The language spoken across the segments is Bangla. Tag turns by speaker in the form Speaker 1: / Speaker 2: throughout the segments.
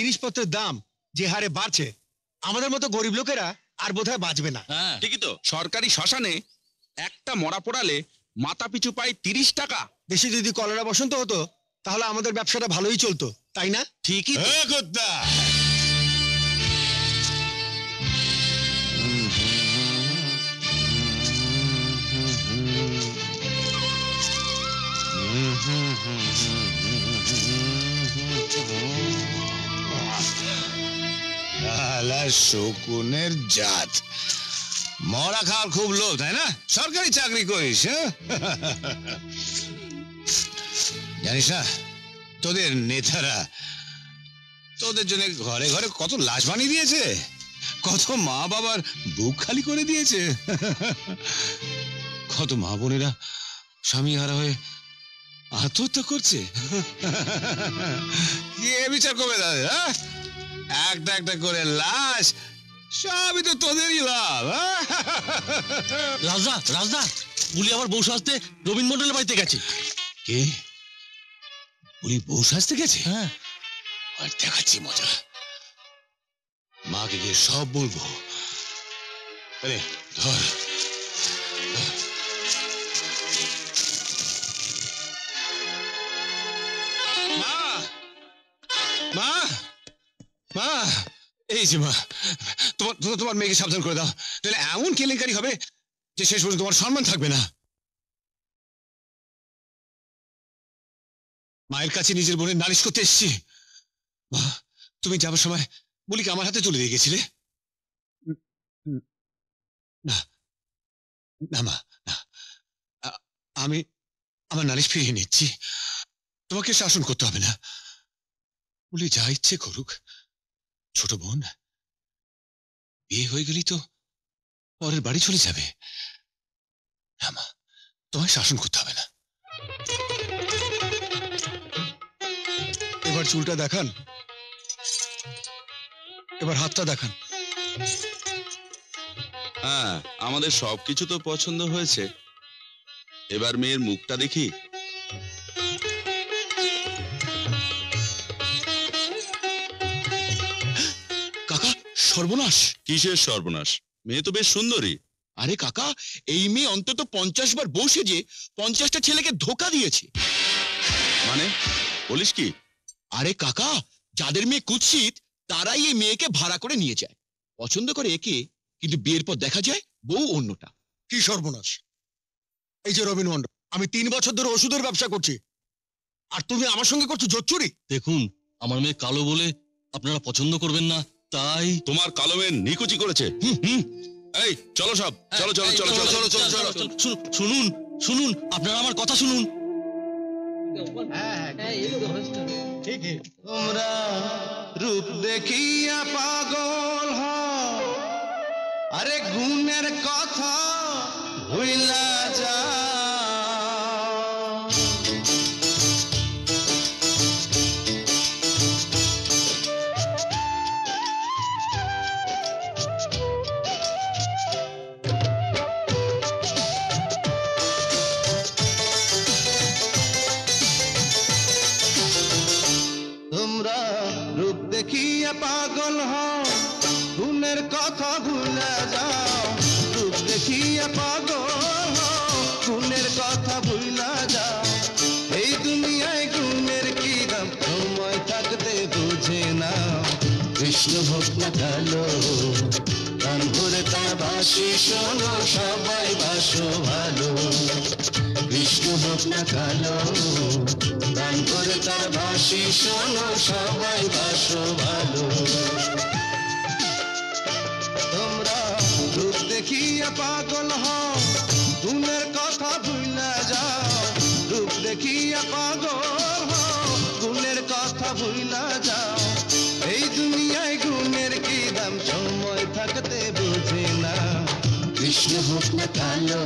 Speaker 1: জিনিসপত্রের দাম যে হারে বাড়ছে আমাদের মতো গরিব লোকেরা আর বোধহয় বাঁচবে না
Speaker 2: হ্যাঁ
Speaker 3: ঠিকই তো সরকারি শ্মশানে একটা মরা পোড়ালে মাথা পিছু পাই তিরিশ টাকা
Speaker 1: দেশে যদি কলেরা বসন্ত হতো তাহলে আমাদের ব্যবসাটা ভালোই চলতো তাই না
Speaker 3: ঠিকই তো
Speaker 4: হ্যাঁ আলা শকুনের জাত মরা খাওয়ার খুব লোভ, তাই না সরকারি চাকরি করিস হ্যাঁ? জানিস না, তোদের নেতারা তোদের জন্য ঘরে ঘরে কত লাশ বানিয়ে দিয়েছে, কত মা বাবার বুক খালি করে দিয়েছে কত মা বোনেরা স্বামী হারা হয়ে আত্মহত্যা করছে কে বিচার করবে হ্যাঁ? একটা একটা করে লাশ সবই তো তোদেরই লাভ?
Speaker 2: রাজদা রাজদা বুলি আবার বউ সাজতে রবীন মন্ডলের বাড়িতে গেছে।
Speaker 4: কে? বুলি বউ সাজতে গেছে?
Speaker 2: হ্যাঁ।
Speaker 4: আর দেখাচ্ছি মজা। মাকে গিয়ে সব বলব। আরে ধর। এই যে মা, তোমার, তোমার- মেয়েকে সাবধান করে দাও। তাহলে এমন কেলেঙ্কারি হবে যে শেষ পর্যন্ত তোমার সম্মান থাকবে না। মায়ের কাছে নিজের বোনের নালিশ করতে এসেছি। মা, তুমি যাবার সময় বলিকে আমার হাতে তুলে দিয়ে গেছিলে? না না মা, না। আমি আমার নালিশ ফিরিয়ে নিচ্ছি। তোমাকে শাসন করতে হবে না। বলি যা ইচ্ছে করুক। ছোট বোন, বিয়ে হয়ে গেলেই তো পরের বাড়ি চলে যাবে। মা, তোমায় শাসন করতে হবে না।
Speaker 1: এবার চুলটা দেখান। এবার হাতটা দেখান।
Speaker 3: হ্যাঁ আমাদের সবকিছু তো পছন্দ হয়েছে। এবার মেয়ের মুখটা দেখি।
Speaker 4: সর্বনাশ।
Speaker 3: কিসের সর্বনাশ? মেয়ে তো বেশ সুন্দরী।
Speaker 4: আরে কাকা এই মেয়ে অন্তত পঞ্চাশ বার বসে যে পঞ্চাশটা ছেলেকে ধোকা দিয়েছে।
Speaker 3: মানে? বলিস কি?
Speaker 4: আরে কাকা যাদের মেয়ে কুৎসিত তারাই এই মেয়েকে ভাড়া করে নিয়ে যায়। পছন্দ করে একে কিন্তু বিয়ের পর দেখা যায় বউ অন্যটা।
Speaker 1: কি সর্বনাশ? এই যে রবীন মন্ডল আমি তিন বছর ধরে ওষুধের ব্যবসা করছি। আর তুমি আমার সঙ্গে করছ জোচ্চুরি?
Speaker 2: দেখুন আমার মেয়ে কালো বলে আপনারা পছন্দ করবেন না। তাই
Speaker 3: তোমার কালো মেয়ে নিকুচি করেছে। এই চলো সব চলো চলো চলো চলো চলো চলো চলো
Speaker 2: শুনুন, শুনুন আপনারা আমার কথা শুনুন।
Speaker 5: তোমরা রূপ দেখিয়া পাগল হও। আরে গুণের কথা ভুইলা যা কালো কান ভরে ভাসি শোনো, সবাই বাসো ভালো। কৃষ্ণ হোক কালো করে তার বাসি শোনো, সবাই বাসো ভালো। তোমরা রূপ দেখিয়া পাগল হও কৃষ্ণ হোক না কালো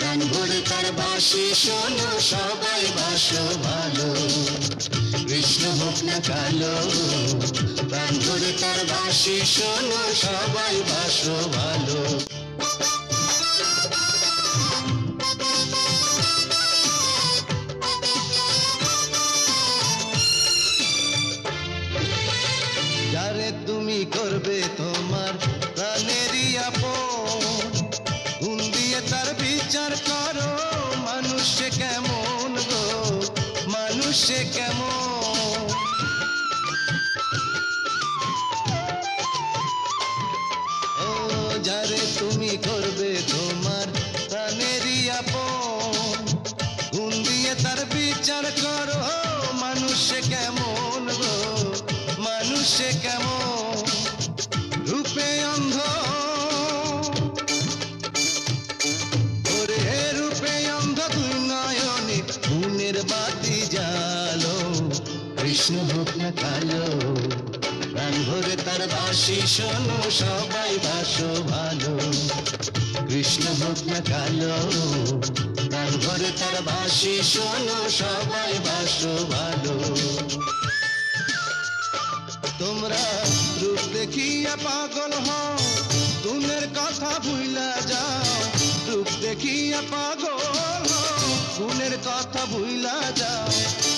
Speaker 5: গান ভরে তার বাসি শোনো, সবাই বাসো ভালো। কৃষ্ণ হোক না কালো গান ভরে তার বাসি শোনো, সবাই বাসো ভালো। কালো প্রাণ তার বাসি শোনো, সবাই বাসো ভালো। কৃষ্ণ হোক না কালো, প্রাণ তার বাসি শোনো, সবাই বাসো ভালো। তোমরা রূপ দেখিয়া পাগল হও তুনের কথা ভুইলা যাও। রূপ দেখিয়া পাগল হও গুণের কথা ভুইলা যাও।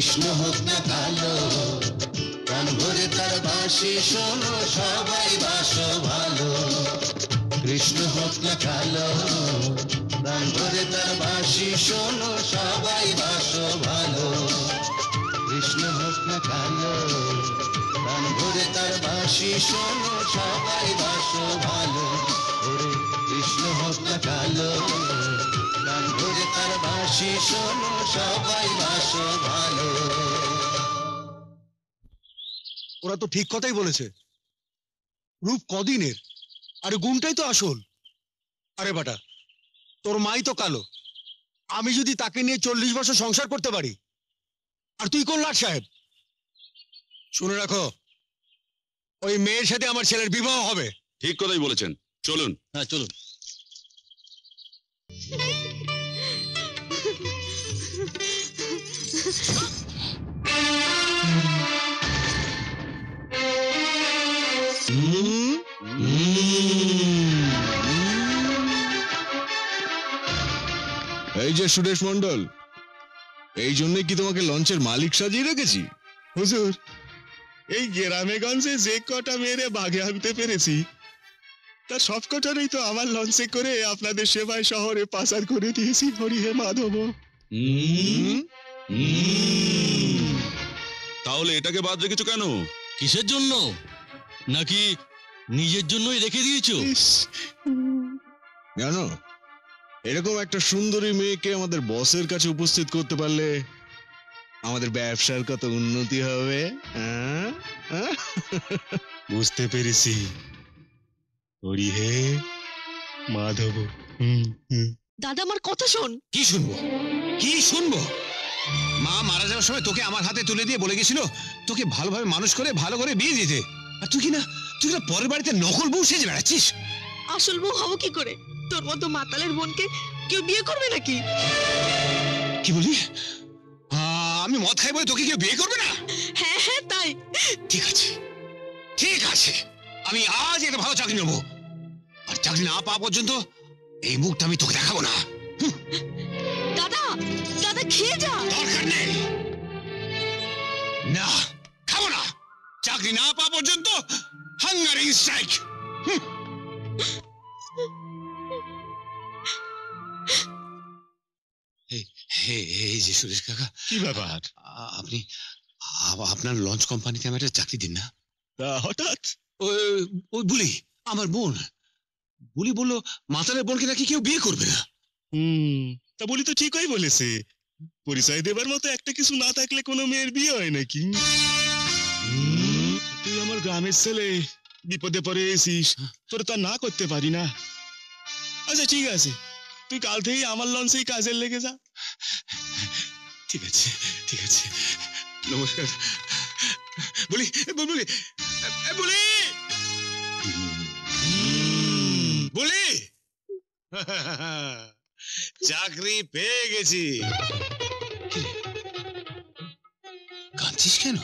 Speaker 5: কৃষ্ণ হোক না কালো, প্রাণ ভরে তার বাসি শোনো, সবাই বাসো ভালো। কৃষ্ণ হোক না কালো, প্রাণ ভরে তার বাসি শোনো, সবাই বাসো ভালো। কৃষ্ণ হোক না কালো, প্রাণ ভরে তার বাসি শোনো, সবাই বাসো ভালো। কৃষ্ণ হোক না কালো। প্রাণ ভরে তার বাসি শোনো সবাই বাসো ভালো।
Speaker 1: ওরা তো ঠিক কথাই বলেছে। রূপ কদিনের? আরে গুণটাই তো আসল। আরে বাটা তোর মাই তো কালো। আমি যদি তাকে নিয়ে চল্লিশ বছর সংসার করতে পারি আর তুই কোন লাট সাহেব? শুনে রাখো ওই মেয়ের সাথে আমার ছেলের বিবাহ হবে।
Speaker 3: ঠিক কথাই বলেছেন। চলুন।
Speaker 2: হ্যাঁ চলুন।
Speaker 4: এই যে সুরেশ মন্ডল এই জন্যই কি তোমাকে লঞ্চের মালিক সাজিয়ে রেখেছি?
Speaker 6: হুজুর এই গ্রামে গঞ্জে যে কটা মেরে বাঘে আনতে পেরেছি তা সব কটারই তো আমার লঞ্চে করে আপনাদের সেবায় শহরে পাচার করে দিয়েছি হরি হে মাধব
Speaker 3: তাহলে এটাকে বাদ রেখেছো কেন?
Speaker 2: কিসের জন্য? নাকি নিজের জন্যই রেখে দিয়েছ?
Speaker 4: জানো এরকম একটা সুন্দরী মেয়েকে আমাদের বসের কাছে উপস্থিত করতে পারলে আমাদের ব্যবসার কত উন্নতি হবে হ্যাঁ? হ্যাঁ?
Speaker 6: বুঝতে পেরেছি। হরি হে মাধব। হুম হুম।
Speaker 7: দাদা আমার কথা শোন।
Speaker 4: কি শুনব? কি শুনব? মা মারা যাওয়ার সময় তোকে আমার হাতে তুলে দিয়ে বলে গেছিল তোকে ভালোভাবে মানুষ করে ভালো করে বিয়ে দিতে। আর তুই কি না তুই না পরের বাড়িতে নকল বউ সেজে বেড়াচ্ছিস?
Speaker 7: আসল বউ হব কি করে? তোর মতো মাতালের বোনকে কেউ বিয়ে করবে নাকি?
Speaker 4: কি বলি আমি মদ খাই বলে তোকে কেউ বিয়ে করবে না?
Speaker 7: হ্যাঁ হ্যাঁ তাই।
Speaker 4: ঠিক আছে। ঠিক আছে। আমি আজ একটা ভালো চাকরি নেব। আর চাকরি না পাওয়া পর্যন্ত এই মুখটা আমি তোকে দেখাবো না।
Speaker 7: দাদা খেয়ে
Speaker 4: দরকার নেই। না খাব না। চাকরি না পাওয়া পর্যন্ত হাঙ্গারি স্ট্রাইক এই যে সুরেশ কাকা।
Speaker 6: কি ব্যাপার?
Speaker 4: আপনি আপনার লঞ্চ কোম্পানিতে আমি একটা চাকরি দিন না।
Speaker 6: তা হঠাৎ?
Speaker 4: ওই ওই বুলি আমার বোন। বুলি বলল মাতালের বোনকে নাকি কেউ বিয়ে করবে না।
Speaker 6: হুম তা বলি তো ঠিকই বলেছে। পরিচয় দেবার মতো একটা কিছু না থাকলে কোনো মেয়ের বিয়ে হয় নাকি? তুই আমার গ্রামের ছেলে বিপদে পড়ে এসিস তোর তা না করতে পারি না। আচ্ছা ঠিক আছে। তুই কাল থেকেই আমার লঞ্চেই কাজের লেগে যা।
Speaker 4: ঠিক আছে ঠিক আছে। নমস্কার। বলি বলি বলি! বলি! চাকরি পেয়ে গেছি। কাঁদছিস কেন?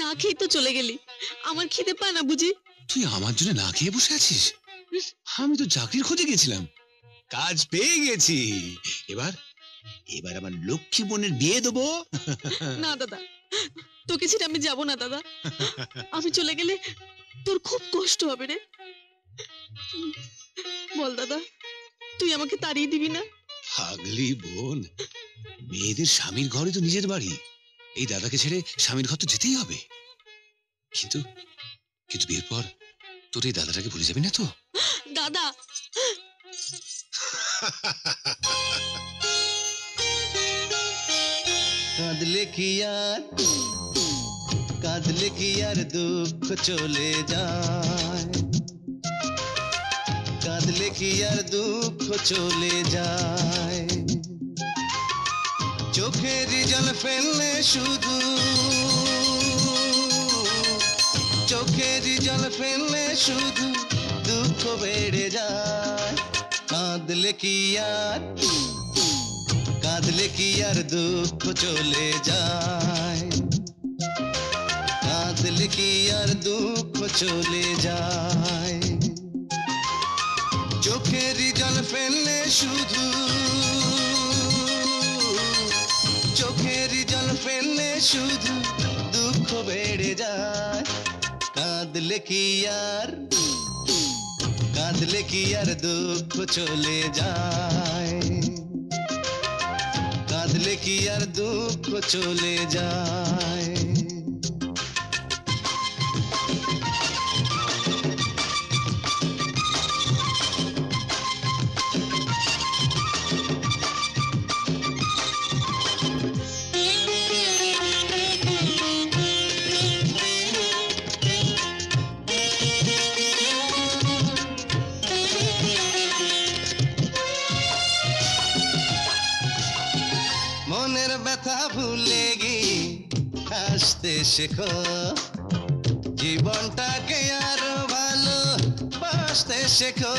Speaker 7: না খেয়ে তো চলে গেলি। আমার খিদে পায় না বুঝি?
Speaker 4: তুই আমার জন্য না খেয়ে বসে আছিস? আমি তো চাকরির খোঁজে গেছিলাম। কাজ পেয়ে গেছি। এবার এবার আমার লক্ষ্মী বোনের বিয়ে দেবো।
Speaker 7: না দাদা তোকে ছেড়ে আমি যাব না দাদা। আমি চলে গেলে তোর খুব কষ্ট হবে রে। বল দাদা তুই আমাকে তাড়িয়ে দিবি না?
Speaker 4: পাগলি বোন। মেয়েদের স্বামীর ঘরে তো নিজের বাড়ি। এই দাদাকে ছেড়ে স্বামীর ঘর তো যেতেই হবে। কিন্তু কিন্তু বিয়ের পর তোর এই দাদাটাকে ভুলে যাবি না তো?
Speaker 7: দাদা।
Speaker 5: কাঁদলে কি আর? কাঁদলে কি আর দুঃখ চলে যায়? কাঁদলে কি আর দুঃখ চলে যায়। চোখের জল ফেললে শুধু চোখের জল ফেললে শুধু দুঃখ বেড়ে যায়। কাঁদলে কি আর কাঁদলে কি আর দুঃখ চলে যায়। কাঁদলে কি আর দুঃখ চলে যায়। চোখের জল ফেললে শুধু চোখের জল ফেললে শুধু দুঃখ বেড়ে যায় কাঁদলে কি আর কাঁদলে কি আর দুঃখ চলে যায় কাঁদলে কি আর দুঃখ চলে যায় হাসতে শেখো। জীবনটাকে আরও ভালো বাসতে শেখো।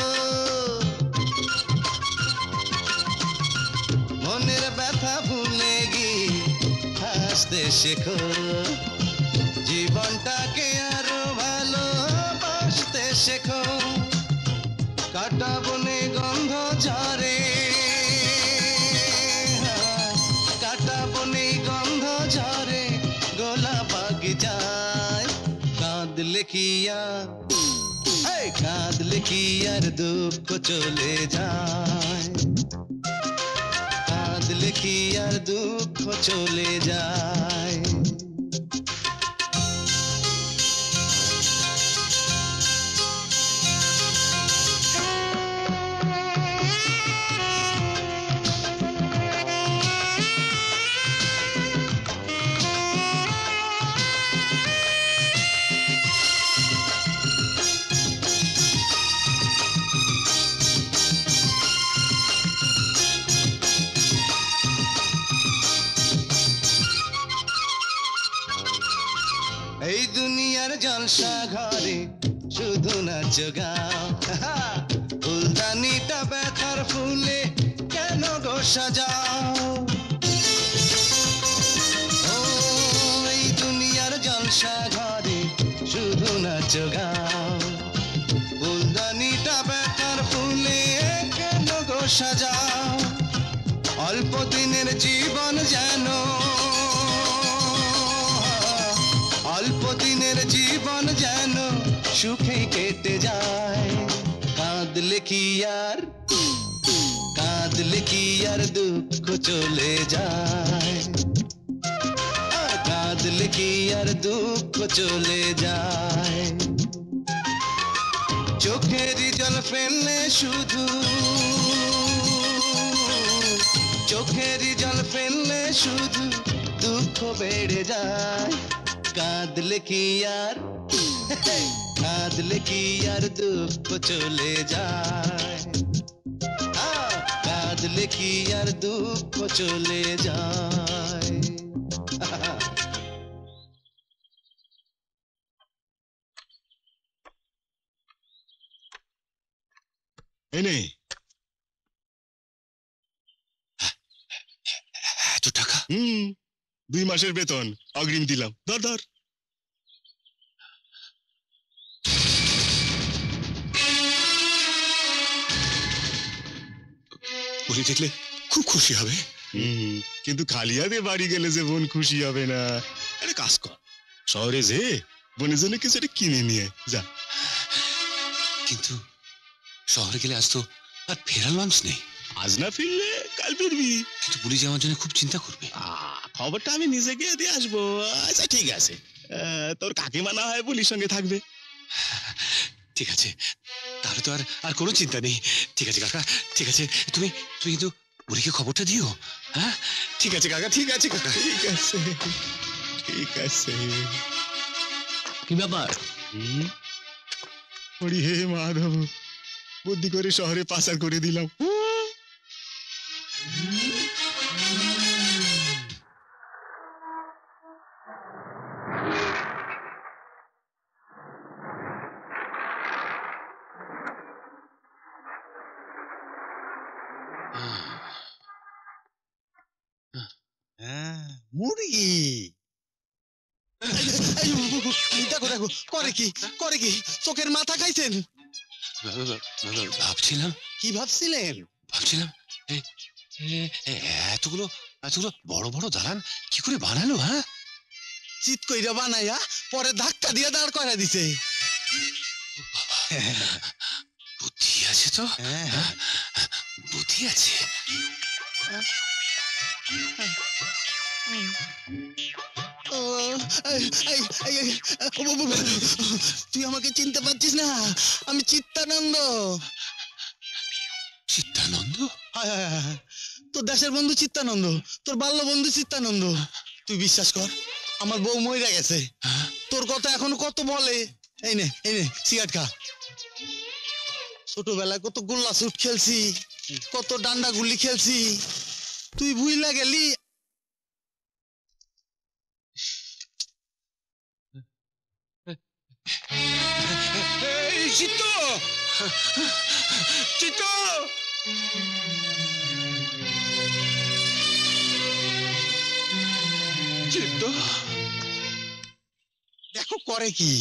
Speaker 5: মনের ব্যথা ভুলে গিয়ে হাসতে শেখো। জীবনটাকে আরও ভালো বাসতে শেখো। কাটা বনে গন্ধ ঝরে কাঁদলে কি আর এই কাঁদলে আর দুঃখ চলে যায়। কাঁদ আর দুঃখ চলে যায়। জলসা ঘরে শুধু নাচ গাও। ফুলদানিটা ব্যথার ফুলে কেন গো সাজাও? ও, এই দুনিয়ার জলসা ঘরে শুধু নাচ গাও। ফুলদানিটা ব্যথার ফুলে কেন গো সাজাও? অল্প দিনের জীবন যেন সুখে কেটে যায়। কাঁদলে কি আর কাঁদলে কি আর দুঃখ চলে যায়। কাঁদলে কি আর দুঃখ চলে যায়। চোখের জল ফেললে শুধু চোখের জল ফেললে শুধু দুঃখ বেড়ে যায়। কাঁদলে কি আর কাঁদলে কি আর দুঃখ চলে যায় কাঁদলে কি আর দুঃখ চলে যায়
Speaker 6: এনে
Speaker 8: এত টাকা
Speaker 6: হুম দুই মাসের বেতন অগ্রিম দিলাম ধর ধর
Speaker 8: উনি দেখলে খুব খুশি হবে।
Speaker 6: হুম। কিন্তু খালি হাতে বাড়ি গেলে যে বোন খুশি হবে না। আরে কাজ কর শহরে যে বোনের জন্য কিছু একটা কিনে নিয়ে যা।
Speaker 8: কিন্তু শহরে গেলে আজ তো আর ফেরার লঞ্চ নেই।
Speaker 6: আজ না ফিরলে কাল ফিরবি।
Speaker 8: কিন্তু পুলিশ আমার জন্য খুব চিন্তা করবে।
Speaker 6: খবরটা আমি নিজে গিয়ে দিয়ে আসব। আচ্ছা ঠিক আছে। তোর কাকিমা না হয় পুলিশ সঙ্গে থাকবে।
Speaker 8: ঠিক আছে। তাহলে তো আর আর কোনো চিন্তা নেই। ঠিক আছে কাকা ঠিক আছে। তুমি তুমি কিন্তু বুড়িকে খবরটা দিও। হ্যাঁ? ঠিক আছে কাকা ঠিক আছে কাকা।
Speaker 6: ঠিক আছে ঠিক আছে।
Speaker 9: কি ব্যাপার?
Speaker 6: হরি হে মাধব বুদ্ধি করে শহরে পাচার করে দিলাম।
Speaker 10: কি করে কি? চোখের মাথা খাইছেন?
Speaker 8: ভাবছিলাম।
Speaker 10: কি ভাবছিলেন?
Speaker 8: ভাবছিলাম এ- এ- এ- এতগুলো এতগুলো বড় বড় দালান কি করে বানালো হ্যাঁ?
Speaker 10: চিত কইরা বানাইয়া পরে ধাক্কা দিয়ে দাঁড় করা দিছে।
Speaker 8: বুদ্ধি আছে তো?
Speaker 10: হ্যাঁ
Speaker 8: বুদ্ধি আছে।
Speaker 10: তুই আমাকে চিনতে পারছিস না? আমি চিত্তানন্দ।
Speaker 8: চিত্তানন্দ।
Speaker 10: তোর দেশের বন্ধু চিত্তানন্দ তোর বাল্য বন্ধু চিত্তানন্দ। তুই বিশ্বাস কর আমার বউ মইরা গেছে।
Speaker 8: হ্যাঁ?
Speaker 10: তোর কথা এখনও কত বলে? এই নে এই নে সিগারেট খা। ছোটবেলায় কত গোল্লা শুট খেলছি কত ডান্ডা গুলি খেলছি। তুই ভুইলা গেলি
Speaker 8: এই চিত্ত চিত্ত চিত্ত
Speaker 10: দেখো করে কি?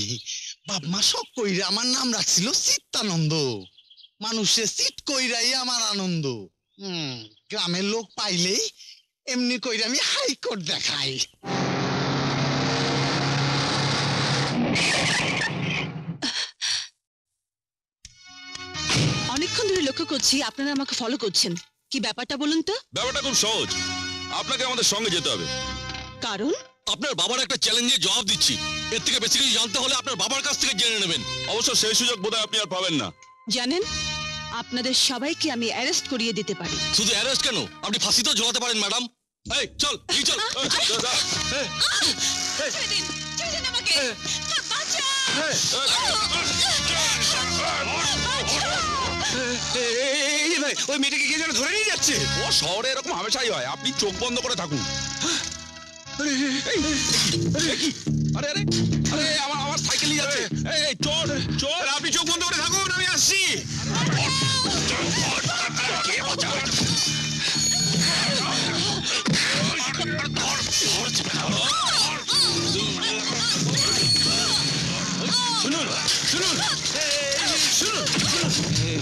Speaker 10: বাপ মা সব কইরা আমার নাম রাখছিল চিত্তানন্দ। মানুষে চিত কইরাই আমার আনন্দ। গ্রামের লোক পাইলেই এমনি কইরা আমি হাইকোর্ট দেখাই।
Speaker 11: করছি আপনারা আমাকে ফলো করছেন কি ব্যাপারটা বলুন তো
Speaker 3: ব্যাপারটা খুব সহজ আপনাকে আমাদের সঙ্গে যেতে হবে
Speaker 11: কারণ
Speaker 9: আপনার বাবার একটা চ্যালেঞ্জের জবাব দিচ্ছি এর থেকে বেশি কিছু জানতে হলে আপনার বাবার কাছ থেকে জেনে নেবেন
Speaker 3: অবশ্য সেই সুযোগ বোধহয় আপনি আর পাবেন না
Speaker 11: জানেন আপনাদের সবাইকে আমি অ্যারেস্ট করিয়ে দিতে পারি
Speaker 9: শুধু অ্যারেস্ট কেন আপনি ফাঁসিতেও ঝোলাতে পারেন ম্যাডাম এই চল এই চল এই,
Speaker 3: দাদা,
Speaker 8: এই ভাই ওই মেয়েটাকে কে যেন ধরে নিয়ে যাচ্ছে?
Speaker 3: ও শহরে এরকম হামেশাই হয় আপনি চোখ বন্ধ করে থাকুন? আরে আরে আরে আমার আমার সাইকেল নিয়ে যাচ্ছে। এই এই চোর চোর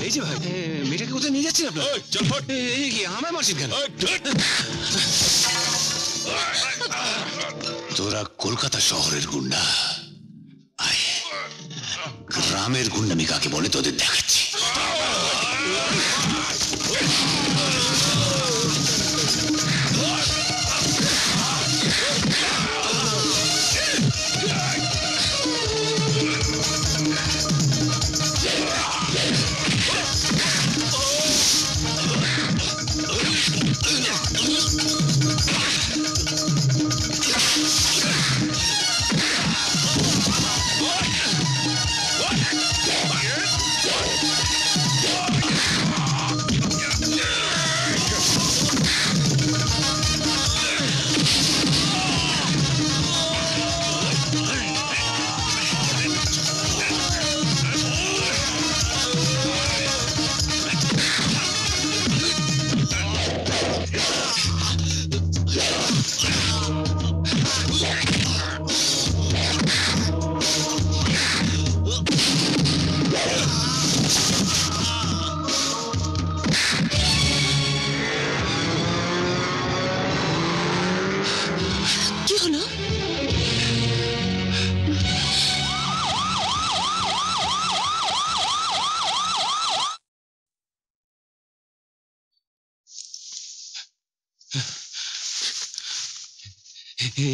Speaker 8: এই যে ভাই মেয়েটাকে কোথায় নিয়ে যাচ্ছেন আপনার?
Speaker 3: এই, চল ফট।
Speaker 8: এই কি আমায় মারছেন কেন? তোরা কলকাতা শহরের গুন্ডা। আয় গ্রামের গুন্ডামি কাকে বলে তোদের দেখাচ্ছি।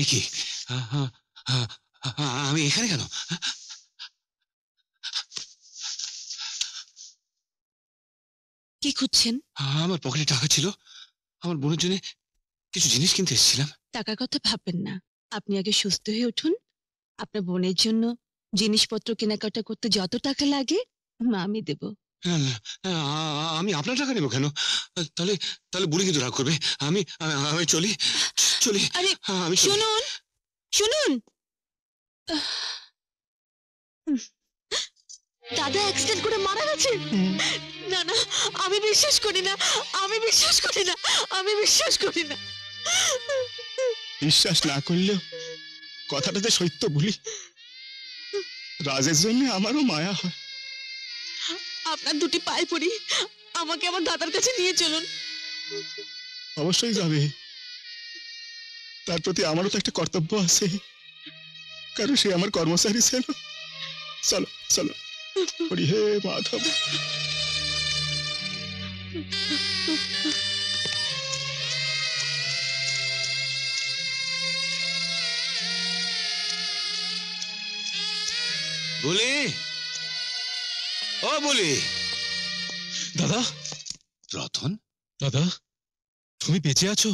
Speaker 11: কি?
Speaker 8: আমি এখানে কেন?
Speaker 11: কি খুঁজছেন?
Speaker 8: আমার পকেটে টাকা ছিল। আমার বোনের জন্য কিছু জিনিস কিনতে এসেছিলাম।
Speaker 11: টাকার কথা ভাববেন না। আপনি আগে সুস্থ হয়ে উঠুন। আপনার বোনের জন্য জিনিসপত্র কেনাকাটা করতে যত টাকা লাগে মা আমি দেব।
Speaker 8: আমি আপনার টাকা নেব কেন? তাহলে তাহলে বুড়ি কিন্তু রাগ করবে। আমি আমি- চলি চলি।
Speaker 11: আরে
Speaker 8: আমি
Speaker 11: শুনুন শুনুন। দাদা অ্যাক্সিডেন্ট করে মারা গেছে? না না আমি বিশ্বাস করি না আমি বিশ্বাস করি না আমি বিশ্বাস করি না।
Speaker 6: বিশ্বাস না করলেও কথাটাতে সত্য বলি। রাজের জন্য আমারও মায়া হয়।
Speaker 11: আপনার দুটি পায়ে পড়ি। আমাকে আমার দাদার কাছে নিয়ে চলুন।
Speaker 6: অবশ্যই যাবে। তার প্রতি আমারও তো একটা কর্তব্য আছে। কারণ সে আমার কর্মচারী ছিল। চলো চলো। হরি হে মাধব।
Speaker 8: বলি ও বলি।
Speaker 12: দাদা?
Speaker 8: রতন?
Speaker 12: দাদা তুমি বেঁচে আছো?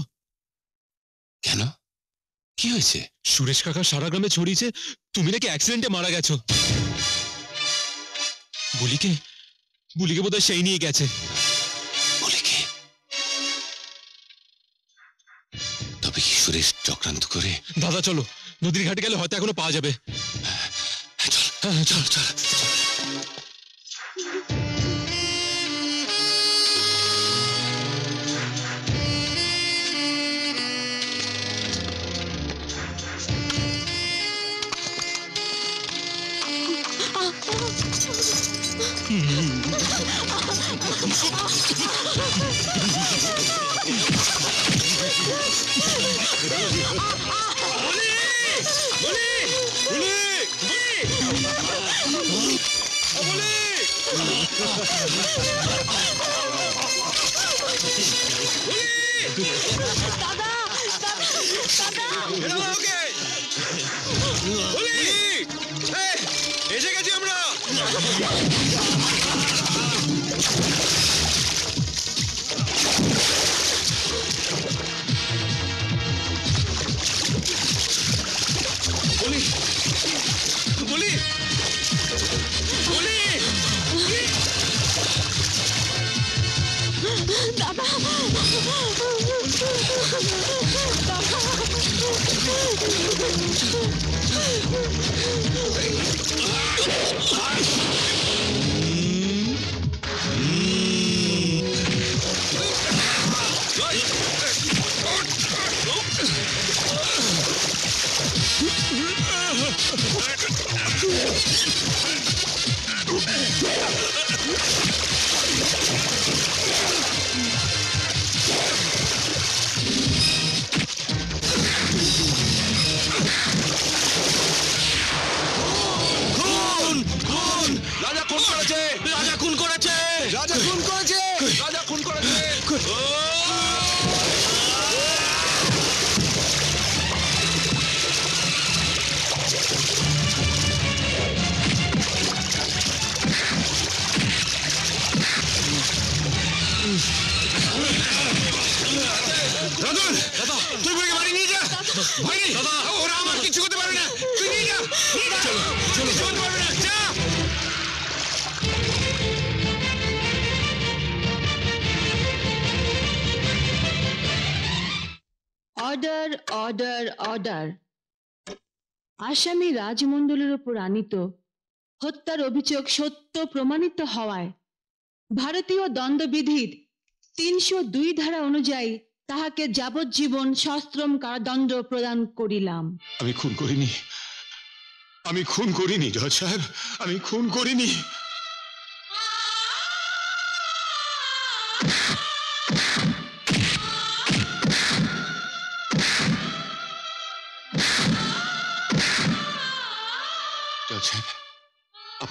Speaker 8: কেন? কি হয়েছে?
Speaker 12: সুরেশ কাকা সারা গ্রামে ছড়িয়েছে তুমি নাকি অ্যাক্সিডেন্টে মারা গেছো। বুলিকে বুলিকে বোধহয় সেই নিয়ে গেছে।
Speaker 8: তবে কি সুরেশ চক্রান্ত করে?
Speaker 12: দাদা চলো। নদীর ঘাটে গেলে হয়তো এখনও পাওয়া যাবে।
Speaker 8: চল।
Speaker 12: হ্যাঁ,
Speaker 8: চল চল।
Speaker 11: দাদা দাদা
Speaker 3: এসে গেছি আমরা
Speaker 11: দাদা অর্ডার অর্ডার অর্ডার আসামি রাজমণ্ডলের উপর আনিত। হত্যার অভিযোগ সত্য প্রমাণিত হওয়ায় ভারতীয় দণ্ডবিধির তিনশো দুই ধারা অনুযায়ী তাহাকে যাবজ্জীবন সশ্রম কারাদণ্ড প্রদান করিলাম।
Speaker 8: আমি খুন করিনি। আমি খুন করিনি, জজ সাহেব। আমি খুন করিনি।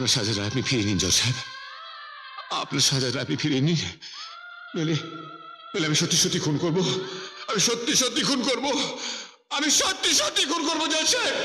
Speaker 8: আপনার রায় আপনি ফিরিয়ে নিন, জজ সাহেব। আপনার রায় আপনি ফিরিয়ে নিন নইলে নইলে আমি সত্যি সত্যি খুন করব। আমি সত্যি সত্যি খুন করব। আমি সত্যি সত্যি খুন করব, জজ সাহেব।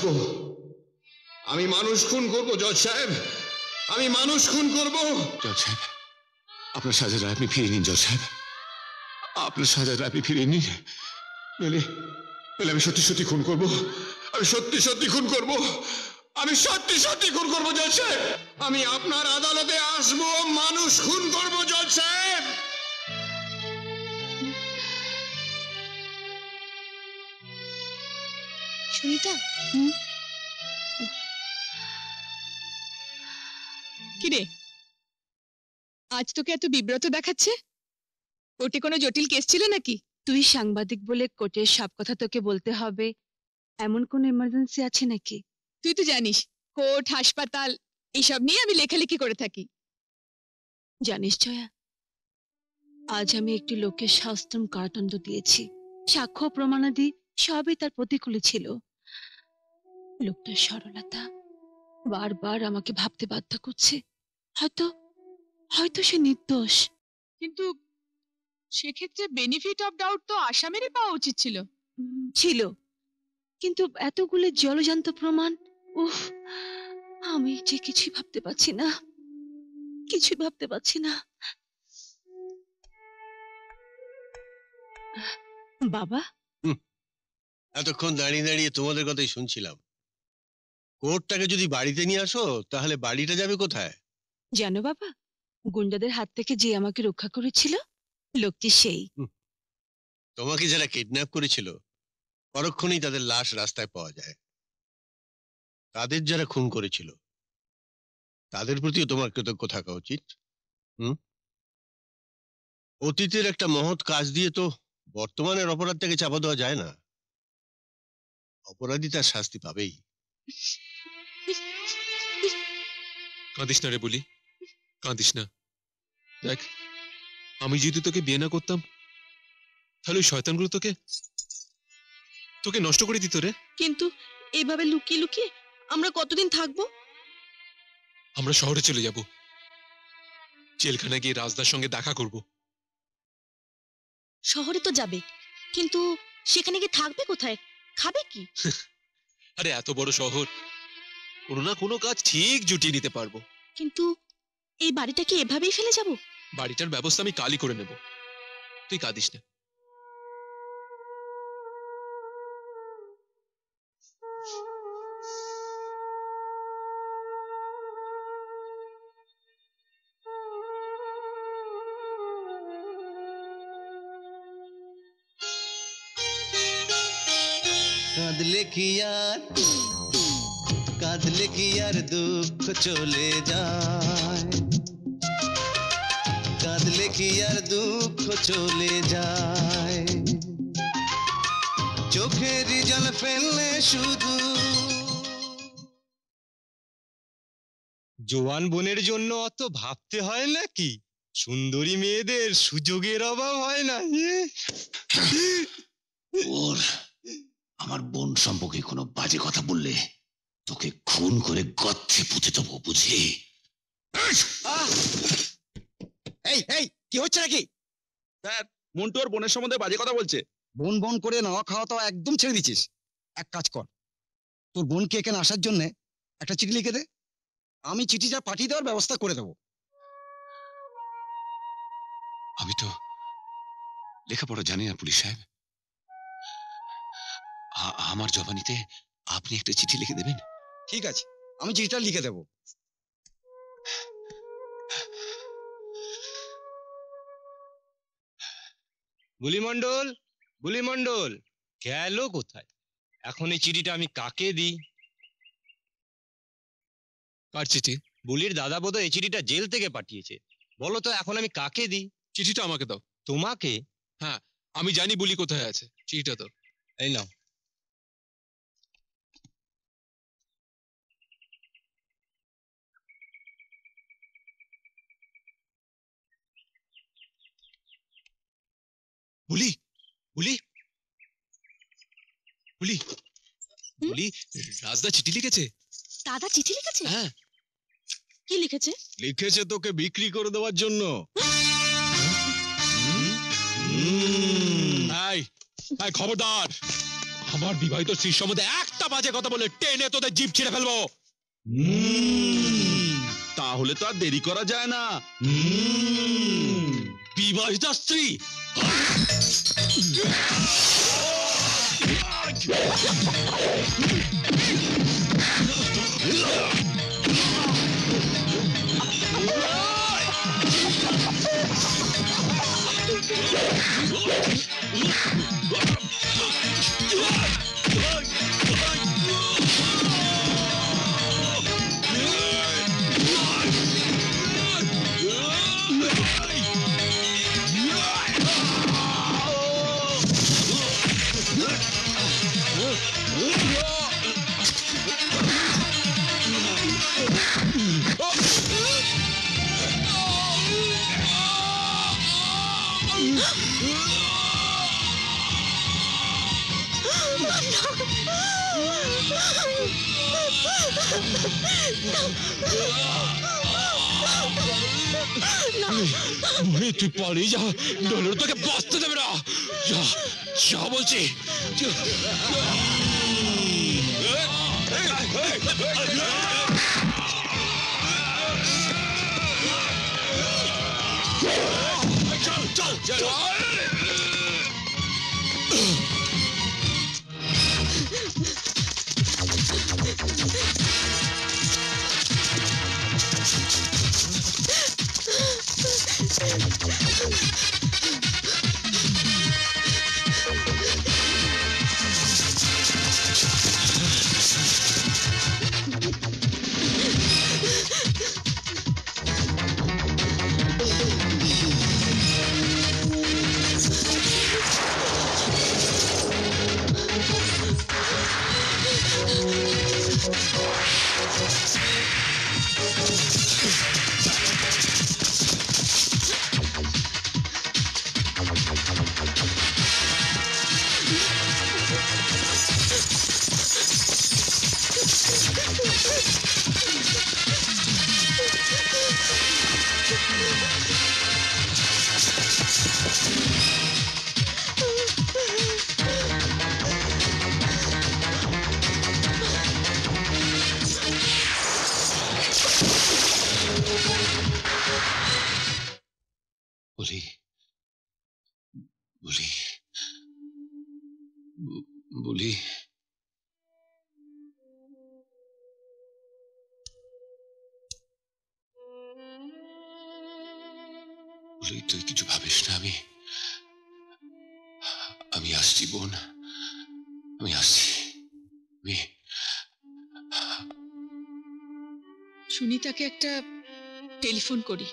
Speaker 8: আসব আমি মানুষ খুন করব, জজ সাহেব। আমি মানুষ খুন করব। জজ সাহেব, আপনার রায় আপনি ফিরিয়ে নিন, জজ সাহেব। আপনার রায় আপনি ফিরিয়ে নিন। নইলে নইলে আমি সত্যি সত্যি খুন করব। আমি সত্যি সত্যি খুন করব। আমি সত্যি সত্যি খুন করব, জজ সাহেব। আমি আপনার আদালতে আসব, মানুষ খুন করব, জজ সাহেব।
Speaker 11: সুনিতা
Speaker 13: কিরে আজ তোকে এত বিব্রত দেখাচ্ছে? কোর্টে কোনো জটিল কেস ছিল নাকি?
Speaker 11: তুই সাংবাদিক বলে কোর্টের সব কথা তোকে বলতে হবে। এমন কোন এমার্জেন্সি আছে নাকি?
Speaker 13: তুই তো জানিস কোর্ট হাসপাতাল এইসব নিয়ে আমি লেখালেখি করে থাকি।
Speaker 11: জানিস জয়া আজ আমি একটি লোকের শাস্ত্রম কারাদণ্ড দিয়েছি। সাক্ষ্য প্রমাণাদি সবই তার প্রতিকূলে ছিল। লোকটার সরলতা। বারবার আমাকে ভাবতে বাধ্য করছে। হয়তো হয়তো সে নির্দোষ।
Speaker 13: কিন্তু সেক্ষেত্রে বেনিফিট অফ ডাউট তো আসামেরই পাওয়া উচিত ছিল।
Speaker 11: ছিল। কিন্তু এতগুলো জলজান্ত প্রমাণ উফ আমি যে কিছুই ভাবতে পারছি না। কিছুই ভাবতে পারছি না। বাবা?
Speaker 9: এতক্ষণ দাঁড়িয়ে দাঁড়িয়ে তোমাদের কথাই শুনছিলাম। কোর্টটাকে যদি বাড়িতে নিয়ে আসো তাহলে বাড়িটা যাবে কোথায়?
Speaker 11: জানো বাবা গুন্ডাদের হাত থেকে যে আমাকে রক্ষা করেছিল লোকটি সেই।
Speaker 9: তোমাকে যারা কিডন্যাপ করেছিল পরক্ষণেই তাদের লাশ রাস্তায় পাওয়া যায়। তাদের যারা খুন করেছিল তাদের প্রতিও তোমার কৃতজ্ঞ থাকা উচিত হুম? অতীতের একটা মহৎ কাজ দিয়ে তো বর্তমানের অপরাধটাকে চাপা দেওয়া যায় না। অপরাধী তার শাস্তি পাবেই।
Speaker 12: কাঁদিস না রে বলি। কাঁদিস না। দেখ আমি যদি তোকে বিয়ে না করতাম তাহলে ওই শয়তানগুলো তোকে তোকে নষ্ট করে দিত রে।
Speaker 7: কিন্তু এভাবে লুকিয়ে লুকিয়ে আমরা কতদিন থাকব?
Speaker 12: আমরা শহরে চলে যাব। জেলখানায় গিয়ে রাজদার সঙ্গে দেখা করব।
Speaker 7: শহরে তো যাবে কিন্তু সেখানে গিয়ে থাকবে কোথায়? খাবে কি?
Speaker 12: আরে এত বড় শহর কোনো না কোনো কাজ ঠিক জুটিয়ে নিতে পারব।
Speaker 7: কিন্তু এই বাড়িটা কি এভাবেই ফেলে যাব?
Speaker 12: বাড়িটার ব্যবস্থা আমি কালই করে নেব। তুই কাঁদিস না।
Speaker 5: কাঁদলে কি আর? কাঁদলে কি আর দুঃখ চলে যায়? কাঁদলে কি আর দুঃখ চলে যায়? চোখের জল ফেললে শুধু
Speaker 6: জোয়ান বোনের জন্য অত ভাবতে হয় নাকি? সুন্দরী মেয়েদের সুযোগের অভাব হয় না
Speaker 8: ওর আমার বোন সম্পর্কে কোনো বাজে কথা বললে তোকে খুন করে গর্তে পুঁতে দেবো বুঝলি?
Speaker 10: এই এই কি হচ্ছে নাকি?
Speaker 3: মন্টু ওর বোনের সম্বন্ধে বাজে কথা বলছে।
Speaker 10: বোন বোন করে নাওয়া খাওয়া তো একদম ছেড়ে দিচ্ছিস। এক কাজ কর তোর বোনকে এখানে আসার জন্য একটা চিঠি লিখে দে। আমি চিঠিটা পাঠিয়ে দেওয়ার ব্যবস্থা করে দেবো।
Speaker 8: আমি তো লেখাপড়া জানি না পুলিশ সাহেব। আমার জবানিতে আপনি একটা চিঠি লিখে দেবেন?
Speaker 10: ঠিক আছে আমি চিঠিটা লিখে দেবো।
Speaker 6: গুলিমণ্ডল গুলিমণ্ডল গেল কোথায়? এখন এই চিঠিটা আমি কাকে দিই?
Speaker 12: কার চিঠি?
Speaker 6: বুলির দাদা বোধ এই চিঠিটা জেল থেকে পাঠিয়েছে। বলো তো এখন আমি কাকে দিই?
Speaker 12: চিঠিটা আমাকে দাও।
Speaker 6: তোমাকে?
Speaker 12: হ্যাঁ আমি জানি বুলি কোথায় আছে চিঠিটা তো
Speaker 6: এই নাও।
Speaker 12: বলি বলি। বলি। বলি রাজদা চিঠি লিখেছে?
Speaker 7: দাদা চিঠি লিখেছে?
Speaker 12: হ্যাঁ।
Speaker 7: কি লিখেছে?
Speaker 6: লিখেছে তোকে বিক্রি করে দেওয়ার জন্য।
Speaker 12: এই খবরদার।
Speaker 14: আমার বিবাহিত স্ত্রীর সম্বন্ধে একটা বাজে কথা বলে টেনে তোদের জিভ ছিঁড়ে ফেলব।
Speaker 3: তাহলে তো আর দেরি করা যায় না।
Speaker 14: বিবাহিত স্ত্রী? Look! মনে তুই পালিয়ে যা নইলে তোকে বাঁচতে দেবে না যা যা বলছি চল চল চল
Speaker 13: সুনিতাকে একটা টেলিফোন করি।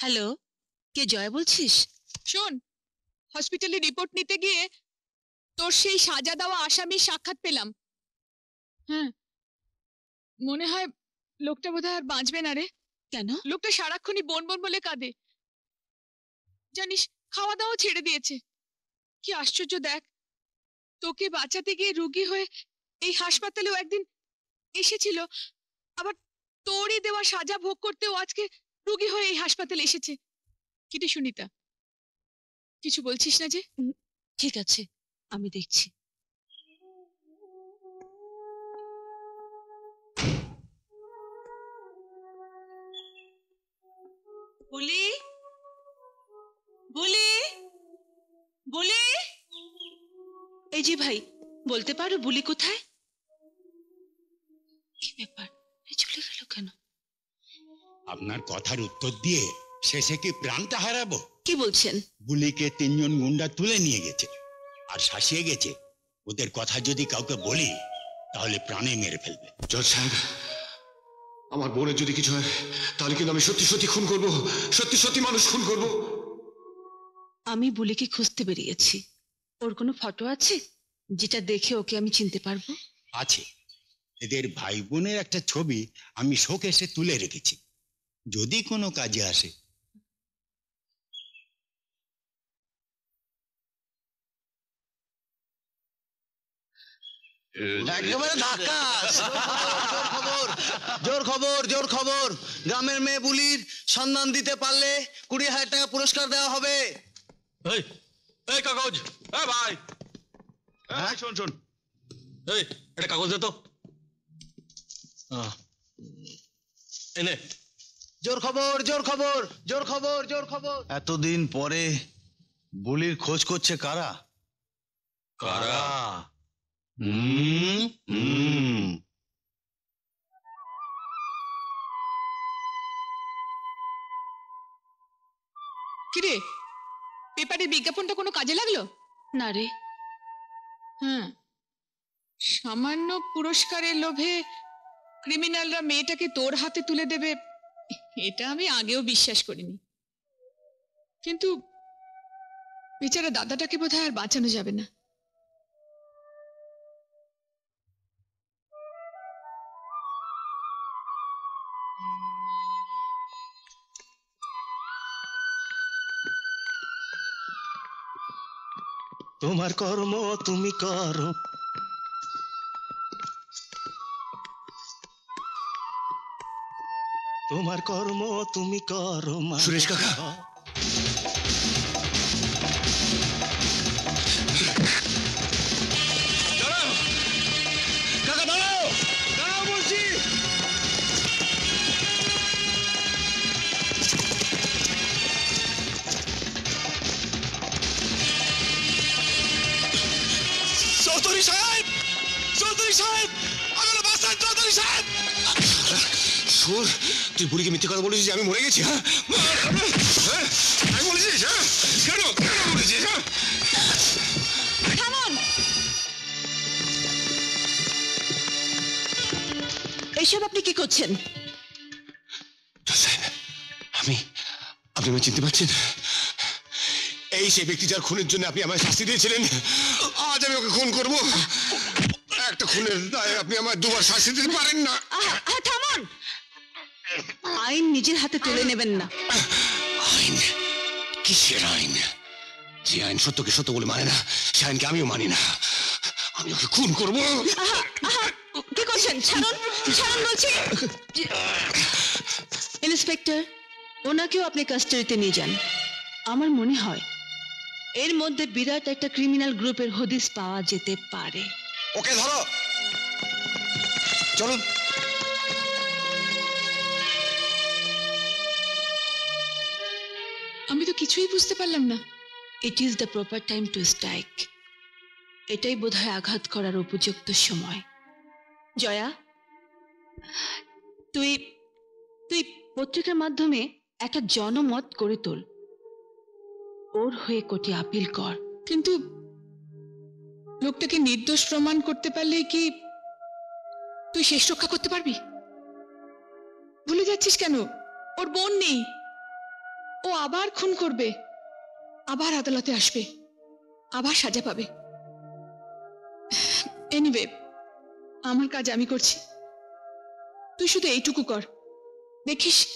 Speaker 11: হ্যালো কে জয় বলছিস?
Speaker 13: শোন হসপিটালে রিপোর্ট নিতে গিয়ে তোর সেই সাজা দেওয়া আসামির সাক্ষাৎ পেলাম। হ্যাঁ। মনে হয় লোকটা বোধহয় আর বাঁচবে না রে।
Speaker 11: কেন?
Speaker 13: লোকটা সারাক্ষণই বন বন বলে কাঁদে। জানিস খাওয়া দাওয়া ছেড়ে দিয়েছে। কি আশ্চর্য দেখ তোকে বাঁচাতে গিয়ে রুগী হয়ে এই হাসপাতালেও একদিন এসেছিল। আবার তোরই দেওয়া সাজা ভোগ করতেও আজকে রুগী হয়ে এই হাসপাতালে এসেছে। কিটি সুনিতা কিছু বলছিস না যে?
Speaker 11: ঠিক আছে আমি দেখছি। বলি যে ভাই বলতে পারো বুলি কোথায়? কি ব্যাপার? চলে গেল কেন?
Speaker 15: আপনার কথার উত্তর দিয়ে শেষে কি প্রাণটা হারাবো?
Speaker 11: কি বলছেন?
Speaker 15: বুলিকে তিনজন গুন্ডা তুলে নিয়ে গেছে আর শাসিয়ে গেছে। ওদের কথা যদি কাউকে বলি তাহলে প্রাণে মেরে ফেলবে।
Speaker 8: জজ সাহেব আমার বোনের যদি কিছু হয় তাহলে কিন্তু আমি সত্যি সত্যি খুন করব সত্যি সত্যি মানুষ খুন করব।
Speaker 11: আমি বুলিকে খুঁজতে বেরিয়েছি। ওর কোনো ফটো আছে? যেটা দেখে ওকে আমি চিনতে পারব?
Speaker 15: আছে। এদের ভাই বোনের একটা ছবি আমি শোকেসে তুলে রেখেছি। যদি কোনো কাজে আসে।
Speaker 5: একেবারে খবর জোর খবর জোর খবর। গ্রামের মেয়ে বুলির সন্ধান দিতে পারলে কুড়ি হাজার টাকা পুরস্কার দেওয়া হবে।
Speaker 3: এই এই কাগজ এ ভাই। এ ভাই শোন শোন। এই এটা কাগজ দে তো। এনে
Speaker 5: জোর খবর জোর খবর জোর খবর জোর খবর। এতদিন পরে বুলির খোঁজ করছে কারা?
Speaker 3: কারা?
Speaker 5: হুম হুম।
Speaker 13: কিরে? পেপারের বিজ্ঞাপনটা কোনো কাজে লাগল?
Speaker 11: না রে।
Speaker 13: হ্যাঁ সামান্য পুরস্কারের লোভে ক্রিমিনালরা মেয়েটাকে তোর হাতে তুলে দেবে, এটা আমি আগেও বিশ্বাস করিনি। কিন্তু বেচারা দাদাটাকে বোধহয় আর বাঁচানো যাবে না।
Speaker 6: তোমার কর্ম তুমি করো তোমার কর্ম তুমি করো মা
Speaker 8: সুরেশ কাকা। চৌধুরী সাহেব আমাকে বাঁচান চৌধুরী সাহেব। সুর তুই বুড়িকে মিথ্যে কথা বলেছিস যে আমি মরে গেছি হ্যাঁ? হ্যাঁ? আমি বলেছিস হ্যাঁ? কেন কেন বলেছিস হ্যাঁ?
Speaker 11: থামুন। এইসব আপনি কি করছেন?
Speaker 8: আমি আপনি আমায় চিনতে পারছেন? এই সেই ব্যক্তি যার খুনের জন্য আপনি আমায় শাস্তি দিয়েছিলেন আজ আমি ওকে খুন করব। খুনের দায়ে আপনি আমায় দুবার শাস্তি দিতে পারেন না।
Speaker 11: থামুন। আইন নিজের হাতে তুলে নেবেন না।
Speaker 8: আইন? কিসের আইন? যে আইন সত্যকে সত্য বলে মানে না সে আইনকে আমিও মানি না। আমি ওকে খুন করব।
Speaker 11: কি করছেন? ছাড়ুন ছাড়ুন বলছি। ইন্সপেক্টর ওনাকেও আপনি কাস্টাডিতে নিয়ে যান। আমার মনে হয় এর মধ্যে বিরাট একটা ক্রিমিনাল গ্রুপের হদিস পাওয়া যেতে পারে।
Speaker 8: ওকে ধরো। চলুন।
Speaker 13: আমি তো কিছুই বুঝতে পারলাম না।
Speaker 11: It is the proper time to strike এটাই বোধহয় আঘাত করার উপযুক্ত সময়। জয়া তুই তুই পত্রিকার মাধ্যমে একটা জনমত করে তোল। ওর হয়ে কোটি আপিল কর।
Speaker 13: কিন্তু লোকটাকে নির্দোষ প্রমাণ করতে পারলে কি তুই শেষ রক্ষা করতে পারবি? ভুলে যাচ্ছিস কেন? ওর বোন নেই। ও আবার খুন করবে। আবার আদালতে আসবে। আবার সাজা পাবে। এনিওয়ে আমার কাজ আমি করছি। তুই শুধু এইটুকু কর। দেখিস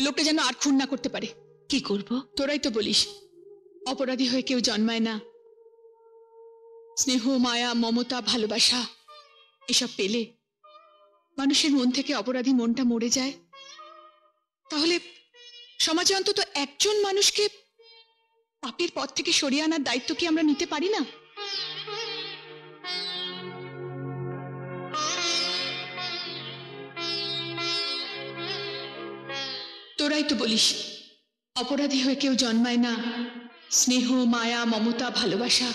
Speaker 13: লোকটা যেন আর খুন না করতে পারে।
Speaker 11: কি করব?
Speaker 13: তোরাই তো বলিস অপরাধী হয়ে কেউ জন্মায় না। স্নেহ মায়া মমতা ভালোবাসা এসব পেলে মানুষের মন থেকে অপরাধী মনটা মরে যায়। তাহলে সমাজে অন্তত একজন মানুষকে পাপের পথ থেকে সরিয়ে আনার দায়িত্ব কি আমরা নিতে পারি না? তোরাই তো বলিস, অপরাধী হয়ে কেউ জন্মায় না। স্নেহ, মায়া, মমতা, ভালোবাসা,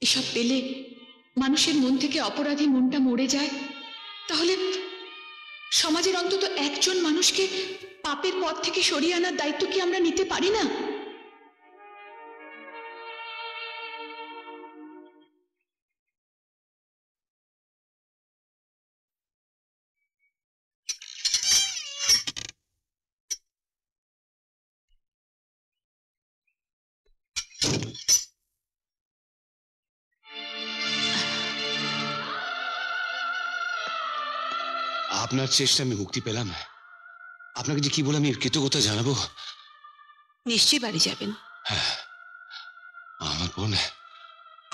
Speaker 13: এসব পেলে মানুষের মন থেকে অপরাধী মনটা মরে যায়। তাহলে সমাজের অন্তত একজন মানুষকে পাপের পথ থেকে সরিয়ে আনার দায়িত্ব কি আমরা নিতে পারি না?
Speaker 8: আপনার চেষ্টা আমি মুক্তি পেলাম। আপনাকে যে কি বলে আমি কৃতজ্ঞতা জানাব?
Speaker 11: নিশ্চয়ই বাড়ি যাবেন।
Speaker 8: আমার বোন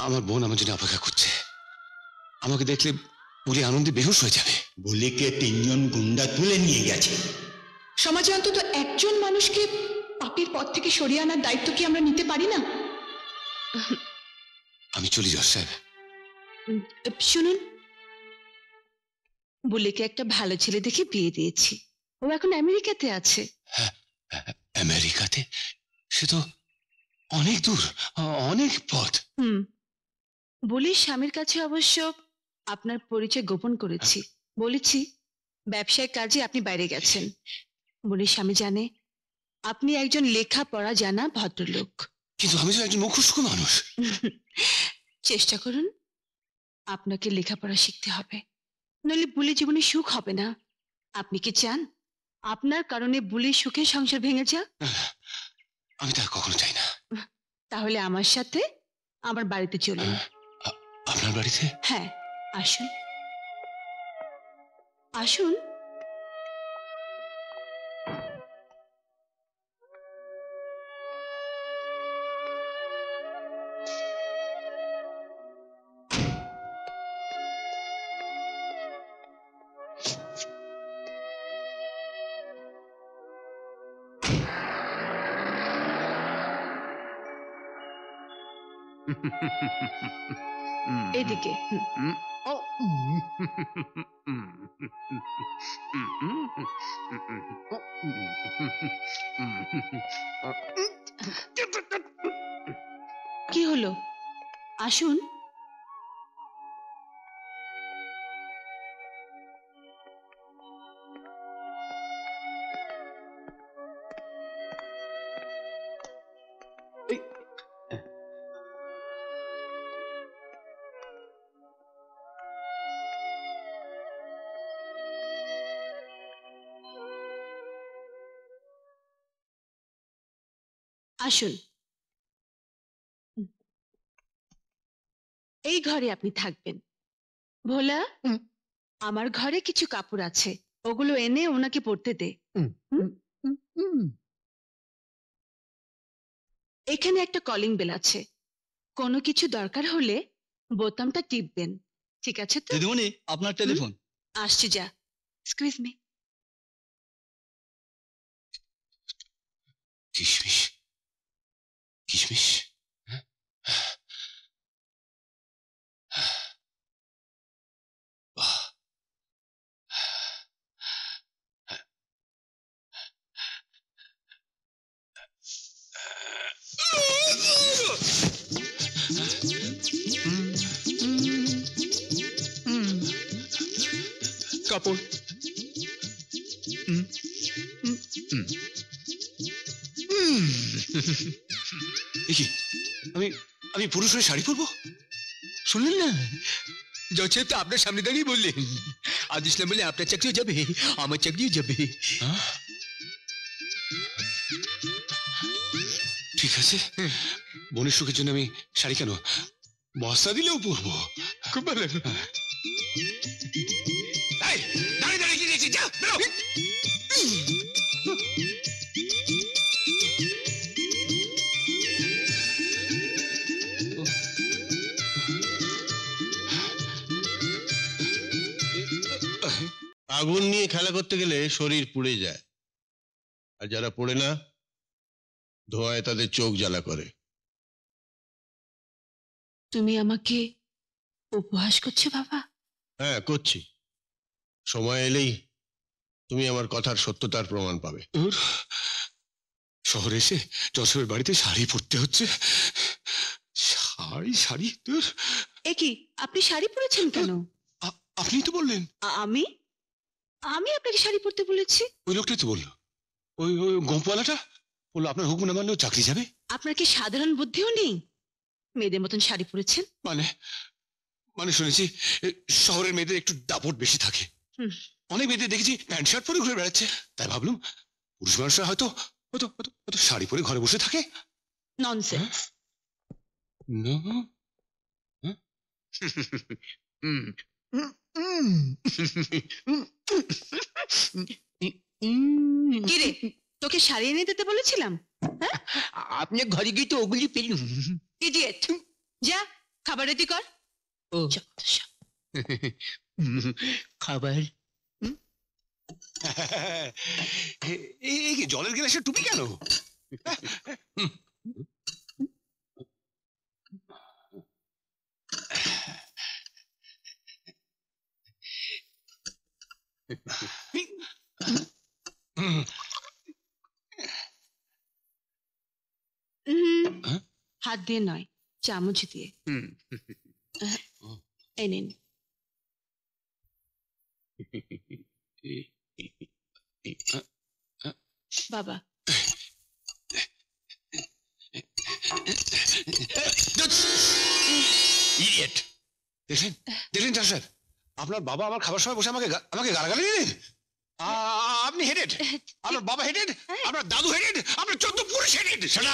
Speaker 8: আমার বোন আমার জন্য অপেক্ষা করছে। আমাকে দেখলে বলি আনন্দে বেহুশ হয়ে যাবে।
Speaker 16: বলিকে তিনজন গুন্ডা তুলে নিয়ে গেছে।
Speaker 13: সমাজে অন্তত একজন মানুষকে পাপের পথ থেকে সরিয়ে আনার দায়িত্ব কি আমরা নিতে পারি না?
Speaker 8: আমি চলি জজ সাহেব।
Speaker 11: শুনুন বুলিকে একটা ভালো ছেলে দেখে বিয়ে দিয়েছি। ও এখন আমেরিকাতে আছে।
Speaker 8: আমেরিকাতে? সে তো অনেক দূর অনেক পথ।
Speaker 11: হুম। বলির স্বামীর কাছে অবশ্য আপনার পরিচয় গোপন করেছি। বলেছি ব্যবসায়িক কাজে আপনি বাইরে গেছেন। বলির স্বামী জানে আপনি একজন লেখাপড়া জানা ভদ্রলোক।
Speaker 8: কিন্তু আমি তো একজন মুখুষ্ক মানুষ।
Speaker 11: চেষ্টা করুন আপনাকে লেখাপড়া শিখতে হবে। নইলে বুলি জীবনে সুখ হবে না। আপনি কি চান? আপনার কারণে বুলি সুখে সংসার ভেঙে যাক?
Speaker 8: আমি তা কখনো চাই না।
Speaker 11: তাহলে আমার সাথে আমার বাড়িতে চলুন।
Speaker 8: আপনার বাড়িতে?
Speaker 11: হ্যাঁ আসুন। আসুন। এদিকে হুম। আসুন। এই ঘরে আপনি থাকবেন। ভোলা আমার ঘরে কিছু কাপড় আছে। ওগুলো এনে ওনাকে পরতে দে। এখানে একটা কলিং বেল আছে। কোনো কিছু দরকার হলে বোতামটা টিপবেন। ঠিক আছে তো?
Speaker 3: দিদিমণি আপনার টেলিফোন।
Speaker 11: আসছি যা। স্কুইজ মি
Speaker 8: কিশমিশ কিশমিশ হ্যাঁ? বাহ।
Speaker 12: কাপড়
Speaker 8: এ কি? আমি আমি পুরুষ হয়ে শাড়ি পরবো?
Speaker 17: শুনলেন না? জজ সাহেব তো আপনার সামনে দাঁড়িয়ে বললেন। আজ ইসলাম বলে আপনার চাকরিও যাবে আমার চাকরিও যাবে।
Speaker 8: হ্যাঁ? ঠিক আছে। বোনের সুখের জন্য আমি শাড়ি কেন? বস্তা দিলেও পরবো।
Speaker 17: খুব ভালো।
Speaker 9: আগুন নিয়ে খেলা করতে গেলে শরীর পুড়ে যায়। আর যারা পড়ে না ধোঁয়ায় তাদের চোখ জ্বালা করে।
Speaker 11: তুমি আমাকে উপহাস করছ বাবা?
Speaker 9: হ্যাঁ করছি। সময় এলেই তুমি আমার কথার সত্যতার প্রমাণ পাবে।
Speaker 8: শহরে এসে যশোরের বাড়িতে শাড়ি পরতে হচ্ছে। শাড়ি শাড়ি তোর
Speaker 11: এ কি আপনি শাড়ি পরেছেন কেন?
Speaker 8: আপনি তো বললেন।
Speaker 11: আমি? আমি আপনাকে শাড়ি পরতে বলেছি।
Speaker 8: ওই লোকটাই তো বলল। ওই ওই গোপওয়ালাটা? বলল আপনার হুকুম না মানলেও চাকরি যাবে?
Speaker 11: আপনার কি সাধারণ বুদ্ধিও নেই? মেয়েদের মতন শাড়ি পরেছেন?
Speaker 8: মানে মানে শুনেছি এ, শহরের মেয়েদের একটু দাপট বেশি থাকে।
Speaker 11: হুম।
Speaker 8: অনেক মেয়েদের দেখেছি প্যান্ট শার্ট পরে ঘুরে বেড়াচ্ছে। তাই ভাবলাম পুরুষ মানুষরা হয়তো হয়তো হয়তো হয়তো শাড়ি পরে ঘরে বসে থাকে।
Speaker 11: ননসেন্স
Speaker 8: না?
Speaker 11: কি রে তোকে শাড়ি এনে দিতে বলেছিলাম?
Speaker 17: আপনার ঘরে গিয়ে তো ওগুলি পেলুম।
Speaker 11: ইডিয়েট যা খাবার রেডি কর।
Speaker 17: ও। খাবার?
Speaker 4: এই এই কি জলের গ্লাসে টুপি কেন?
Speaker 11: হাত দিয়ে নয় চামচ দিয়ে
Speaker 17: হুম।
Speaker 11: এই নিন বাবা
Speaker 4: ইডিয়েট দেখলেন দেখলেন চাষ সাহেব আপনার বাবা আমার খাবার সময় বসে আমাকে গা- আমাকে গালাগালি দিলেন? আ- আপনি হেডেড আপনার বাবা হেডেড আপনার দাদু হেডেড আপনার চোদ্দ পুরুষ হেডেড সেটা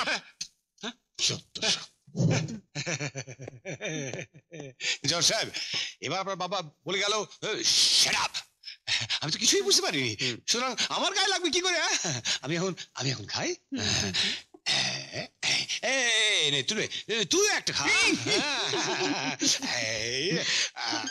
Speaker 4: জজ সাহেব এবার আপনার বাবা বলে গেল সেরাপ আমি তো কিছুই বুঝতে পারিনি। সুতরাং আমার গায়ে লাগবে কি করে হ্যাঁ? আমি এখন আমি এখন খাই? এই নে তুই নে, তুই একটা খা। এই, আহ,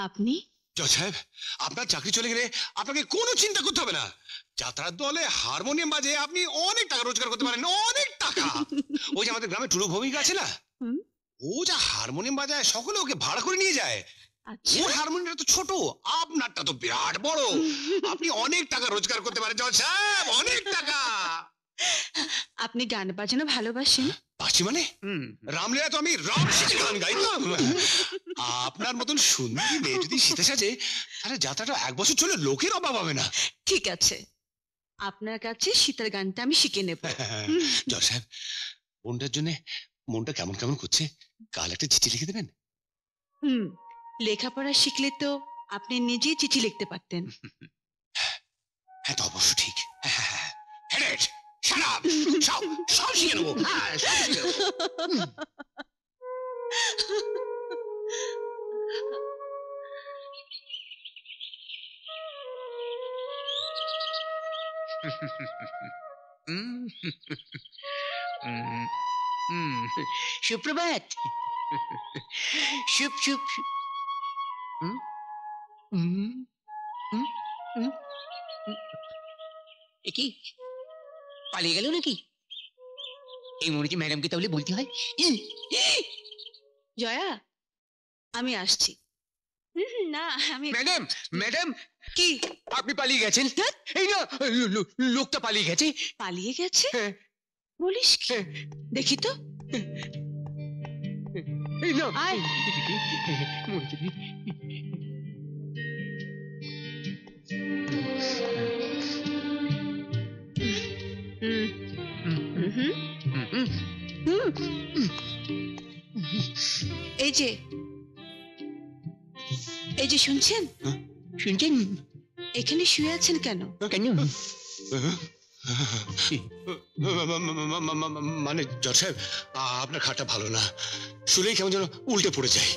Speaker 11: আপনি?
Speaker 4: জজ সাহেব আপনার চাকরি চলে গেলে আপনাকে কোনো চিন্তা করতে হবে না। যাত্রার দলে হারমোনিয়াম বাজে আপনি অনেক টাকা রোজগার করতে পারেন অনেক টাকা। ওই যে আমাদের গ্রামে টুলু ভৌমিক আছে না? ও যা হারমোনিয়াম বাজায় সকলে ওকে ভাড়া করে নিয়ে যায়।
Speaker 11: আচ্ছা।
Speaker 4: ওর হারমোনিয়ামটা তো ছোট আপনারটা তো বিরাট বড়। আপনি অনেক টাকা রোজগার করতে পারেন জজ সাহেব অনেক টাকা।
Speaker 11: আপনি গান বাজানো ভালোবাসেন?
Speaker 4: পাচ্ছি মানে? রামলীলা তো আমি রাম সেজে গান গাই তো। আপনার মতন সুন্দরী মেয়ে যদি শীতে সাজে তাহলে যাত্রাটা এক বছর চলে লোকের অভাব হবে না।
Speaker 11: ঠিক আছে। আপনার কাছে শীতের গানটা আমি শিখে নেব।
Speaker 4: জজ সাহেব বোনটার জন্য মনটা কেমন কেমন করছে কাল একটা চিঠি লিখে দেবেন?
Speaker 11: হুম লেখাপড়া শিখলে তো আপনি নিজেই চিঠি লিখতে পারতেন।
Speaker 4: হ্যাঁ তো অবশ্য ঠিক। হেডেড শাট সব সব শিখে নেব হ্যাঁ সব শিখে নেব
Speaker 17: হুম। হুম। হুম। সুপ্রভাত শুভ শুভ শুভ। হুম? হুম। হুম? হুম? হুম। এ কি পালিয়ে গেল নাকি? এই মনে কি ম্যাডামকে তাহলে বলতে হয়।
Speaker 11: জয়া আমি আসছি। না আমি
Speaker 17: ম্যাডাম ম্যাডাম
Speaker 11: কি?
Speaker 17: আপনি পালিয়ে গেছেন? এই না লোকটা পালিয়ে গেছে।
Speaker 11: পালিয়ে গেছে?
Speaker 17: হ্যাঁ।
Speaker 11: বলিস কি?
Speaker 17: হ্যাঁ।
Speaker 11: দেখি তো।
Speaker 17: এই না।
Speaker 11: আয়।
Speaker 17: মরে
Speaker 11: এই যে এই যে শুনছেন?
Speaker 17: শুনছেন?
Speaker 11: এখানে শুয়ে আছেন কেন?
Speaker 17: কেন?
Speaker 4: মানে জজ সাহেব আপনার খাটটা ভালো না। শুলেই কেমন যেন উল্টে পড়ে যায়।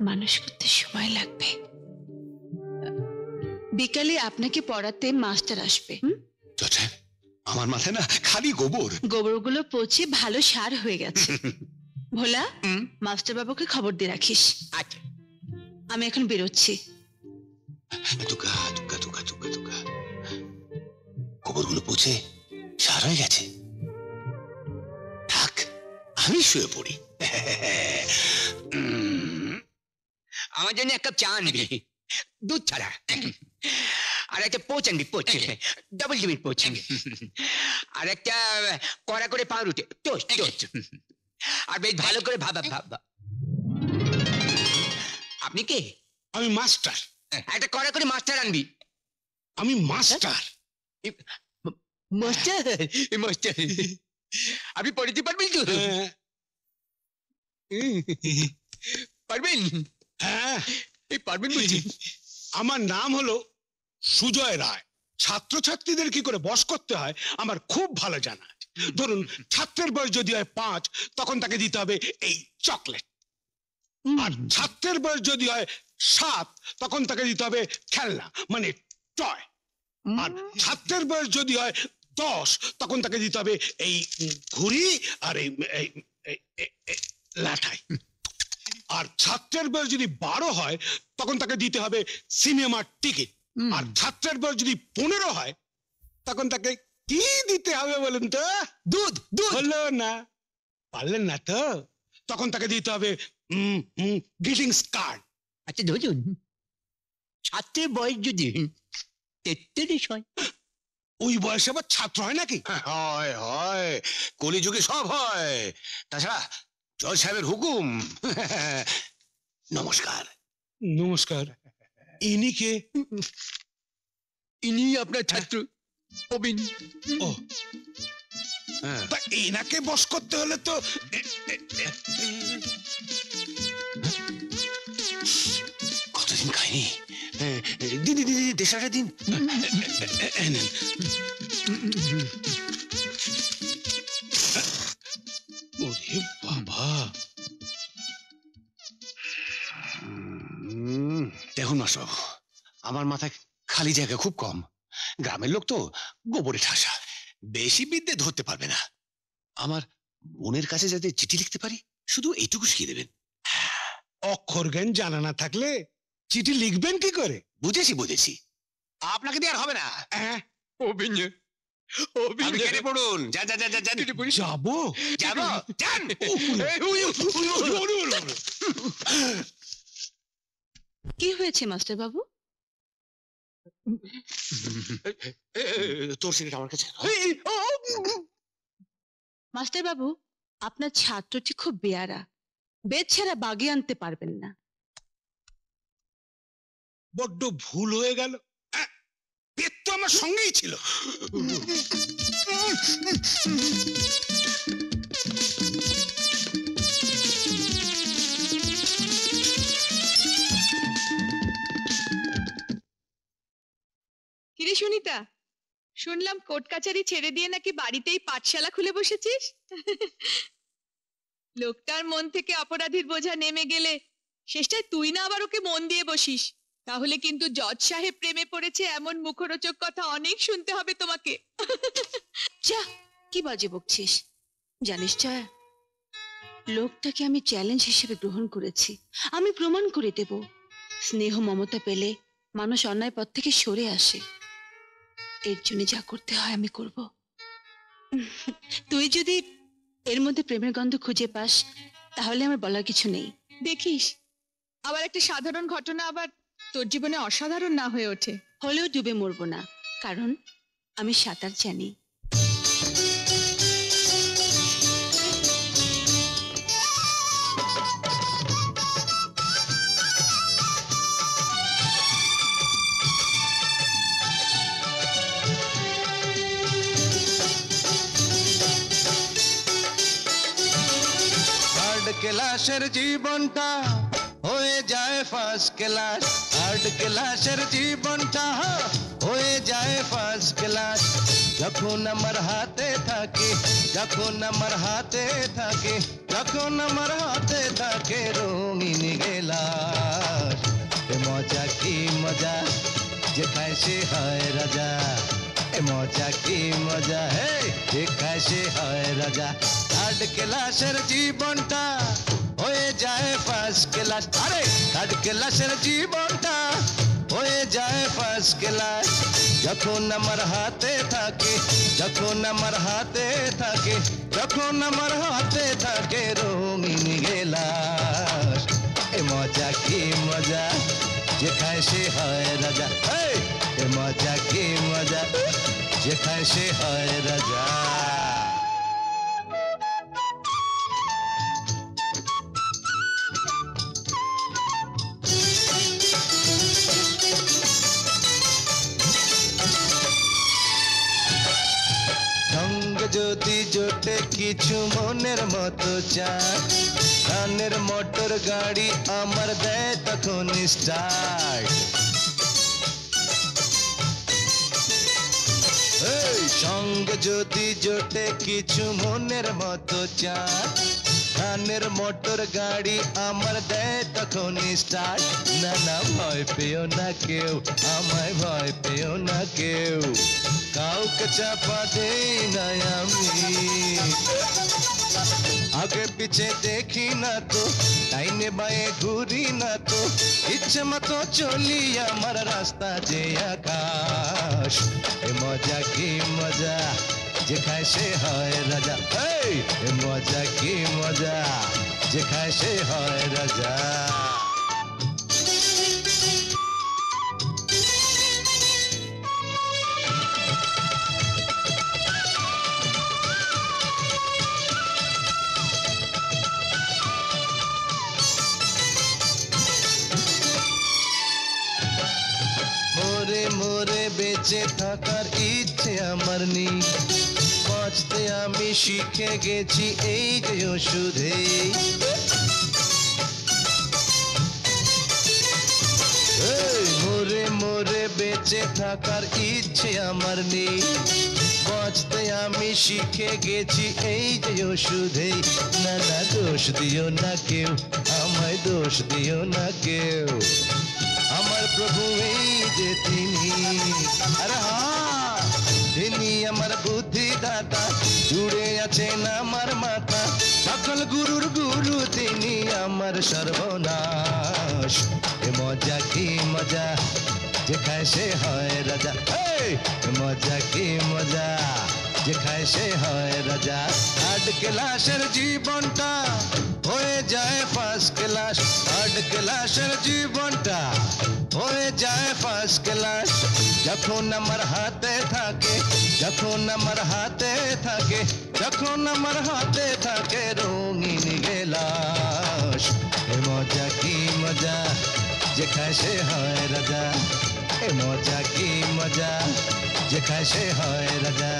Speaker 11: মানুষ করতে সময় লাগবে। বিকালে আপনাকে পড়াতে মাস্টার আসবে। হুম?
Speaker 4: জজ সাহেব আমার মাথায় না খালি গোবর।
Speaker 11: গোবরগুলো পচে ভালো সার হয়ে গেছে। ভোলা। মাস্টার বাবুকে খবর দিয়ে রাখিস।
Speaker 17: আচ্ছা।
Speaker 11: আমি এখন বেরোচ্ছি।
Speaker 4: দুগা দুগা দুগা দুগা দুগা। গোবরগুলো পচে সার হয়ে গেছে। থাক আমি শুয়ে পড়ি।
Speaker 17: আমার জন্য এক কাপ চা আনবি দুধ ছাড়া। আর একটা পোচ আনবি পোচ ডাবল ডিমের পোচ আর একটা কড়া করে পাউরুটি টোস্ট টোস্ট আর বেশ ভালো করে ভাবা ভাবা। আপনি কে?
Speaker 4: আমি মাস্টার
Speaker 17: একটা কড়া করে মাস্টার আনবি।
Speaker 4: আমি মাস্টার
Speaker 17: মাস্টার মাস্টার আপনি পড়িতে পারবেন তো?
Speaker 4: হ্যাঁ,
Speaker 16: পারবেন?
Speaker 6: হ্যাঁ।
Speaker 16: এই পারবেন বলছি।
Speaker 6: আমার নাম হলো সুজয় রায় ছাত্রছাত্রীদের কি করে বস করতে হয় আমার খুব ভালো জানা আছে। ধরুন ছাত্রের বয়স যদি হয় পাঁচ তখন তাকে দিতে হবে এই চকলেট। আর ছাত্রের বয়স যদি হয় সাত তখন তাকে দিতে হবে খেলনা মানে টয়। আর ছাত্রের বয়স যদি হয় দশ তখন তাকে দিতে হবে এই ঘুড়ি আর এই লাঠাই। আর ছাত্রের বয়স যদি বারো হয় তখন তাকে দিতে হবে সিনেমার টিকিট। আর ছাত্রের বয়স যদি পনেরো হয় তখন তাকে কি দিতে হবে বলুন তো? দুধ দুধ। হলো না। পারলেন না তো? তখন তাকে দিতে হবে গ্রিটিংস কার্ড
Speaker 17: আচ্ছা ধরুন ছাত্রের বয়স যদি তেত্রিশ হয়।
Speaker 6: ওই বয়সে আবার ছাত্র হয় নাকি?
Speaker 8: হয় হয়। কলিযুগে সব হয়। তাছাড়া জজ সাহেবের হুকুম। নমস্কার।
Speaker 6: নমস্কার। ইনি কে
Speaker 17: ইনি আপনার ছাত্র প্রবীণ
Speaker 6: ও
Speaker 8: হ্যাঁ
Speaker 6: তা এনাকে বস করতে হলে তো
Speaker 8: কতদিন খাইনি দিন দিন দিন, দিন দেশাটা দিন।
Speaker 6: ওরে
Speaker 8: মাস্টার আমার মাথায় খালি জায়গা খুব কম গ্রামের লোক তো গোবরে ঠাসা বেশি বিদ্যে ধরতে পারবে না আমার বোনের কাছে যাতে চিঠি লিখতে পারি শুধু এইটুকু শিখিয়ে দেবেন
Speaker 6: অক্ষর জ্ঞান জানা না থাকলে চিঠি লিখবেন কি করে
Speaker 8: বুঝেছি বুঝেছি আপনাকে দিয়ে আর হবে না
Speaker 6: হ্যাঁ
Speaker 8: পড়ুন যা যা যা যা
Speaker 6: যাব
Speaker 8: যাব যান
Speaker 11: কি হয়েছে মাস্টার বাবু
Speaker 8: তোর সিগারেট আমার কাছে
Speaker 11: মাস্টার বাবু আপনার ছাত্রটি খুব বেয়ারা। বেদ ছাড়া বাগে আনতে পারবেন না।
Speaker 6: বড্ড ভুল হয়ে গেল। পেট তো আমার সঙ্গেই ছিল।
Speaker 13: কিরে সুনিতা? শুনলাম কোর্ট কাচারি ছেড়ে দিয়ে নাকি বাড়িতেই পাঠশালা খুলে বসেছিস? লোকটার মন থেকে অপরাধীর বোঝা নেমে গেলে শেষটায় তুই না আবার ওকে মন দিয়ে বসিস। তাহলে কিন্তু জজ সাহেব প্রেমে পড়েছে এমন মুখরোচক কথা অনেক শুনতে হবে তোমাকে।
Speaker 11: যা, কি বাজে বকছিস? জানিস জয়া লোকটাকে আমি চ্যালেঞ্জ হিসেবে গ্রহণ করেছি। আমি প্রমাণ করে দেব। স্নেহ মমতা পেলে মানুষ অন্যায় পথ থেকে সরে আসে। এর জন্য যা করতে হয় আমি করব। তুই যদি এর মধ্যে প্রেমের গন্ধ খুঁজে পাস তাহলে আমার বলার কিছু নেই।
Speaker 13: দেখিস আবার একটা সাধারণ ঘটনা আবার তোর জীবনে অসাধারণ না হয়ে ওঠে।
Speaker 11: হলেও ডুবে মরবো না কারণ আমি সাঁতার জানি।
Speaker 5: ক্লাসের জীবনটা হয়ে যায় ফার্স্ট ক্লাস থার্ড ক্লাসের জীবনটা হয়ে যায় ফার্স্ট ক্লাস যখন আমার হাতে থাকে যখন আমার হাতে থাকে যখন আমার হাতে থাকে রঙিন গেলাস এ মজা কি মজা যেখানে সে হয় রাজা এ মজা কি মজা হে যেখানে সে হয় রাজা থার্ড ক্লাসের জীবনটা হয়ে যায় ফার্স্ট ক্লাস আরে থার্ড ক্লাসের জীবনটা হয়ে যায় ফার্স্ট ক্লাস যখন আমার হাতে থাকে যখন আমার হাতে থাকে যখন আমার হাতে থাকে রঙিন গেলাস এ মজা কি মজা যেখানে সে হয় রাজা এ মজা, কি মজা, যেখানে সে হয় রাজা। যদি জোটে, কিছু মনের মতো চায় ধানের মোটর গাড়ি আমার দেয়, তখন স্টার্ট সঙ্গে যদি জোটে কিছু মনের মতো চাঁদ, ধানের মোটর গাড়ি আমার দেয় তখন স্টার্ট না না, ভয় পেও না কেউ, আমায় ভয় পেও না কেউ। কাউকে চাপা দেই না আমি। আগে পিছে দেখি না তো ডাইনে বায়ে ঘুরি না তো ইচ্ছে মতো চলি আমার রাস্তা যে আকাশ এ মজা কি মজা যে খায় সে হয় রাজা এ মজা কি মজা যে খায় সে হয় রাজা বেঁচে থাকার ইচ্ছে আমার নেই। বাঁচতে আমি শিখে গেছি এই যে ওষুধেই এই মোরে মোরে বেঁচে থাকার ইচ্ছে আমার নেই। বাঁচতে আমি শিখে গেছি এই যে ওষুধে। না না, দোষ দিও না কেউ, আমায় দোষ দিও না কেউ। আমার প্রভু এই তিনি আমার বুদ্ধি দাতা জুড়ে আছেন আমার মাথা সকল গুরুর গুরু তিনি আমার সর্বনাশ এ মজা কি মজা যে খায় সে হয় রাজা মজা কি মজা যে খায় সে হয় রাজা। আট ক্লাসের জীবনটা হয়ে যায় পাঁচ ক্লাস আট ক্লাসের জীবনটা হয়ে যায় ফার্স্ট ক্লাস যখন আমার হাতে থাকে, যখন আমার হাতে থাকে, যখন আমার হাতে থাকে রঙিন গেলাস এ মজা কি মজা? যে খায় সে হয় রাজা, এ মজা কি মজা? যে খায় সে হয় রাজা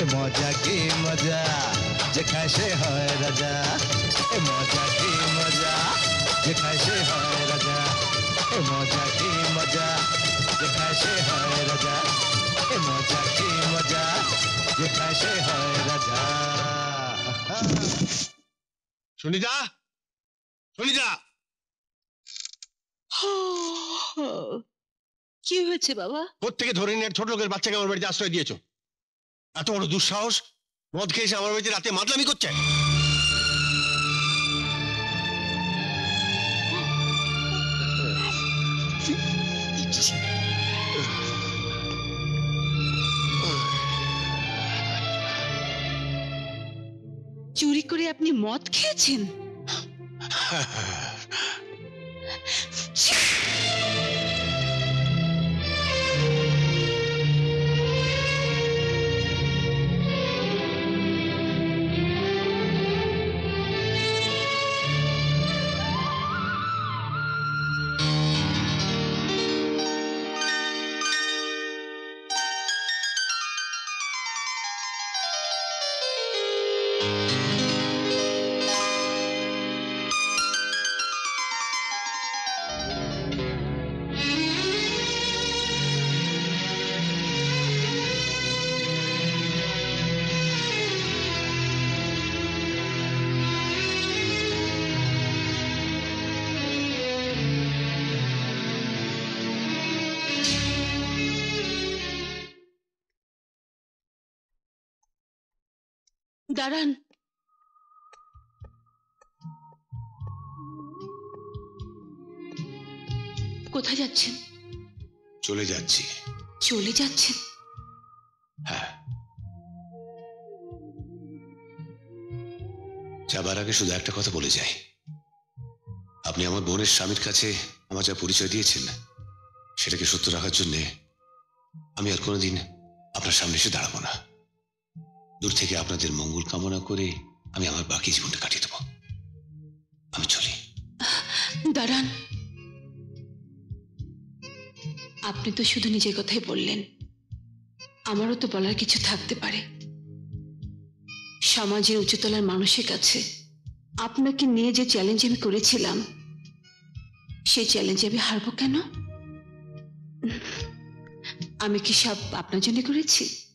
Speaker 5: এ মজা কি মজা? যে খায় সে হয় রাজা এ মজা কি মজা? যে খায় সে হয় রাজা এ মজা কি মজা? যে খায় সে হয় রাজা এ মজা কি মজা? যে খায় সে হয় রাজা।
Speaker 9: সুনিতা সুনিতা।
Speaker 11: কি হয়েছে বাবা?
Speaker 9: কোথেকে ধরে নিয়ে ছোট লোকের বাচ্চাকে আমার বাড়িতে আশ্রয় দিয়েছ। এত বড় দুঃসাহস? মদ খেয়ে এসে আমার বাড়িতে রাতে মাতলামি করছে?
Speaker 11: চুরি করে আপনি মদ খেয়েছেন? দাঁড়ান। কোথায় যাচ্ছেন?
Speaker 8: চলে যাচ্ছি।
Speaker 11: চলে যাচ্ছেন?
Speaker 8: হ্যাঁ। যাবার আগে শুধু একটা কথা বলে যাই। আপনি আমার বোনের স্বামীর কাছে আমার যা পরিচয় দিয়েছেন সেটাকে সত্য রাখার জন্যে আমি আর কোনোদিন আপনার সামনে এসে দাঁড়াবো না। দূর থেকে আপনাদের মঙ্গল কামনা করে আমি আমার বাকি জীবনটা কাটিয়ে দেবো। আমি চলি।
Speaker 11: দাঁড়ান। আপনি তো শুধু নিজের কথাই বললেন। আমারও তো বলার কিছু থাকতে পারে। সমাজের উচ্চতলার মানুষের কাছে আপনাকে নিয়ে যে চ্যালেঞ্জ আমি করেছিলাম, সেই চ্যালেঞ্জে আমি হারবো কেন? আমি কি সব আপনার জন্য করেছি?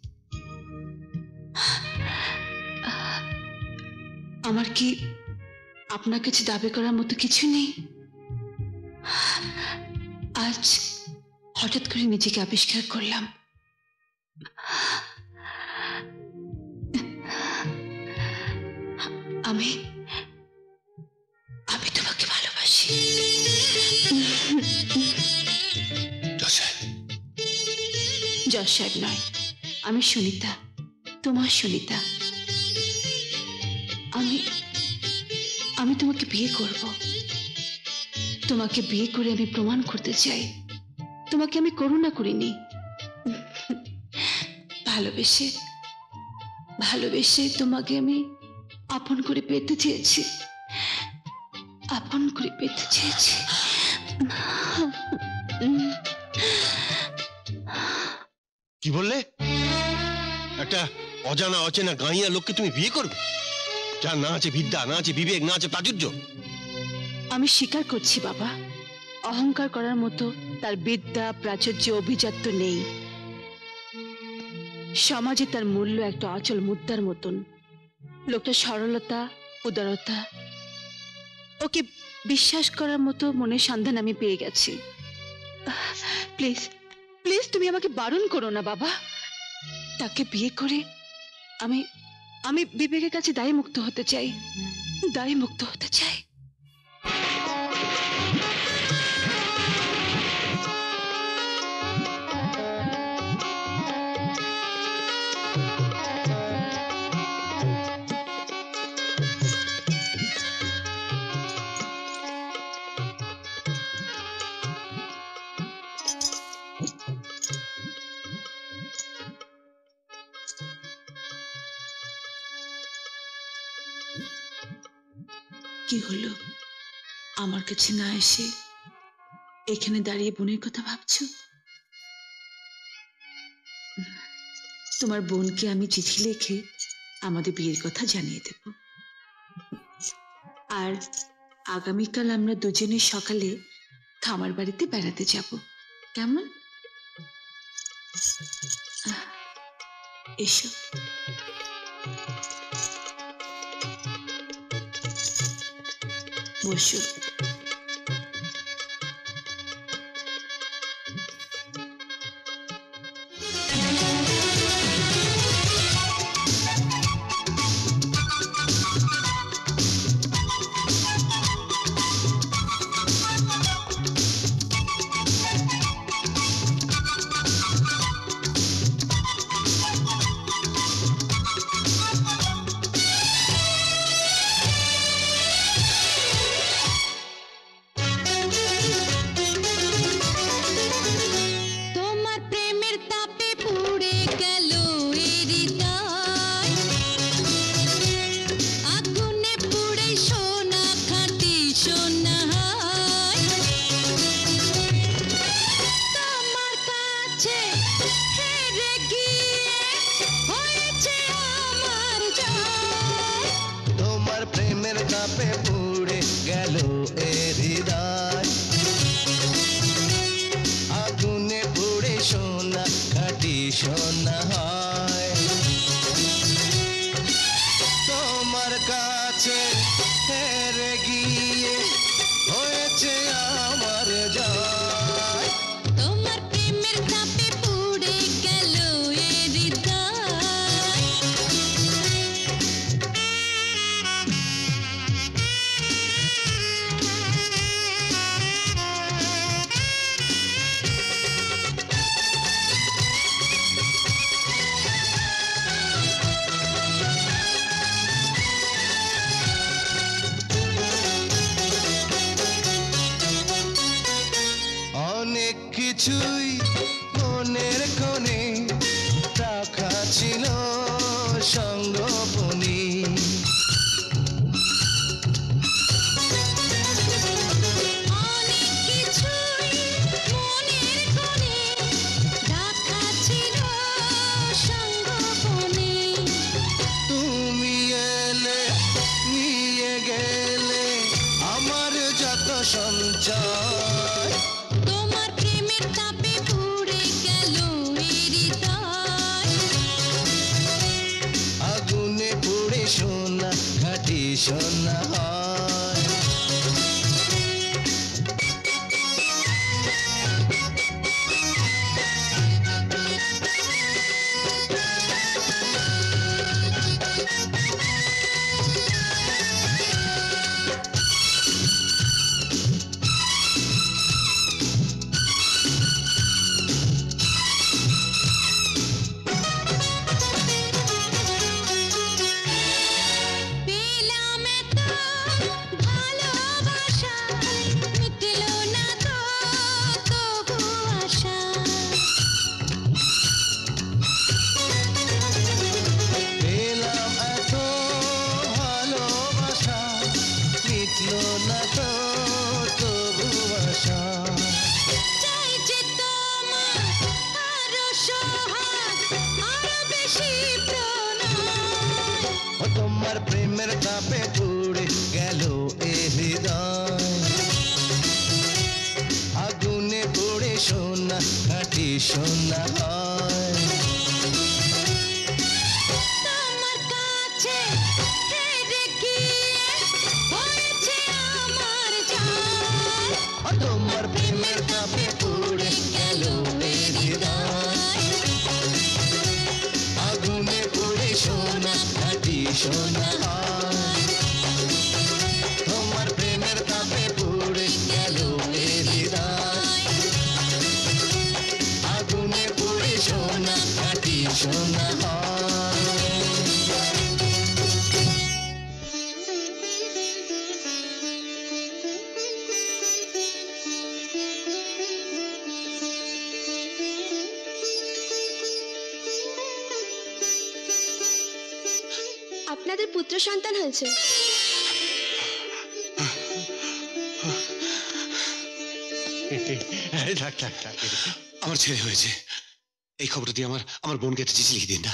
Speaker 11: আমার কি আপনার কাছে দাবি করার মতো কিছু নেই? আজ হঠাৎ করে নিজেকে আবিষ্কার করলাম। আমি আমি তোমাকে ভালোবাসি। জজ সাহেব। নয় আমি সুনিতা। তোমার সুনিতা, আমি আমি তোমাকে বিয়ে করব। তোমাকে বিয়ে করে আমি প্রমাণ করতে চাই। তোমাকে আমি করুণা করিনি। ভালোবেসে ভালোবেসে তোমাকে আমি আপন করে পেতে চেয়েছি। আপন করে পেতে চেয়েছি।
Speaker 9: কি বললে? একটা অজানা, অচেনা গাঁইয়া লোককে তুমি বিয়ে করবে? যার না আছে বিদ্যা, না আছে বিবেক, না আছে প্রাচুর্য।
Speaker 11: আমি স্বীকার করছি, বাবা। অহংকার করার মতো তার বিদ্যা, প্রাচুর্য, অভিজাত্য নেই। সমাজে তার মূল্য একটা অচল মুদ্রার মতন। লোকটা সরলতা, উদারতা। ওকে বিশ্বাস করার মতো মনের সন্ধান আমি পেয়ে গেছি। প্লিজ প্লিজ তুমি আমাকে বারণ করো না, বাবা। তাকে বিয়ে করে আমি আমি বিবেকের কাছে দায়ী মুক্ত হতে চাই। দায়ী মুক্ত হতে চাই। কি হলো? আমার কাছে না এসে এখানে দাঁড়িয়ে বোনের কথা ভাবছ? তোমার বোনকে আমি চিঠি লিখে আমাদের বিয়ের কথা জানিয়ে দেব। আর আগামীকাল আমরা দুজনে সকালে খামার বাড়িতে বেড়াতে যাব। কেমন? এসো। বসো
Speaker 5: তোমার যদি আমার
Speaker 8: আমার বোনকে একটা চিঠি লিখে দিন না।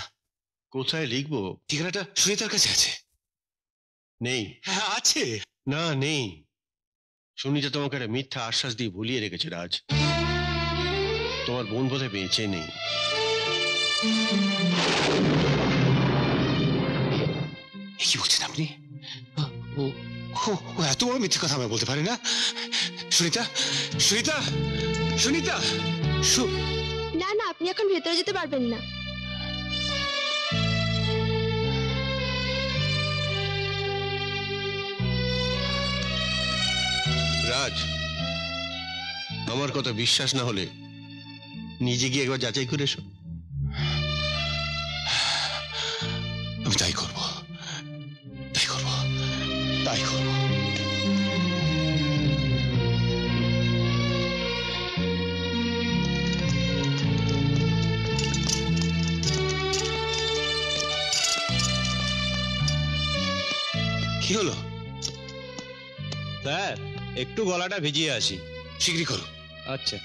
Speaker 9: কোথায় লিখব?
Speaker 8: ঠিকানাটা সুনিতার কাছে আছে।
Speaker 9: নেই।
Speaker 8: হ্যাঁ আছে।
Speaker 9: না নেই। সুনিতা তোমাকে একটা মিথ্যা আশ্বাস দিয়ে ভুলিয়ে রেখেছে রাজ। তোমার বোন বোধহয় বেঁচে নেই।
Speaker 8: কি বলছেন আপনি? ও এত বড় মিথ্যে কথা আমায় বলতে পারি না? সুনিতা সুনিতা সুনিতা
Speaker 18: আপনি এখন ভেতরে যেতে পারবেন না।
Speaker 9: রাজ আমার কথা বিশ্বাস না হলে নিজে গিয়ে একবার যাচাই করে এসো।
Speaker 8: আমি তাই
Speaker 19: একটু গলাটা ভিজিয়ে আসি।
Speaker 8: শিগগিরি করো।
Speaker 19: আচ্ছা।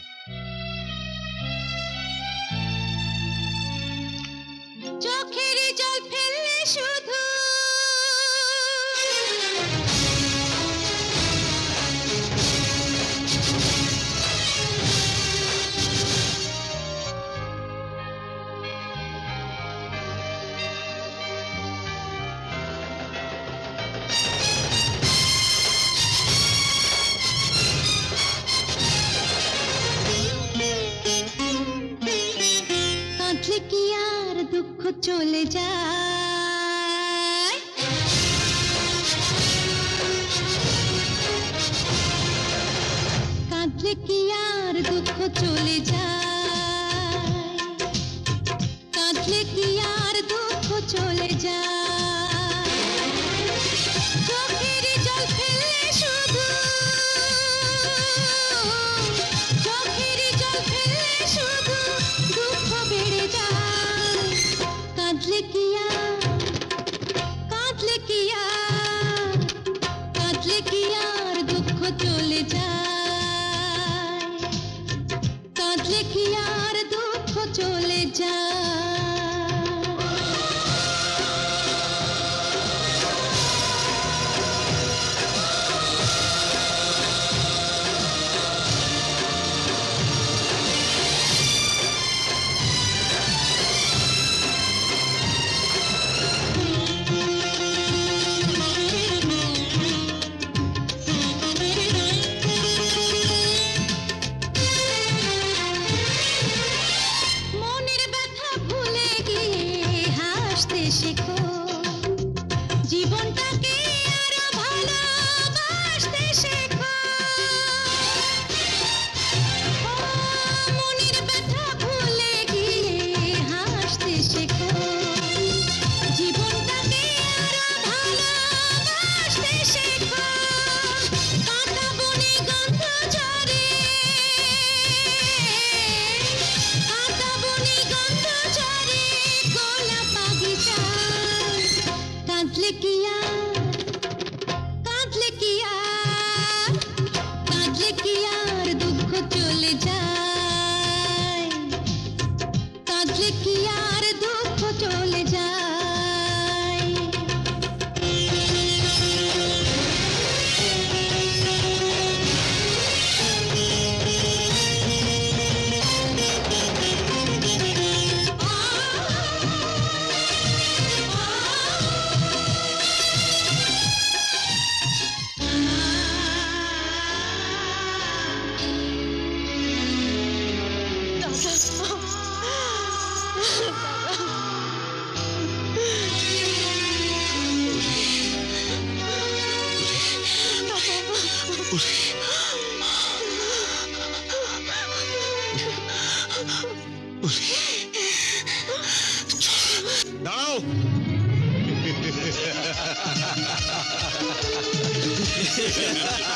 Speaker 8: दाओ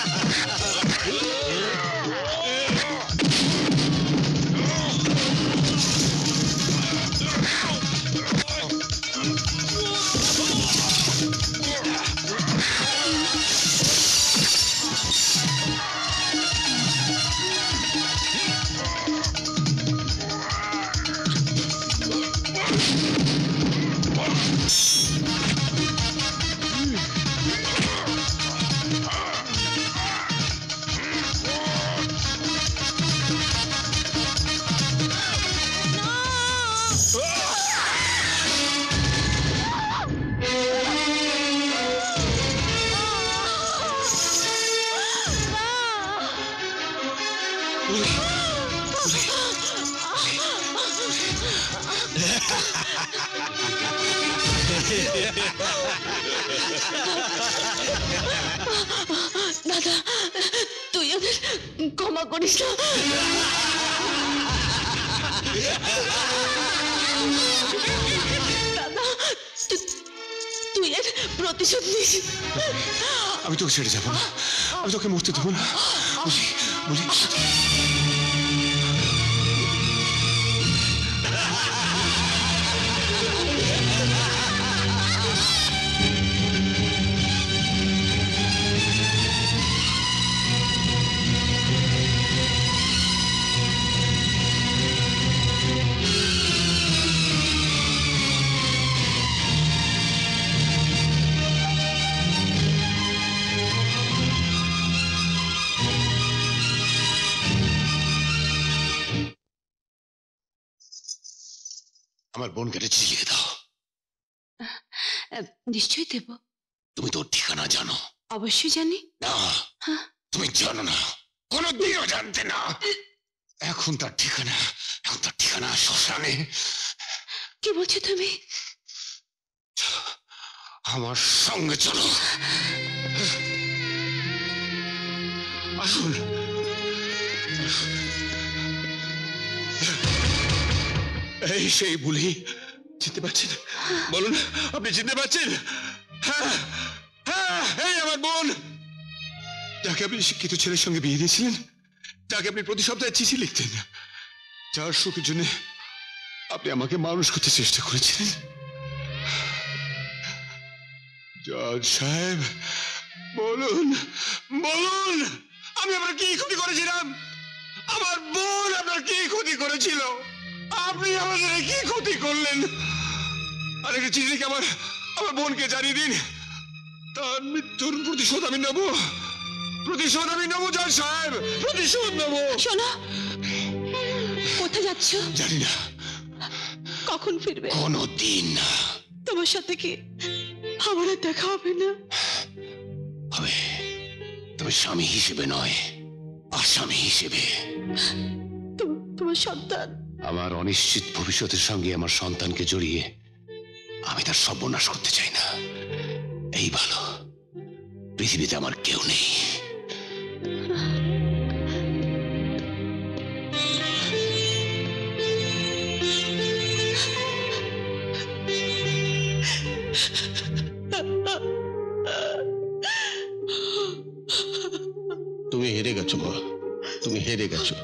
Speaker 8: ছেড়ে যাব না। আমি তোকে মরতে দেবো না। বোনকে চিঠি দাও।
Speaker 11: নিশ্চয়ই দেব।
Speaker 8: তুমি তোর ঠিকানা জানো।
Speaker 11: অবশ্যই জানি।
Speaker 8: না তুমি জানো না। কোনো কোনোদিনও জানতে না। এখন তার ঠিকানা এখন তার ঠিকানা শ্মশানে।
Speaker 11: কি বলছো তুমি?
Speaker 8: আমার সঙ্গে চলো। আসুন। এই সেই বুলি। চিনতে পারছেন? বলুন, আপনি চিনতে পারছেন? হ্যাঁ হ্যাঁ এই আমার বোন। যাকে আপনি শিক্ষিত ছেলের সঙ্গে বিয়ে দিয়েছিলেন যাকে আপনি প্রতি সপ্তাহে চিঠি লিখতেন। যার সুখের জন্য আপনি আমাকে মানুষ করতে চেষ্টা করেছিলেন। জজ সাহেব, বলুন বলুন, আমি আপনার কি ক্ষতি করেছিলাম? আমার বোন আপনার কি ক্ষতি করেছিল? আপনি আমাদের কি ক্ষতি করলেন? আর একটা চিঠি লিখে আমার আমার বোনকে জানিয়ে দিন। তার মৃত্যুর প্রতিশোধ আমি নেব। প্রতিশোধ আমি নেব জজ সাহেব। প্রতিশোধ নেব।
Speaker 11: শোনো কোথায় যাচ্ছ?
Speaker 8: জানি না।
Speaker 11: কখন ফিরবে?
Speaker 8: কোনো দিন না।
Speaker 11: তোমার সাথে কি আমার আর দেখা হবে না?
Speaker 8: হবে। তবে স্বামী হিসেবে নয় আসামি হিসেবে।
Speaker 11: তোমার সন্তান
Speaker 8: আমার অনিশ্চিত ভবিষ্যতের সঙ্গে আমার সন্তানকে জড়িয়ে আমি তার সর্বনাশ করতে চাই না। এই ভালো, পৃথিবীতে আমার কেউ নেই।
Speaker 9: তুমি হেরে গেছো, মা। তুমি হেরে গেছো।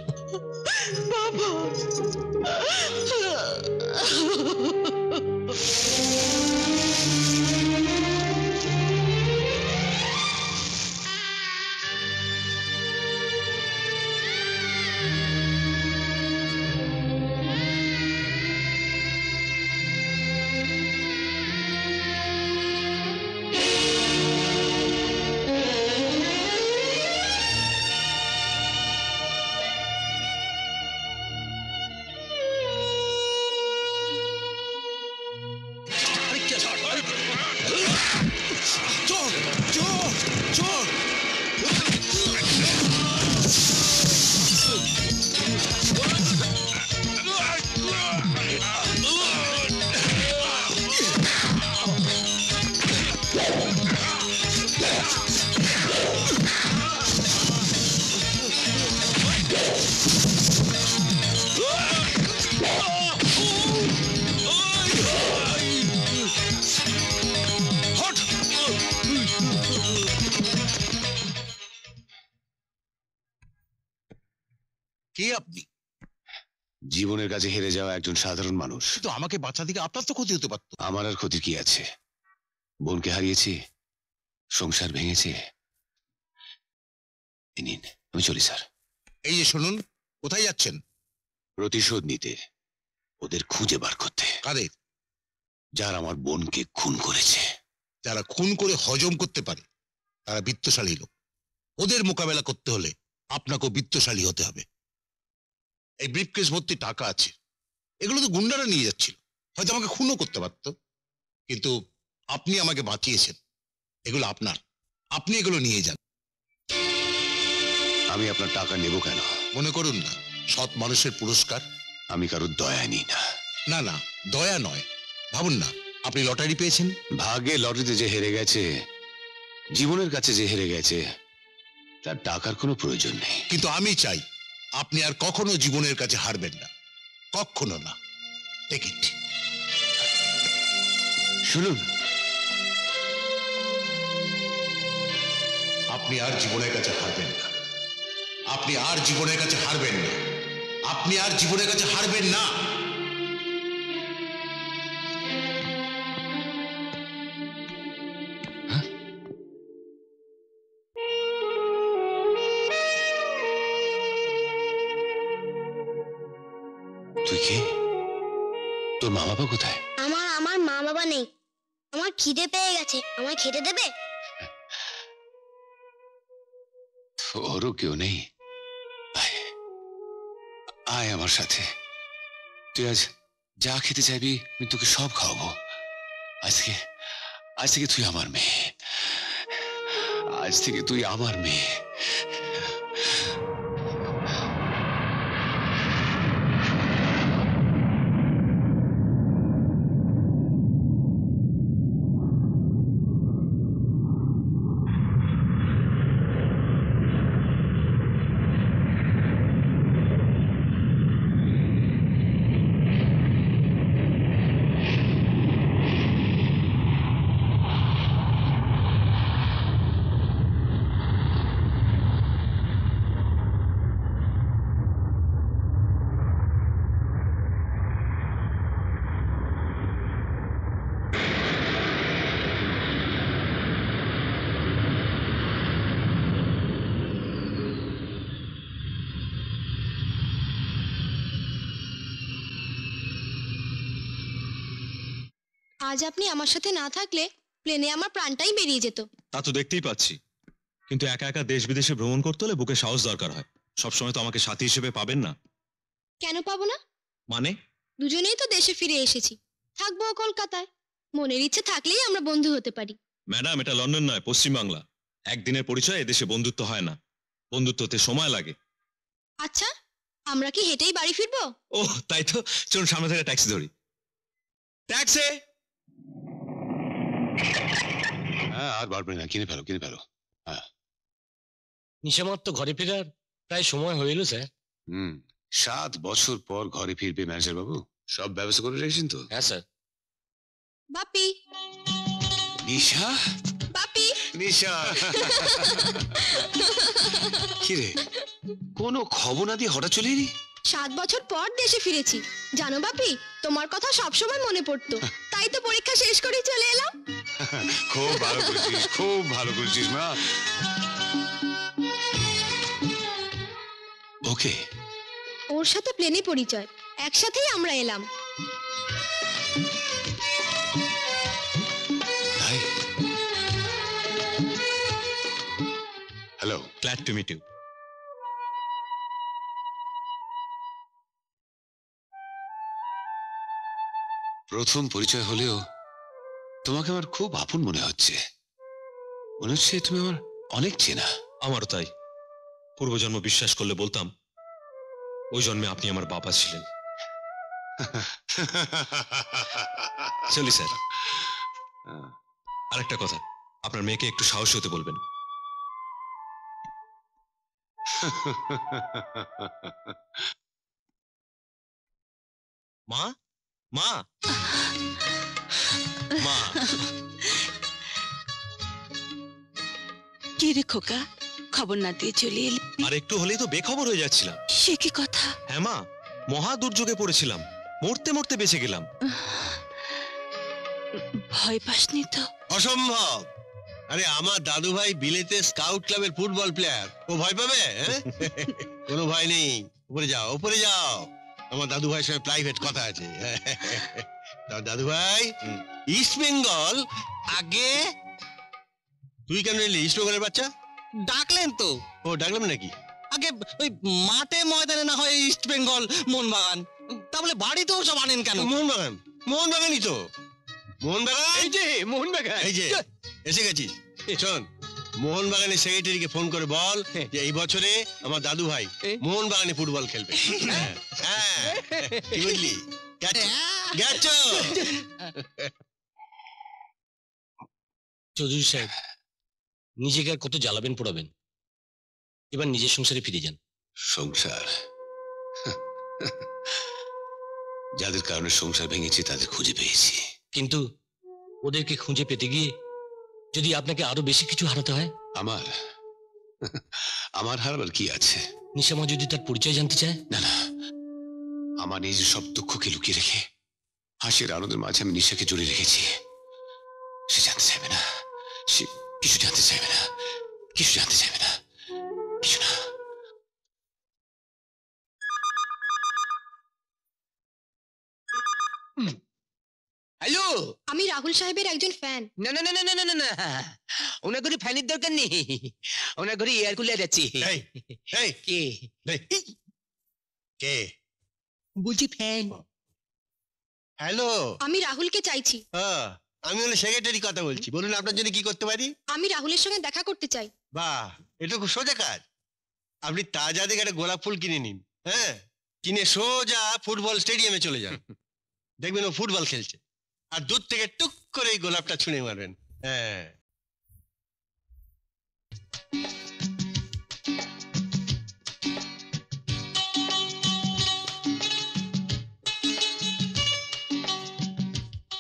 Speaker 8: কাছে হেরে যাওয়া একজন সাধারণ মানুষ।
Speaker 15: কিন্তু আমাকে বাচ্চা দিকে আপনার তো ক্ষতি হতে পারতো।
Speaker 8: আমার আর ক্ষতির কি আছে? বোনকে হারিয়েছি সংসার ভেঙেছে। নিন আমি চলি স্যার।
Speaker 15: এই যে শুনুন কোথায় যাচ্ছেন?
Speaker 8: প্রতিশোধ নিতে ওদের খুঁজে বার করতে।
Speaker 15: কাদের?
Speaker 8: যারা আমার বোনকে খুন করেছে।
Speaker 15: যারা খুন করে হজম করতে পারে তারা বিত্তশালী লোক। ওদের মোকাবেলা করতে হলে আপনাকেও বিত্তশালী হতে হবে। এই ব্রিফকেস ভর্তি টাকা আছে। এগুলো তো গুন্ডারা নিয়ে যাচ্ছিল। হয়তো আমাকে খুনও করতে পারত। কিন্তু আপনি আমাকে বাঁচিয়েছেন। এগুলো আপনার। আপনি এগুলো নিয়ে যান।
Speaker 8: আমি আপনার টাকা নেব কেন?
Speaker 15: মনে করুন না। সৎ মানুষের পুরস্কার।
Speaker 8: আমি কারোর দয়া নিই না।
Speaker 15: না না। দয়া নয়। ভাবুন না। আপনি লটারি পেয়েছেন?
Speaker 8: ভাগে লটারিতে যে হেরে গেছে জীবনের কাছে যে হেরে গেছে তার টাকার কোনো প্রয়োজন নেই।
Speaker 15: কিন্তু আমি চাই আপনি আর কখনো জীবনের কাছে হারবেন না। কখনো না।
Speaker 8: শুনুন।
Speaker 15: আপনি আর জীবনের কাছে হারবেন না। আপনি আর জীবনের কাছে হারবেন না। আপনি আর জীবনের কাছে হারবেন না।
Speaker 18: খিদে পেয়ে গেছে। আমায় খেতে দেবে?
Speaker 8: ওরও কেউ নেই। আয় আমার সাথে। তুই আজ যা খেতে চাইবি, আমি তোকে সব খাওয়াবো। আজকে আজ থেকে তুই আমার মেয়ে। আজ থেকে তুই আমার মেয়ে।
Speaker 18: আমার সাথে না থাকলে প্লেনে আমার প্রাণটাই বেরিয়ে যেত।
Speaker 20: তা তো দেখতেই পাচ্ছি। কিন্তু একা একা দেশ বিদেশে ভ্রমণ করতে হলে বুকে সাহস দরকার হয়। সবসময় তো আমাকে সাথী হিসেবে পাবেন না।
Speaker 18: কেন পাবো না?
Speaker 20: মানে?
Speaker 18: দুজনেই তো দেশে ফিরে এসেছি। থাকব কলকাতায়। মনের ইচ্ছে থাকলেই আমরা বন্ধু হতে পারি।
Speaker 20: ম্যাডাম এটা লন্ডন নয় পশ্চিমবাংলা। একদিনের পরিচয় এদেশে বন্ধুত্ব হয় না। বন্ধুত্ব হতে সময় লাগে।
Speaker 18: আচ্ছা আমরা কি হেঁটেই বাড়ি ফিরবো?
Speaker 20: ও তাই তো। চলুন সামনে থেকে ট্যাক্সি ধরি। ট্যাক্সি!
Speaker 8: হ্যাঁ আর বাড়বে না কিনে ফেলো কিনে ফেলো।
Speaker 21: নিশামার তো ঘরে ফেরার প্রায় সময় হয়ে এলো স্যার।
Speaker 8: হুম সাত বছর পর ঘরে ফিরবে ম্যানেজার বাবু। সব ব্যবস্থা করে রেখেছেন তো?
Speaker 21: হ্যাঁ স্যার।
Speaker 18: বাপি।
Speaker 8: নিশা?
Speaker 18: বাপি।
Speaker 8: নিশা। কিরে? কোনো খবর না দিয়ে হঠাৎ চলে এলি?
Speaker 18: সাত বছর পর দেশে ফিরেছি। জানো বাপি তোমার কথা সবসময় মনে পড়তো। তাই তো পরীক্ষা শেষ করেই চলে এলাম।
Speaker 8: খুব ভালো করেছিস খুব ভালো করেছিস মা। ওকে।
Speaker 18: ওর সাথে প্লেনে পরিচয়। একসাথেই আমরা এলাম।
Speaker 20: টু মিট ইউ
Speaker 8: প্রথম পরিচয় হলেও তোমাকে আমার খুব আপন মনে হচ্ছে। মনে হচ্ছে তুমি আমার অনেক চেনা।
Speaker 20: আমারও তাই। পূর্বজন্ম বিশ্বাস করলে বলতাম ওই জন্মে আপনি আমার বাবা ছিলেন। চলি স্যার। আরেকটা কথা আপনার মেয়েকে একটু সাহসী হতে বলবেন। মা মা মা
Speaker 11: কি রে খোকা? খবর না দিয়ে চলে এলি?
Speaker 20: আর একটু হলেই তো বেখবর হয়ে যাচ্ছিলাম।
Speaker 11: সে কি কথা?
Speaker 20: হ্যাঁ মা মহা দুর্যোগে পড়েছিলাম। মরতে মরতে বেঁচে গেলাম।
Speaker 11: ভয় পাসনি তো?
Speaker 9: অসম্ভব! আরে আমার দাদু ভাই বিলেতে স্কাউট ক্লাবের ফুটবল প্লেয়ার ও ভয় পাবে হ্যাঁ? কোনো ভয় নেই। উপরে যাও উপরে যাও। আমার দাদু ভাইয়ের সঙ্গে প্রাইভেট কথা আছে। দাদু ভাই ইস্ট বেঙ্গল আগে তুই কেন এলি? ইস্ট বেঙ্গলের বাচ্চা?
Speaker 21: ডাকলেন তো।
Speaker 9: ও ডাকলাম নাকি?
Speaker 21: আগে ওই মাঠে ময়দানে না হয় ইস্ট বেঙ্গল মোহনবাগান। তাহলে বাড়িতেও সব আনেন কেন?
Speaker 9: মোহনবাগান। মোহনবাগানই তো। মোহনবাগান?
Speaker 21: এই যে মোহনবাগান।
Speaker 9: এই যে। এসে গেছিস? শোন। মোহনবাগানের সেক্রেটারিকে ফোন করে বল যে এই বছরে আমার দাদু ভাই মোহনবাগানে ফুটবল খেলবে। হ্যাঁ, হ্যাঁ। বুঝলি?
Speaker 21: চৌধুরী সাহেব নিজেকে আর কত জ্বালাবেন পোড়াবেন? এবার নিজের সংসারে ফিরে যান।
Speaker 8: সংসার? যাদের কারণে সংসার ভেঙেছি তাদের খুঁজে পেয়েছি।
Speaker 21: কিন্তু ওদেরকে খুঁজে পেতে গিয়ে যদি আপনাকে আরও বেশি কিছু হারাতে হয়?
Speaker 8: আমার আমার হারাবার কি আছে?
Speaker 21: নিশামা যদি তার পরিচয় জানতে চায়?
Speaker 8: না না। আমার নিজের সব দুঃখকে লুকিয়ে রেখে হাসির আনন্দের মাঝে আমি নিশাকে জড়িয়ে রেখেছি। সে জানতে চাইবে না। সে কিছু জানতে চাইবে না। কিছু জানতে চাইবে
Speaker 17: হ্যালো?
Speaker 18: আমি রাহুল সাহেবের একজন ফ্যান
Speaker 17: না না না না না না না ওনার ঘরে ফ্যানের দরকার নেই। ওনার করে এয়ার কুলার আছে কে?
Speaker 9: কে?
Speaker 17: বলছি ফ্যান
Speaker 9: হ্যালো?
Speaker 18: আমি রাহুলকে চাইছি।
Speaker 9: হ্যাঁ আমি হলো সেক্রেটারি কথা বলছি। বলুন আপনার জন্য কি করতে পারি?
Speaker 18: আমি রাহুলের সঙ্গে দেখা করতে চাই।
Speaker 9: বাহ এটা খুব সোজা কাজ। আপনি তাজা দেখে একটা গোলাপ ফুল কিনে নিন হ্যাঁ? কিনে সোজা ফুটবল স্টেডিয়ামে চলে যান। দেখবেন ও ফুটবল খেলছে। আর দূর থেকে টুক করে এই গোলাপটা ছুঁড়ে মারবেন। হ্যাঁ।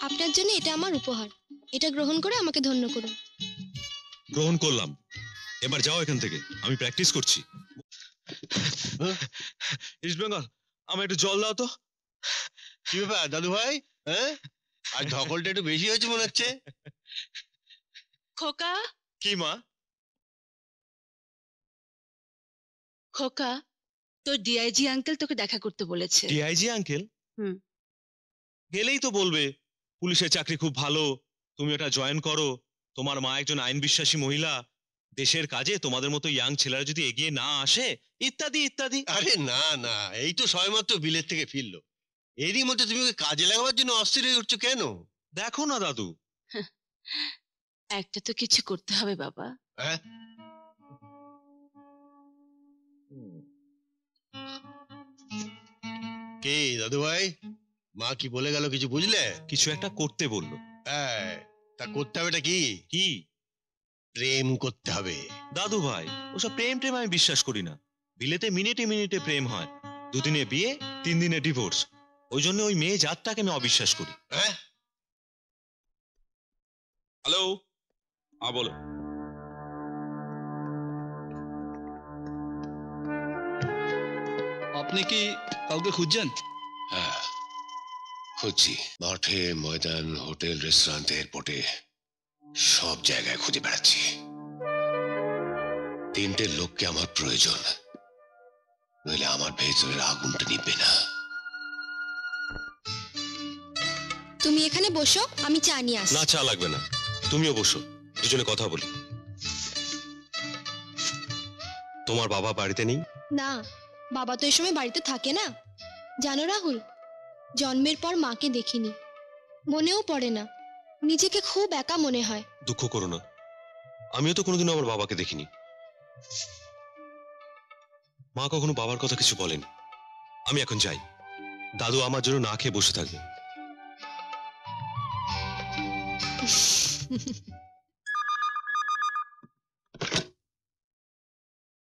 Speaker 18: আপনার জন্য এটা আমার উপহার। এটা গ্রহণ করে আমাকে ধন্য করুন।
Speaker 20: গ্রহণ করলাম। এবার যাও এখান থেকে। আমি প্র্যাকটিস করছি। ইস্ট বেঙ্গল আমার একটু জল দাও তো।
Speaker 9: কি ব্যাপার দাদু ভাই হ্যাঁ? আর ধকলটা একটু বেশি হয়েছে মনে হচ্ছে।
Speaker 11: খোকা?
Speaker 20: কি মা?
Speaker 11: খোকা তোর ডিআইজি আঙ্কেল তোকে দেখা করতে বলেছে।
Speaker 20: ডিআইজি আঙ্কেল
Speaker 11: হুম।
Speaker 20: গেলেই তো বলবে পুলিশের চাকরি খুব ভালো তুমি ওটা জয়েন করো। তোমার মা একজন আইন বিশ্বাসী মহিলা দেশের কাজে তোমাদের মতো ইয়াং ছেলেরা যদি এগিয়ে না আসে ইত্যাদি ইত্যাদি।
Speaker 9: আরে না না এই তো সবেমাত্র বিলেত থেকে ফিরলো। এরই মধ্যে তুমি ওকে কাজে লাগাবার জন্য অস্থির হয়ে উঠছো কেন?
Speaker 20: দেখো না দাদু।
Speaker 11: একটা তো কিছু করতে হবে বাবা।
Speaker 9: হ্যাঁ? কে দাদু ভাই মা কি বলে গেল কিছু বুঝলে?
Speaker 20: কিছু একটা করতে বলল।
Speaker 9: হ্যাঁ তা করতে হবে এটা কি?
Speaker 20: কি?
Speaker 9: প্রেম করতে হবে।
Speaker 20: দাদু ভাই ওসব প্রেম প্রেম আমি বিশ্বাস করি না। বিলেতে মিনিটে মিনিটে প্রেম হয়। দুদিনে বিয়ে তিন দিনে ডিভোর্স। ওই জন্য ওই মেয়ে জাতটাকে আমি অবিশ্বাস করি।
Speaker 9: হ্যাঁ?
Speaker 3: হ্যালো হ্যাঁ বলো।
Speaker 2: আপনি কি কাউকে খুঁজছেন?
Speaker 8: হ্যাঁ খুঁজছি। মাঠে ময়দান হোটেল রেস্টুরেন্ট এয়ারপোর্টে সব জায়গায় খুঁজে বেড়াচ্ছি। তিনটে লোককে আমার প্রয়োজন। নইলে আমার ভেতরের আগুনটা নিবে না।
Speaker 18: তুমি এখানে বসো আমি চা নিয়ে আসি
Speaker 20: না চা লাগবে না। তুমিও বসো দুজনে কথা বলি। তোমার বাবা বাড়িতে নেই?
Speaker 18: না বাবা তো এই সময় বাড়িতে থাকে না। জানো রাহুল জন্মের পর মাকে দেখিনি। মনেও পড়ে না। নিজেকে খুব একা মনে হয়।
Speaker 20: দুঃখ করো না। আমিও তো কোনোদিনও আমার বাবাকে দেখিনি। মা কখনো বাবার কথা কিছু বলেন। আমি এখন যাই। দাদু আমার জন্য না খেয়ে বসে থাকবে।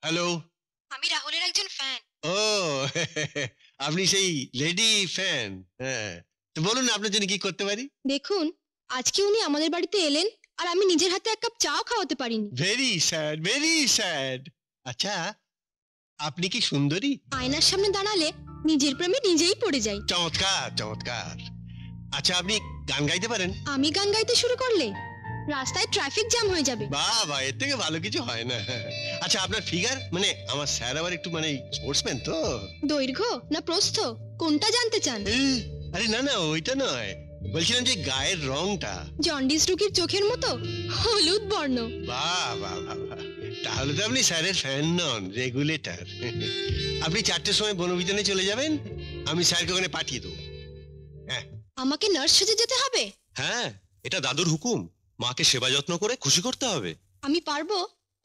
Speaker 9: হ্যালো
Speaker 18: আমি রাহুলের একজন ফ্যান
Speaker 9: ও আপনি সেই লেডি ফ্যান হ্যাঁ। তো বলুন আপনার জন্য কি করতে পারি?
Speaker 18: দেখুন আজকে উনি আমাদের বাড়িতে এলেন আর আমি নিজের হাতে এক কাপ চাও খাওয়াতে পারিনি।
Speaker 9: ভেরি স্যাড ভেরি স্যাড আচ্ছা আপনি কি সুন্দরী?
Speaker 18: আয়নার সামনে দাঁড়ালে নিজের প্রেমে নিজেই পড়ে যাই।
Speaker 9: চমৎকার চমৎকার। আচ্ছা আপনি গান গাইতে পারেন?
Speaker 18: আমি গান গাইতে শুরু করলে রাস্তায় ট্রাফিক জ্যাম হয়ে যাবে।
Speaker 9: বাবা এর থেকে ভালো কিছু হয় না। আচ্ছা আপনার ফিগার মানে আমার স্যার আবার একটু মানে স্পোর্টসম্যান তো?
Speaker 18: দৈর্ঘ্য না প্রস্থ? কোনটা জানতে চান?
Speaker 9: আরে না না ওইটা নয়। বলছিলাম যে গায়ের রংটা।
Speaker 18: জন্ডিস রুগীর চোখের মতো হলুদ বর্ণ।
Speaker 9: বাহ বাহ বাহ বাহ। তাহলে তো আপনি স্যারের ফ্যান নন রেগুলেটর আপনি চারটের সময় বনবিতানে চলে যাবেন আমি স্যারকে ওখানে পাঠিয়ে দেবো।
Speaker 18: আমাকে নার্স সেজে যেতে হবে?
Speaker 20: হ্যাঁ এটা দাদুর হুকুম। মাকে সেবা যত্ন করে খুশি করতে হবে।
Speaker 18: আমি পারব।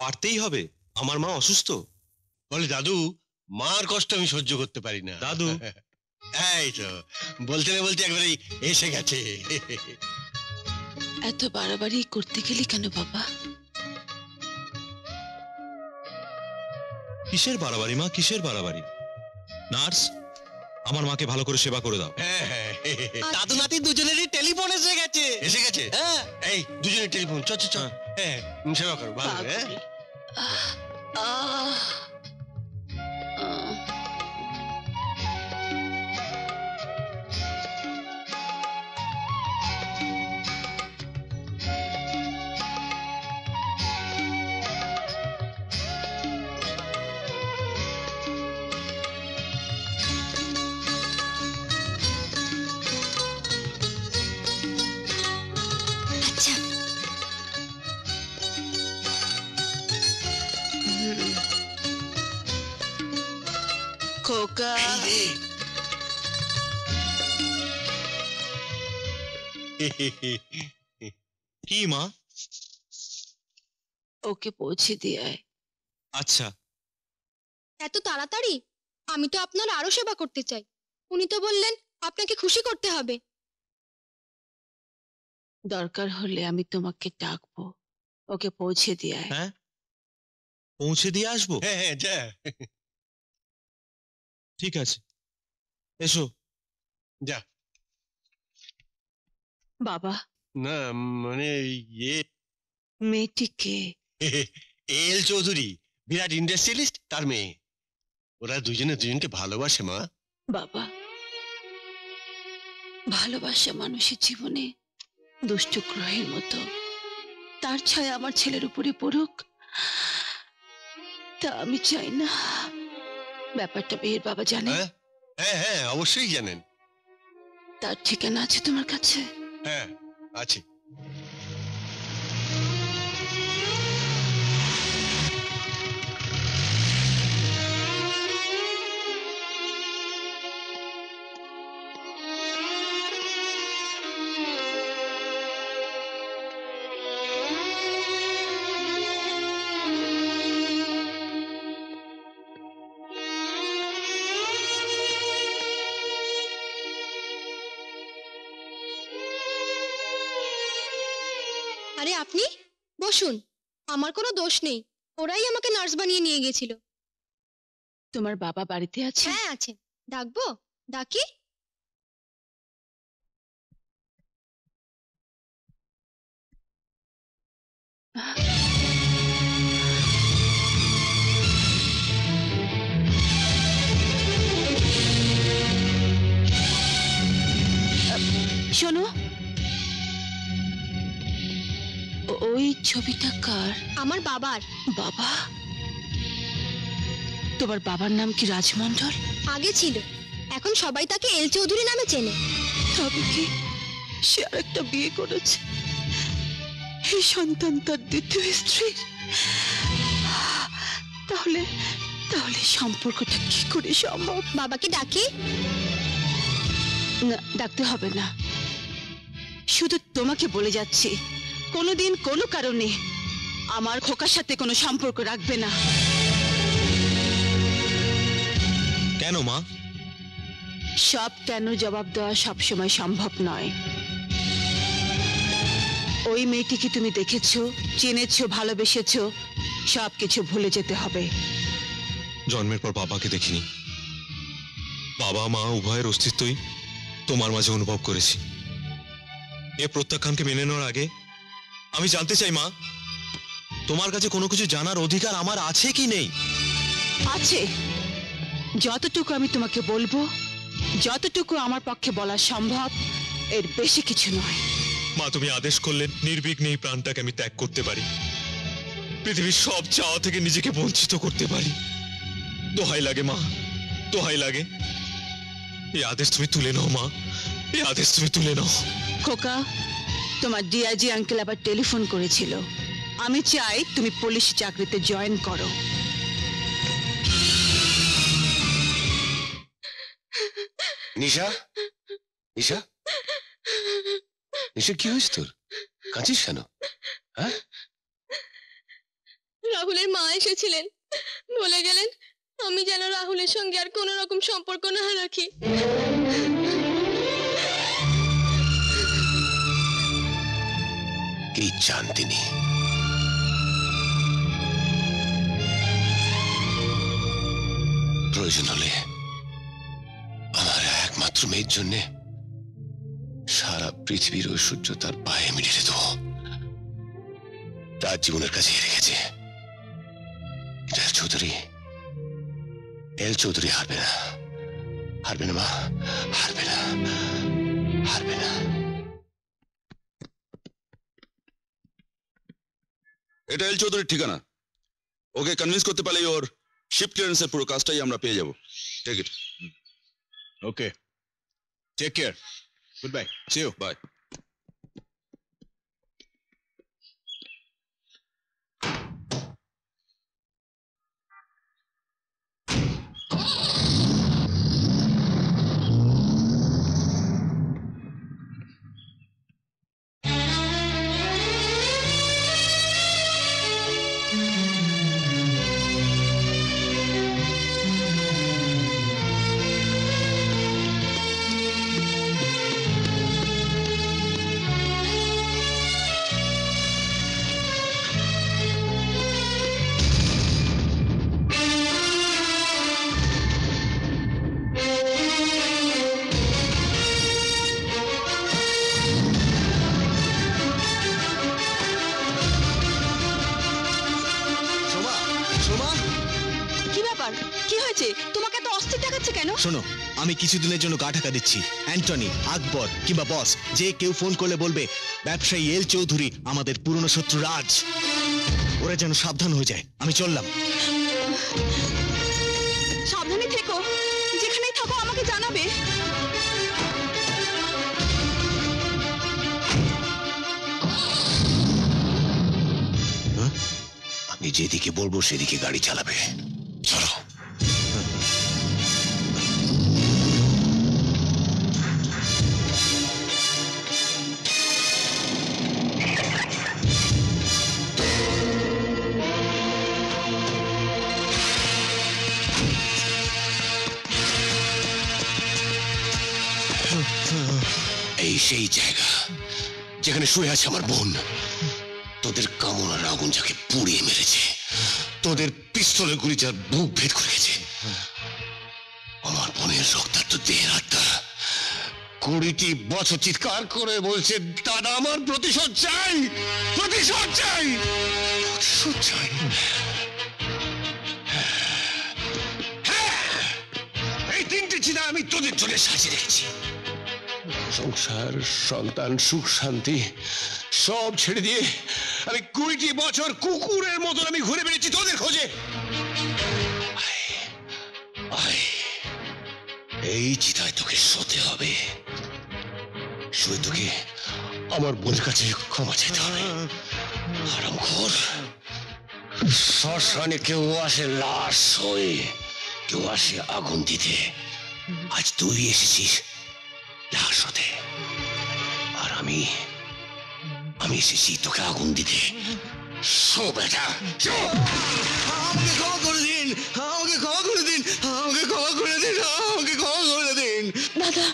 Speaker 20: পারতেই হবে। আমার মা অসুস্থ।
Speaker 9: বলে দাদু মার কষ্ট আমি সহ্য করতে পারি না।
Speaker 20: দাদু।
Speaker 9: এই তো বলতে না বলতে একবারে এসে গেছে।
Speaker 11: এত বাড়াবাড়ি করতে গেলি কেন বাবা?
Speaker 20: কিসের বাড়াবাড়ি মা? কিসের বাড়াবাড়ি? নার্স? আমার মাকে ভালো করে সেবা করে দাও।
Speaker 9: হ্যাঁ হ্যাঁ।
Speaker 1: দাদু নাতি দুজনেরই টেলিফোন এসে গেছে।
Speaker 9: এসে গেছে?
Speaker 1: হ্যাঁ।
Speaker 9: এই দুজনের টেলিফোন। চ চ চ। হ্যাঁ। উম, সেবা করো ভালো করে হ্যাঁ
Speaker 11: আহ। খোকা
Speaker 20: কি মা?
Speaker 11: ওকে পৌঁছে দিয়ে আয়।
Speaker 20: আচ্ছা।
Speaker 18: এত তাড়াতাড়ি? আমি তো আপনার আরও সেবা করতে চাই। উনি তো বললেন আপনাকে খুশি করতে হবে।
Speaker 11: দরকার হলে আমি তোমাকে ডাকবো। ওকে পৌঁছে দিয়ে আয়।
Speaker 20: হ্যাঁ? পৌঁছে দিয়ে আসব?
Speaker 9: হ্যাঁ হ্যাঁ যা।
Speaker 20: ঠিক আছে। এসো।
Speaker 9: যা।
Speaker 11: বাবা।
Speaker 9: না মানে ইয়ে।
Speaker 11: মেয়েটিকে।
Speaker 9: এল চৌধুরী বিরাট ইন্ডাস্ট্রিয়ালিস্ট তার মেয়ে। ওরা দুজনে দুজনকে ভালোবাসে মা।
Speaker 11: বাবা। ভালোবাসা মানুষের জীবনে দুষ্ট গ্রহের মতো। তার ছায়া আমার ছেলের উপরে পড়ুক। তা আমি চাই না। ব্যাপারটা মেয়ের বাবা জানে।
Speaker 9: হ্যাঁ? হ্যাঁ হ্যাঁ অবশ্যই জানেন।
Speaker 11: তার ঠিকানা আছে তোমার কাছে?
Speaker 9: হ্যাঁ আছে।
Speaker 18: বসুন আমার কোনো দোষ নেই। ওরাই আমাকে নার্স বানিয়ে নিয়ে গেছিল।
Speaker 11: তোমার বাবা বাড়িতে আছে?
Speaker 18: হ্যাঁ আছেন ডাকবো? ডাকি?
Speaker 11: শোনো ওই ছবিটা কার?
Speaker 18: আমার বাবার।
Speaker 11: বাবা? তোমার বাবার নাম কি রাজমন্ডল
Speaker 18: আগে ছিল। এখন সবাই তাকে এল চৌধুরী নামে চেনে।
Speaker 11: তবে কি সে আর একটা বিয়ে করেছে? এই সন্তান তার দ্বিতীয় স্ত্রী। তাহলে তাহলে সম্পর্কটা কি করে সম্ভব?
Speaker 18: বাবাকে ডাকি।
Speaker 11: না ডাকতে হবে না। শুধু তোমাকে বলে যাচ্ছি। কোনোদিন কোনো কারণে আমার খোকার সাথে কোনো সম্পর্ক রাখবে না।
Speaker 20: কেন মা?
Speaker 11: সব কেন জবাব দেওয়া সবসময় সম্ভব নয়। ওই মেয়েটিকে তুমি দেখেছ চিনেছো ভালোবেসেছো? সব কিছু ভুলে যেতে হবে।
Speaker 20: জন্মের পর বাবাকে দেখিনি। বাবা মা উভয়ের অস্তিত্বই তোমার মাঝে অনুভব করেছি। এ প্রত্যাখ্যানকে মেনে নেওয়ার আগে আমি জানতে চাই মা। তোমার কাছে কোনো কিছু জানার অধিকার আমার আছে কি নেই?
Speaker 11: আছে। যতটুকু আমি তোমাকে বলব যতটুকু আমার পক্ষে বলা সম্ভব এর বেশি কিছু নয়।
Speaker 20: মা তুমি আদেশ করলে নির্বিঘ্নে এই প্রাণটাকে আমি ত্যাগ করতে পারি। পৃথিবীর সব চাওয়া থেকে নিজেকে বঞ্চিত করতে পারি। দোহাই লাগে মা। দোহাই লাগে। এই আদেশ তুমি তুলে নাও মা। এই আদেশ তুমি তুলে নাও।
Speaker 11: খোকা তোমার ডিআইজি আঙ্কেল আবার টেলিফোন করেছিল। আমি চাই তুমি পুলিশ চাকরিতে জয়েন করো।
Speaker 8: নিশা? নিশা? নিশা কি হয়েছে তোর? কাঁচিস কেন? হ্যাঁ?
Speaker 18: রাহুলের মা এসেছিলেন। বলে গেলেন আমি যেন রাহুলের সঙ্গে আর কোনো রকম সম্পর্ক না রাখি।
Speaker 8: কি চান তিনি প্রয়োজন হলে আমার একমাত্র মেয়ের জন্যে সারা পৃথিবীর ঐশ্বর্য তার পায়ে ঢেলে দেবো। তার জীবনের কাছে হেরে গেছে এল চৌধুরী এল চৌধুরী হারবে না। হারবে না মা, হারবে না। হারবে না।
Speaker 22: এটা এল চৌধুরীর ঠিকানা। ওকে কনভিন্স করতে পারলেই ওর শিফট ক্লিয়ারেন্সের পুরো কাজটাই আমরা পেয়ে যাব। Take it
Speaker 6: okay take care goodbye see you
Speaker 22: bye
Speaker 1: কিছুদিনের জন্য গা ঢাকা দিচ্ছি। অ্যান্টনি আকবর কিংবা বস যে কেউ ফোন করলে বলবে ব্যবসায়ী এল চৌধুরী আমাদের পুরনো শত্রু রাজ। ওরা যেন সাবধান হয়ে যায়। আমি চললাম।
Speaker 11: সাবধানে থেকো। যেখানেই থাকো আমাকে জানাবে।
Speaker 8: আমি যেদিকে বলব সেদিকে গাড়ি চালাবে। সেই জায়গা যেখানে শুয়ে আছে আমার বোন। তোদের কামনার আগুন যাকে পুড়িয়ে মেরেছে তোদের পিস্তলের গুলি যার বুক ভেদ করে গেছে। আমার বোনের রক্তাক্ত দেহের আত্মা কুড়িটি বছর চিৎকার করে বলছে দাদা আমার প্রতিশোধ চাই প্রতিশোধ চাই প্রতিশোধ চাই। হ্যাঁ, এই তিনটে চিনা আমি তোদের জন্য সাজিয়ে রেখেছি। সংসার, সন্তান, সুখ, শান্তি, সব ছেড়ে দিয়ে আমি কুড়িটি বছর কুকুরের মতন আমি ঘুরে বেড়েছি তোদের খোঁজে। এই চিতায় তোকে শোতে হবে। শুয়ে তোকে আমার বোনের কাছে ক্ষমা চাইতে হবে। আরাম ঘর শ্মশানে কেউ আসে লাশ হয়ে, কেউ আসে আগুন দিতে। আজ তুই এসেছিস। লাশ হতে আর আমি আমি এসেছি তোকে আগুন দিতে। শো বেটা আমাকে ক্ষমা করে দিন আমাকে ক্ষমা করে দিন আমাকে ক্ষমা করে দিন আমাকে ক্ষমা করে দিন।
Speaker 7: দাদা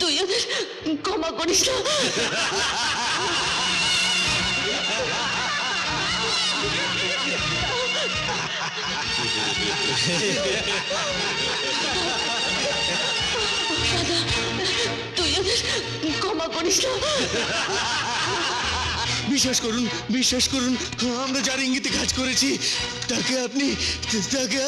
Speaker 7: তুই ওদের ক্ষমা করিস না। দাদা ক্ষমা করিস না।
Speaker 8: বিশ্বাস করুন বিশ্বাস করুন। আমরা যার ইঙ্গিতে কাজ করেছি তাকে আপনি তাকে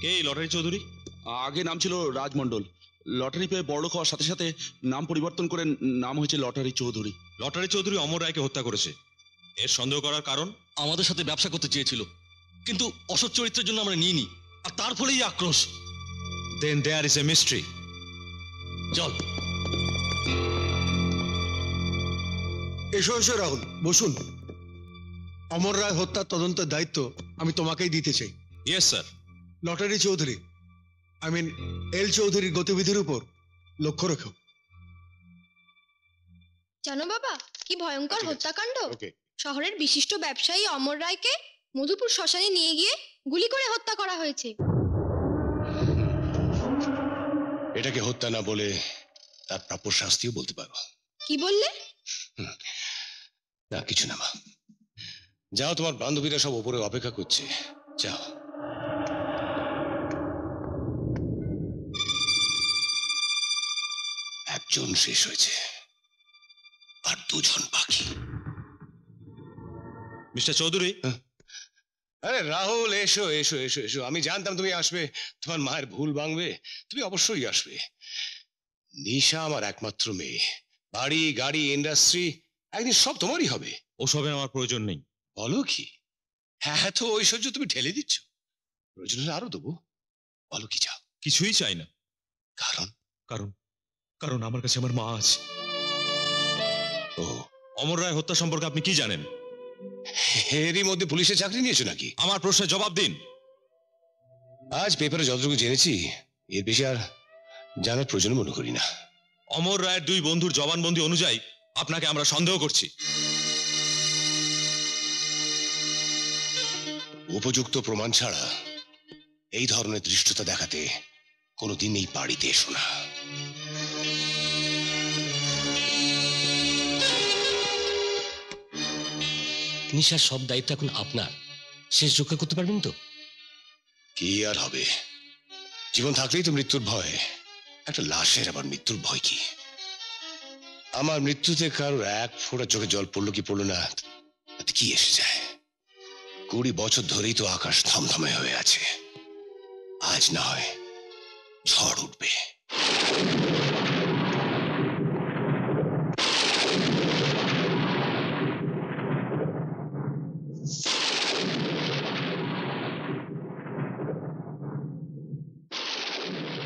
Speaker 20: কে এই লটারি চৌধুরী?
Speaker 22: আগে নাম ছিল রাজমন্ডল লটারি পেয়ে বড় হওয়ার সাথে সাথে নাম পরিবর্তন করে নাম হয়েছে লটারি চৌধুরী।
Speaker 20: লটারি চৌধুরী অমর রায়কে হত্যা করেছে। এর সন্দেহ করার কারণ
Speaker 2: আমাদের সাথে ব্যবসা করতে চেয়েছিল। কিন্তু অসৎ চরিত্রের জন্য আমরা নিইনি আর তার ফলেই আক্রোশ।
Speaker 20: দেন দেয়ার ইজ এ মিস্ট্রি
Speaker 2: চল।
Speaker 10: এসো এসো রাহুল বসুন। অমর রায় হত্যার তদন্তের দায়িত্ব আমি তোমাকেই দিতে চাই।
Speaker 20: Yes sir
Speaker 10: lottery Chowdhury I mean L চৌধুরীর গতিবিধির উপর লক্ষ্য রেখো।
Speaker 18: জানো বাবা কি ভয়ঙ্কর হত্যাকাণ্ড? শহরের বিশিষ্ট ব্যবসায়ী অমর রায়কে মধুপুর শ্মশানে নিয়ে গিয়ে গুলি করে হত্যা করা হয়েছে।
Speaker 8: এটাকে হত্যা না বলে তার প্রাপ্য শাস্তিও বলতে পারো।
Speaker 18: কি বললে?
Speaker 8: না কিছু না মা। যাও তোমার বান্ধবীরা সব উপরে অপেক্ষা করছে। যাও। একজন শেষ হয়েছে। আর দুজন বাকি।
Speaker 20: মিস্টার চৌধুরী?
Speaker 8: আরে রাহুল এসো এসো এসো এসো। আমি জানতাম তুমি আসবে। তোমার মায়ের ভুল ভাঙবে। তুমি অবশ্যই আসবে। নিশা আমার একমাত্র মেয়ে। বাড়ি গাড়ি ইন্ডাস্ট্রি একদিন সব তোমারই হবে।
Speaker 20: ওসবের আমার প্রয়োজন নেই।
Speaker 8: বলো কি? হ্যাঁ তো ঐশ্বর্য তুমি ঠেলে দিচ্ছ। প্রয়োজন হলে আরও দেবো। বলো কি চাও?
Speaker 20: কিছুই চাই না।
Speaker 8: কারণ?
Speaker 20: কারণ? কারণ আমার কাছে আমার মা আছে।
Speaker 8: ও
Speaker 20: অমর রায় হত্যা সম্পর্কে আপনি কি জানেন?
Speaker 8: এরই মধ্যে পুলিশে চাকরি নিয়েছো নাকি?
Speaker 20: আমার প্রশ্নের জবাব দিন।
Speaker 8: আজ পেপারে যতটুকু জেনেছি এর বেশি আর জানার প্রয়োজন মনে করি না।
Speaker 20: অমর রায়ের দুই বন্ধুর জবানবন্দি অনুযায়ী আপনাকে আমরা সন্দেহ করছি।
Speaker 8: উপযুক্ত প্রমাণ ছাড়া এই ধরনের দৃষ্টতা দেখাতে কোনোদিন এই বাড়িতে এসো না।
Speaker 23: নিশার সব দায়িত্ব এখন আপনার। শেষ রক্ষা করতে পারবেন তো?
Speaker 8: কি আর হবে? জীবন থাকলেই তো মৃত্যুর ভয়। একটা লাশের আবার মৃত্যুর ভয় কি? আমার মৃত্যুতে কারোর এক ফোঁটা চোখে জল পড়ল কি পড়ল না কি এসে যায়? কুড়ি বছর ধরেই তো আকাশ থমথমে হয়ে আছে। আজ না হয় ঝড় উঠবে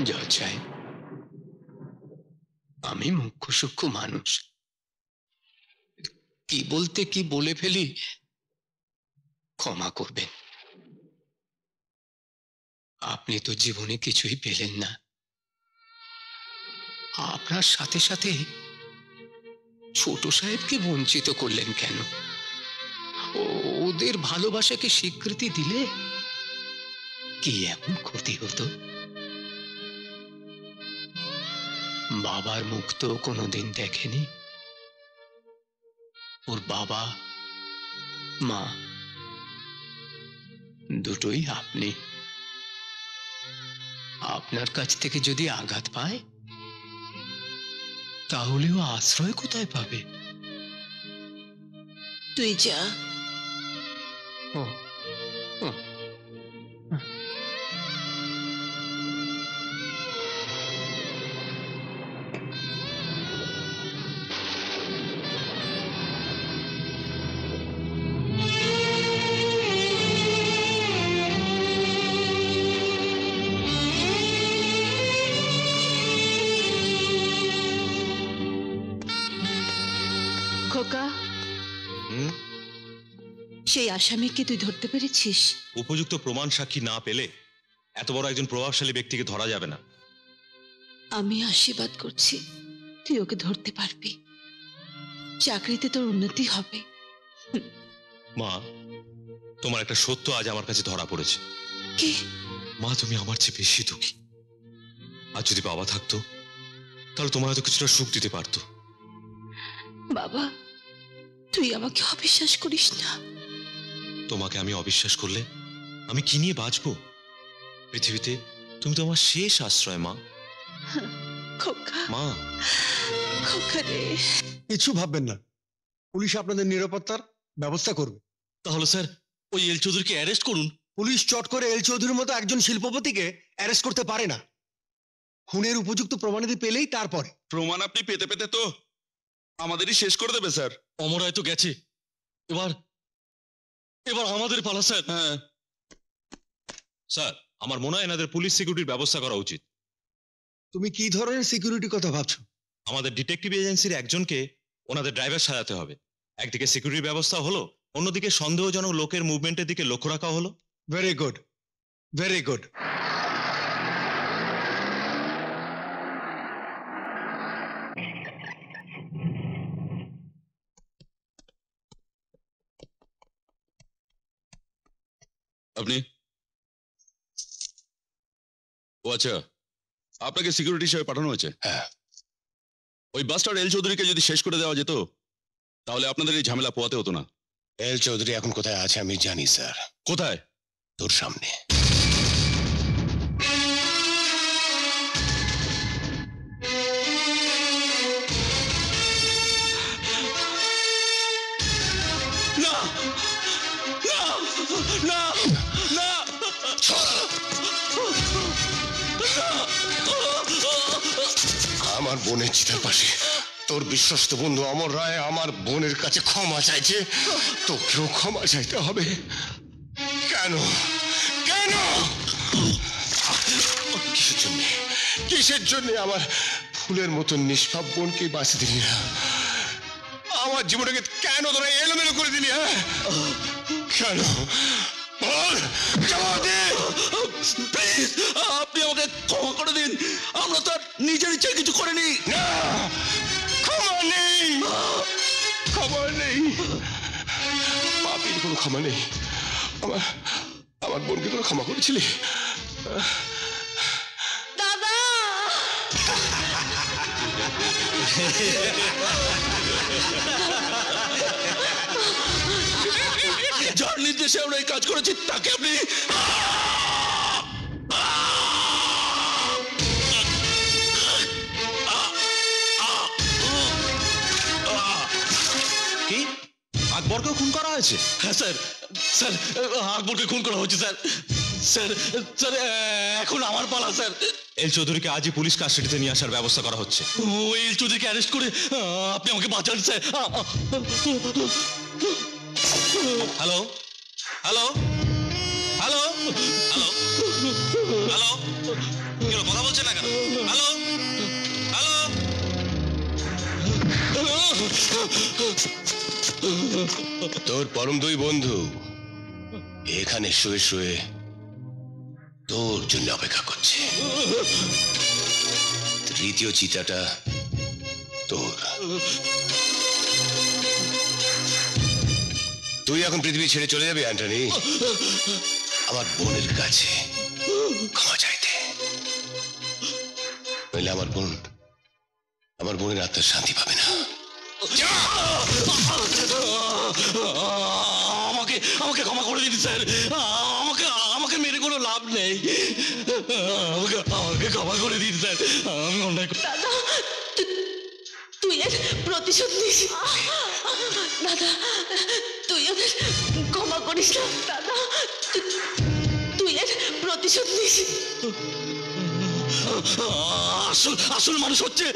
Speaker 23: জজ সাহেব আমি মুখ্য সূক্ষ্ম মানুষ। কি বলতে কি বলে ফেলি, ক্ষমা করবেন। আপনি তো জীবনে কিছুই পেলেন না।
Speaker 24: আপনার সাথে সাথে ছোট সাহেবকে বঞ্চিত করলেন কেন? ওদের ভালোবাসাকে স্বীকৃতি দিলে কি এমন ক্ষতি হতো? বাবার মুখ তো কোনোদিন দেখেনি। ওর বাবা মা দুটোই আপনি। আপনার কাছ থেকে যদি আঘাত পায় তাহলে ও আশ্রয় কোথায় পাবে?
Speaker 11: তুই যা।
Speaker 24: ও
Speaker 11: সেই আসামিকে তুই ধরতে পেরেছিস?
Speaker 20: উপযুক্ত প্রমাণ সাক্ষী না পেলে এত বড় একজন প্রভাবশালী ব্যক্তিকে ধরা যাবে না।
Speaker 11: আমি আশীর্বাদ করছি তুই ওকে ধরতে পারবি। চাকরিতে তোর উন্নতি হবে।
Speaker 20: মা তোমার একটা সত্য আজ আমার কাছে ধরা পড়েছে।
Speaker 11: কি?
Speaker 20: মা তুমি আমার চেয়ে বেশি দুঃখী। আর যদি বাবা থাকতো তাহলে তোমার হয়তো কিছুটা সুখ দিতে পারতো।
Speaker 11: বাবা তুই আমাকে অবিশ্বাস করিস না।
Speaker 20: তোমাকে আমি অবিশ্বাস করলে আমি কি নিয়ে বাঁচবো? পৃথিবীতে তুমি তো আমার শেষ আশ্রয় মা।
Speaker 11: খোকা।
Speaker 20: মা।
Speaker 11: খোকা রে।
Speaker 1: কিছু ভাববেন না। পুলিশ আপনাদের নিরাপত্তার ব্যবস্থা করবে।
Speaker 20: তাহলে স্যার ওই এল চৌধুরীকে অ্যারেস্ট করুন।
Speaker 1: পুলিশ চট করে এল চৌধুরীর মতো একজন শিল্পপতিকে অ্যারেস্ট করতে পারে না। খুনের উপযুক্ত প্রমাণাদি পেলেই তারপরে।
Speaker 3: প্রমাণ আপনি পেতে পেতে তো আমাদেরই শেষ করে দেবে স্যার।
Speaker 20: অমরায় তো গেছে। এবার এবার আমাদের পালা স্যার।
Speaker 3: হ্যাঁ।
Speaker 20: স্যার আমার মনে হয় এনাদের পুলিশ সিকিউরিটির ব্যবস্থা করা উচিত।
Speaker 1: তুমি কি ধরনের সিকিউরিটি কথা ভাবছ?
Speaker 20: আমাদের ডিটেকটিভ এজেন্সির একজনকে ওনাদের ড্রাইভার সাজাতে হবে। একদিকে সিকিউরিটি ব্যবস্থা হলো অন্যদিকে সন্দেহজনক লোকের মুভমেন্টের দিকে লক্ষ্য রাখা হলো।
Speaker 1: ভেরি গুড ভেরি গুড
Speaker 3: আপনি? ও আচ্ছা আপনাকে সিকিউরিটি হিসেবে পাঠানো হয়েছে? হ্যাঁ। ওই বাসটার এল চৌধুরীকে যদি শেষ করে দেওয়া যেত তাহলে আপনাদের এই ঝামেলা পোয়াতে হতো না।
Speaker 8: এল চৌধুরী এখন কোথায় আছে আমি জানি স্যার।
Speaker 3: কোথায়?
Speaker 8: তোর সামনে।
Speaker 2: না না
Speaker 8: আমার বোনের চিতার পাশে। তোর বিশ্বস্ত বন্ধু অমর রায় আমার বোনের কাছে ক্ষমা চাইছে। তোকেও ক্ষমা চাইতে হবে। কেন? কেন? কিসের জন্য? কিসের জন্য আমার ফুলের মতন নিষ্পাপ বোনকে বাঁচে দিলি না আমার জীবনটাকে কেন তোরা এলোমেলো করে দিলি হ্যাঁ? কেন?
Speaker 2: প্লিজ আপনি আমাকে ক্ষমা করে দিন। আমরা তো আর নিজের ইচ্ছে কিছু করিনি।
Speaker 8: না ক্ষমা নেই। ক্ষমা নেই। পাপির কোনো ক্ষমা নেই। আমার আমার বোনকে তোরা ক্ষমা করেছিলি।
Speaker 7: দাদা!
Speaker 2: যার নির্দেশে আমরা এই কাজ করেছি তাকে আপনি
Speaker 20: কি আকবরকেও খুন করা হয়েছে
Speaker 2: হ্যাঁ স্যার স্যার আকবরকে খুন করা হয়েছে স্যার স্যার স্যার এখন আমার পালা স্যার
Speaker 20: এল চৌধুরীকে আজই পুলিশ কাস্টাডিতে নিয়ে আসার ব্যবস্থা করা হচ্ছে
Speaker 2: ওই এল চৌধুরীকে অ্যারেস্ট করে আপনি আমাকে বাঁচান স্যার
Speaker 20: হ্যালো হ্যালো হ্যালো কথা বলছেন না কেন?
Speaker 8: তোর পরম দুই বন্ধু এখানে শুয়ে শুয়ে তোর জন্য অপেক্ষা করছে।
Speaker 24: দ্বিতীয় চিতাটা তোর। তুই এখন পৃথিবী ছেড়ে চলে যাবি অ্যান্টনি? আমার বোনের কাছে ক্ষমা চাইতে। নইলে আমার বোন আমার বোনের আত্মার শান্তি পাবে না।
Speaker 2: আমাকে আমাকে ক্ষমা করে দিন স্যার। আমাকে আমাকে মেরে কোনো লাভ নেই। আমাকে আমাকে ক্ষমা করে দিন স্যার। আমি অন্যায়
Speaker 7: তুই প্রতিশোধ নিস দাদা তুই ওদের ক্ষমা করিস না দাদা। তুই এর প্রতিশোধ নিস
Speaker 2: আসল আসল মানুষ হচ্ছে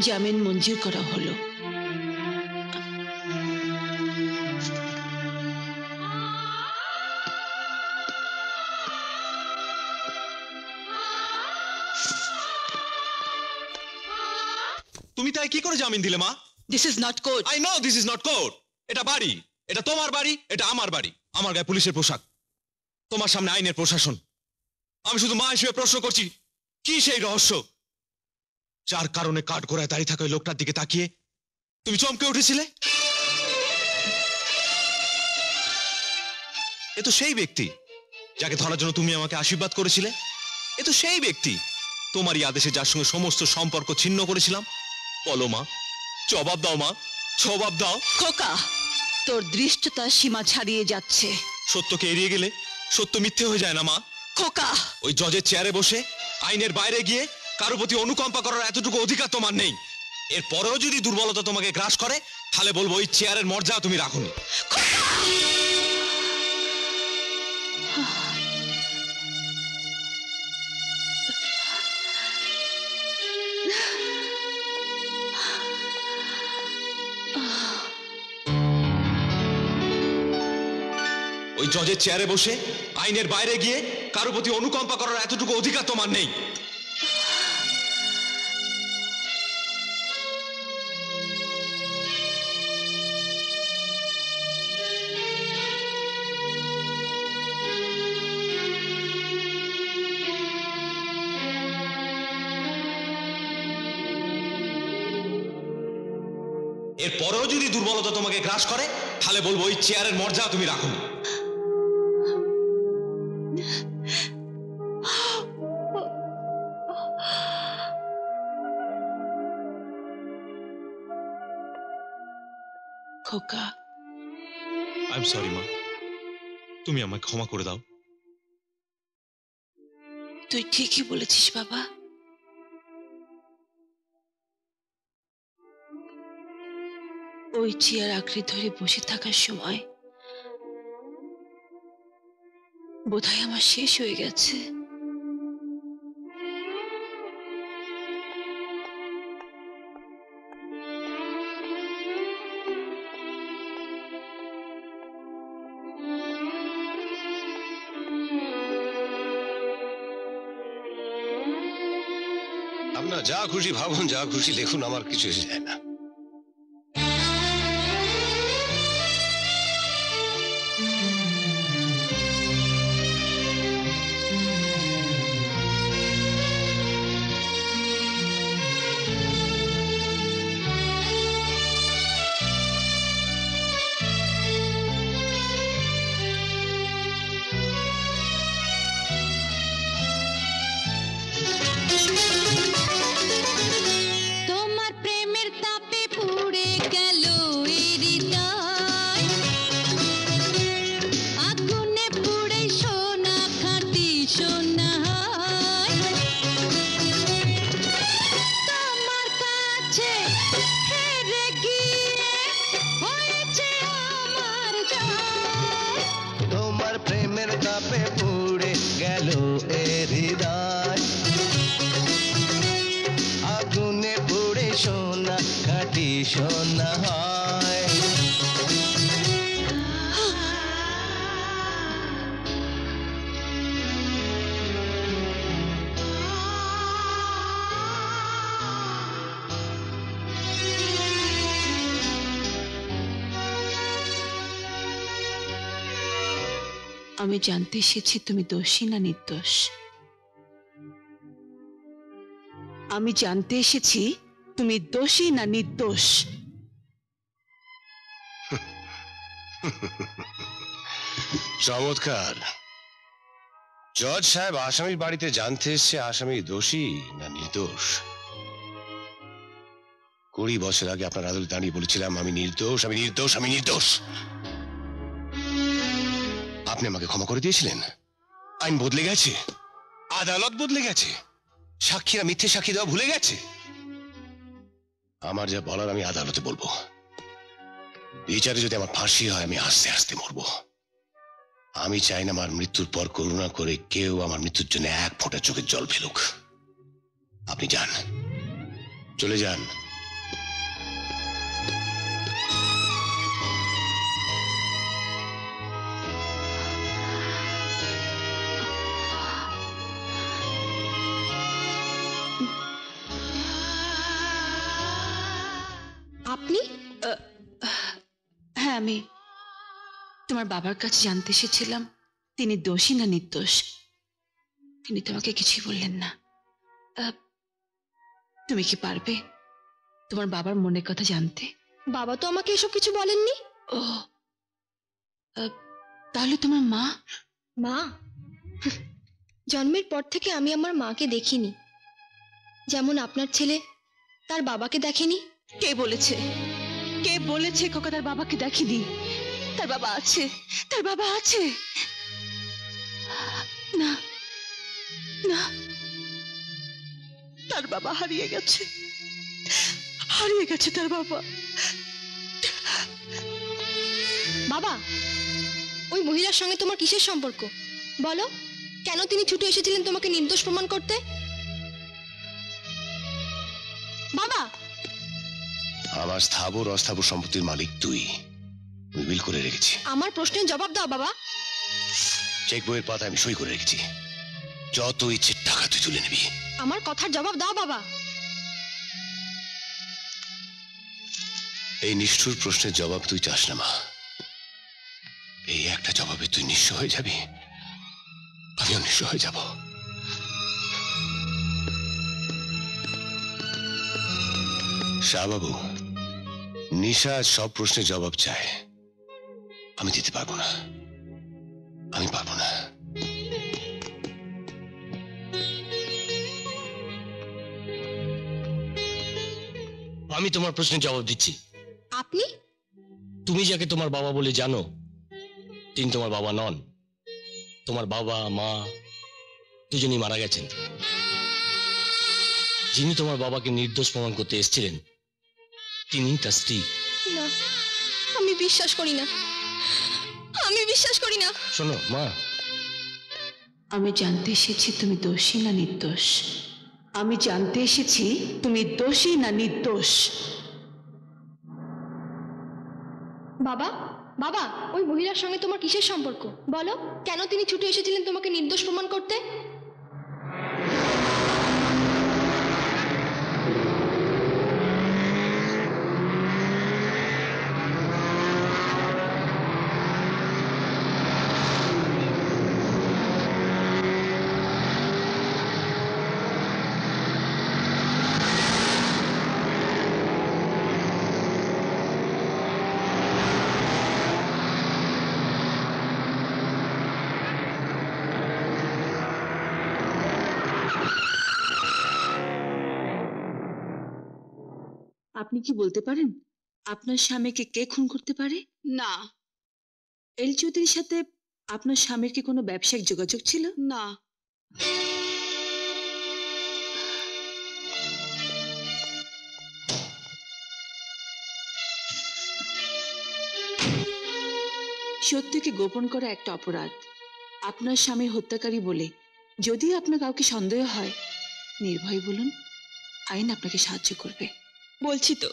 Speaker 11: জামিন মঞ্জুর করা হলো।
Speaker 20: তুমি তাই কি করে জামিন দিলে মা?
Speaker 11: This is not court
Speaker 20: I know this is not court এটা বাড়ি। এটা তোমার বাড়ি এটা আমার বাড়ি। আমার গায়ে পুলিশের পোশাক। তোমার সামনে আইনের প্রশাসন। আমি শুধু মা হিসেবে প্রশ্ন করছি কি সেই রহস্য? যার কারণে কাঠ গোড়ায় দাঁড়িয়ে থাকা ওই লোকটার দিকে তাকিয়ে তুমি চমকে উঠেছিলে? এ তো সেই ব্যক্তি যাকে ধরার জন্য তুমি আমাকে আশীর্বাদ করেছিলে। এ তো সেই ব্যক্তি তোমারই আদেশে যার সঙ্গে সমস্ত সম্পর্ক ছিন্ন করেছিলাম। বলো মা জবাব দাও মা জবাব দাও।
Speaker 11: খোকা তোর দৃষ্টতা সীমা ছাড়িয়ে যাচ্ছে।
Speaker 20: সত্যকে এড়িয়ে গেলে সত্য মিথ্যে হয়ে যায় না মা।
Speaker 11: খোকা।
Speaker 20: ওই জজের চেয়ারে বসে আইনের বাইরে গিয়ে কারও প্রতি অনুকম্পা করার এতটুকু অধিকার তোমার নেই। এর পরেও যদি দুর্বলতা তোমাকে গ্রাস করে, তাহলে বলব ওই চেয়ারের মর্যাদা তুমি রাখুনি। ওই জজের চেয়ারে বসে, আইনের বাইরে গিয়ে কারও প্রতি অনুকম্পা করার এতটুকু অধিকার তোমার নেই। গ্রাস করে তাহলে বলব ওই চেয়ারের মর্যাদা তুমি রাখুন
Speaker 11: খোকা।
Speaker 20: আই এম সরি মা। তুমি আমাকে ক্ষমা করে দাও।
Speaker 11: তুই ঠিকই বলেছিস বাবা। ওই চেয়ার আঁকড়ে ধরে বসে থাকার সময় বোধহয় আমার শেষ হয়ে গেছে।
Speaker 24: আপনার যা খুশি ভাবুন, যা খুশি লিখুন আমার কিছু যায় না।
Speaker 11: জানতে এসেছি তুমি দোষী না নির্দোষ? আমি জানতে এসেছি তুমি দোষী না নির্দোষ?
Speaker 8: চমৎকার। জজ সাহেব, আসামির বাড়িতে জানতে এসছে আসামি দোষী না নির্দোষ? কুড়ি বছর আগে আপনার আদালতে দাঁড়িয়ে বলেছিলাম, আমি নির্দোষ আমি নির্দোষ আমি নির্দোষ। আপনি আমাকে ক্ষমা করে দিয়েছিলেন। আইন বদলে গেছে। আদালত বদলে গেছে। সাক্ষীরা মিথ্যে সাক্ষী দেওয়া ভুলে গেছে। আমার যা বলার আমি আদালতে বলব। বিচারে যদি আমার ফাঁসি হয়, আমি আস্তে আস্তে মরবো। আমি চাই না আমার মৃত্যুর পর করুণা করে কেউ আমার মৃত্যুর জন্য এক ফোঁটা চোখের জল ফেলুক। আপনি যান। চলে যান।
Speaker 11: আমি তোমার বাবার কাছে জানতে এসেছিলাম। তিনি দোষী না নির্দোষ? তিনি তোমাকে কিছুই বললেন না। তুমি কি পারবে তোমার বাবার মনের কথা জানতে?
Speaker 18: বাবা তো আমাকে এসব কিছু বলেননি।
Speaker 11: ও তাহলে তোমার মা?
Speaker 18: মা? জন্মের পর থেকে আমি আমার মাকে দেখিনি। যেমন আপনার ছেলে তার বাবাকে দেখেনি।
Speaker 11: কে বলেছে? কে বলেছে খোকা তার বাবাকে দেখেনি? তার বাবা আছে, তার বাবা আছে। না না। তার বাবা হারিয়ে গেছে হারিয়ে গেছে তার বাবা।
Speaker 18: বাবা, ওই মহিলার সঙ্গে তোমার কিসের সম্পর্ক? বলো, কেন তিনি ছুটে এসেছিলেন তোমাকে নির্দোষ প্রমাণ করতে? বাবা
Speaker 8: আমার স্থাবর অস্থাবর সম্পত্তির মালিক তুই। আমি বিল করে রেখেছি।
Speaker 18: আমার প্রশ্নের জবাব দাও বাবা।
Speaker 8: চেক বইয়ের পাতা আমি সই করে রেখেছি। যত ইচ্ছে টাকা তুই তুলে নিবি।
Speaker 18: আমার কথার জবাব দাও বাবা।
Speaker 8: এই নিষ্ঠুর প্রশ্নের জবাব তুই চাস না মা। এই একটা জবাবে তুই নিঃস্ব হয়ে যাবি। আমিও নিঃস্ব হয়ে যাব। শাহবাবু নিশা সব প্রশ্নের জবাব চায়। আমি দিতে পারব না। আমি পারব না।
Speaker 23: আমি তোমার প্রশ্নের জবাব দিচ্ছি।
Speaker 18: আপনি?
Speaker 23: তুমি যাকে তোমার বাবা বলে জানো তিনি তোমার বাবা নন। তোমার বাবা মা দুজনেই মারা গেছেন। যিনি তোমার বাবাকে নির্দোষ প্রমাণ করতে এসেছিলেন তিনি তার স্ত্রী।
Speaker 18: না আমি বিশ্বাস করি না। আমি বিশ্বাস করি না।
Speaker 23: শোনো মা।
Speaker 11: আমি জানতে এসেছি তুমি দোষী না নির্দোষ। আমি জানতে এসেছি তুমি দোষী না নির্দোষ।
Speaker 18: বাবা বাবা ওই মহিলার সঙ্গে তোমার কিসের সম্পর্ক? বলো কেন তিনি ছুটে এসেছিলেন তোমাকে নির্দোষ প্রমাণ করতে?
Speaker 11: আপনি কি বলতে পারেন? আপনার স্বামীকে কে খুন করতে পারে?
Speaker 13: না।
Speaker 11: এল চৌধুরীর সাথে আপনার স্বামীর কি কোনো ব্যবসায়িক যোগাযোগ ছিল?
Speaker 13: না।
Speaker 11: সত্যকে গোপন করা একটা অপরাধ। আপনার স্বামী হত্যাকারী বলে যদি আপনার কাউকে সন্দেহ হয় নির্ভয় বলুন আইন আপনাকে সাহায্য করবে।
Speaker 13: বলছি তো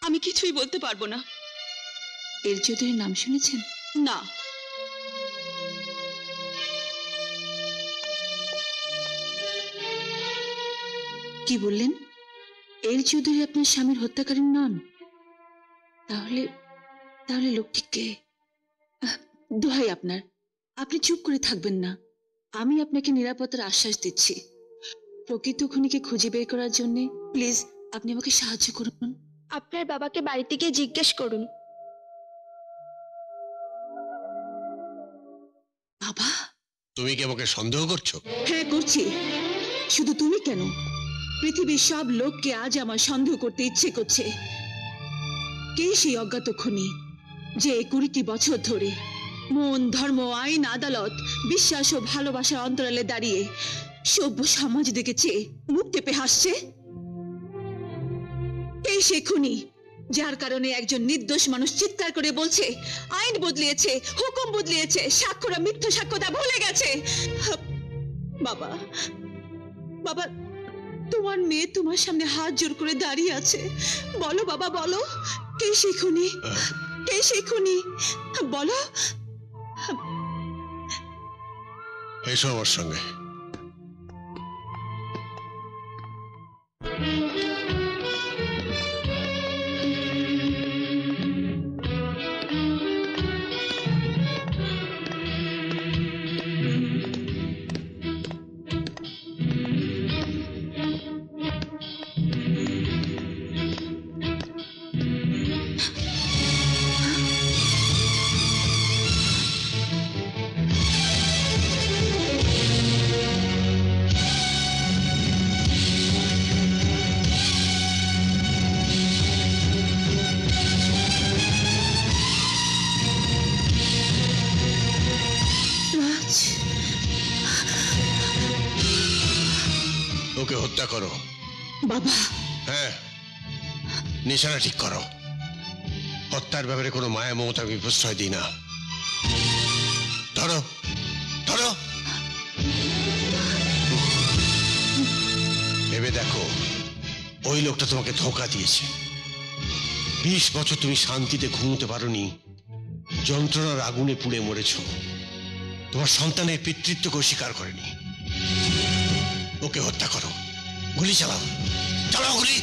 Speaker 13: আমি কিছুই বলতে পারব না।
Speaker 11: এর চৌধুরীর নাম শুনেছেন?
Speaker 13: না।
Speaker 11: কি বললেন? এল চৌধুরী আপনার স্বামীর হত্যাকারী নন তাহলে তাহলে লোকটি কে? দোহাই আপনার। আপনি চুপ করে থাকবেন না। আমি আপনাকে নিরাপত্তার আশ্বাস দিচ্ছি। প্রকৃত খুনিকে খুঁজে বের করার জন্য প্লিজ আপনি আমাকে সাহায্য করুন।
Speaker 18: আপনার বাবাকে বাড়িতে গিয়ে জিজ্ঞেস করুন।
Speaker 11: বাবা?
Speaker 9: তুমি কি আমাকে সন্দেহ করছ?
Speaker 11: হ্যাঁ করছি। শুধু তুমি কেন? পৃথিবীর সব লোককে আজ আমার সন্দেহ করতে ইচ্ছে করছে। কে সেই অজ্ঞাত খুনি যে কুড়িটি বছর ধরে মন ধর্ম আইন আদালত বিশ্বাস ও ভালোবাসার অন্তরালে দাঁড়িয়ে সভ্য সমাজ চেয়ে মুখ টেপে হাসছে? সে খুনি যার কারণে একজন নির্দোষ মানুষ চিৎকার করে বলছে, আইন বদলিয়েছে, হুকুম বদলিয়েছে সাক্ষ্যরা মিথ্যা সাক্ষ্য তা ভুলে গেছে। বাবা বাবা, তোমার মেয়ে তোমার সামনে হাত জোর করে দাঁড়িয়ে আছে। বলো বাবা, বলো, কে সেই খুনি কে সেই খুনি বলো।
Speaker 9: এসো আমার সঙ্গে। হত্যা করো।
Speaker 11: বাবা।
Speaker 9: হ্যাঁ নিশানা ঠিক করো। হত্যার ব্যাপারে কোনো মায়া মমতা আমি প্রশ্রয় দিই না। ধরো ধরো। ভেবে দেখো ওই লোকটা তোমাকে ধোকা দিয়েছে। বিশ বছর তুমি শান্তিতে ঘুমোতে পারোনি যন্ত্রণার আগুনে পুড়ে মরেছ। তোমার সন্তানের পিতৃত্বকে স্বীকার করেনি। ওকে হত্যা করো। গুলি চালাও। চালাও গুলি।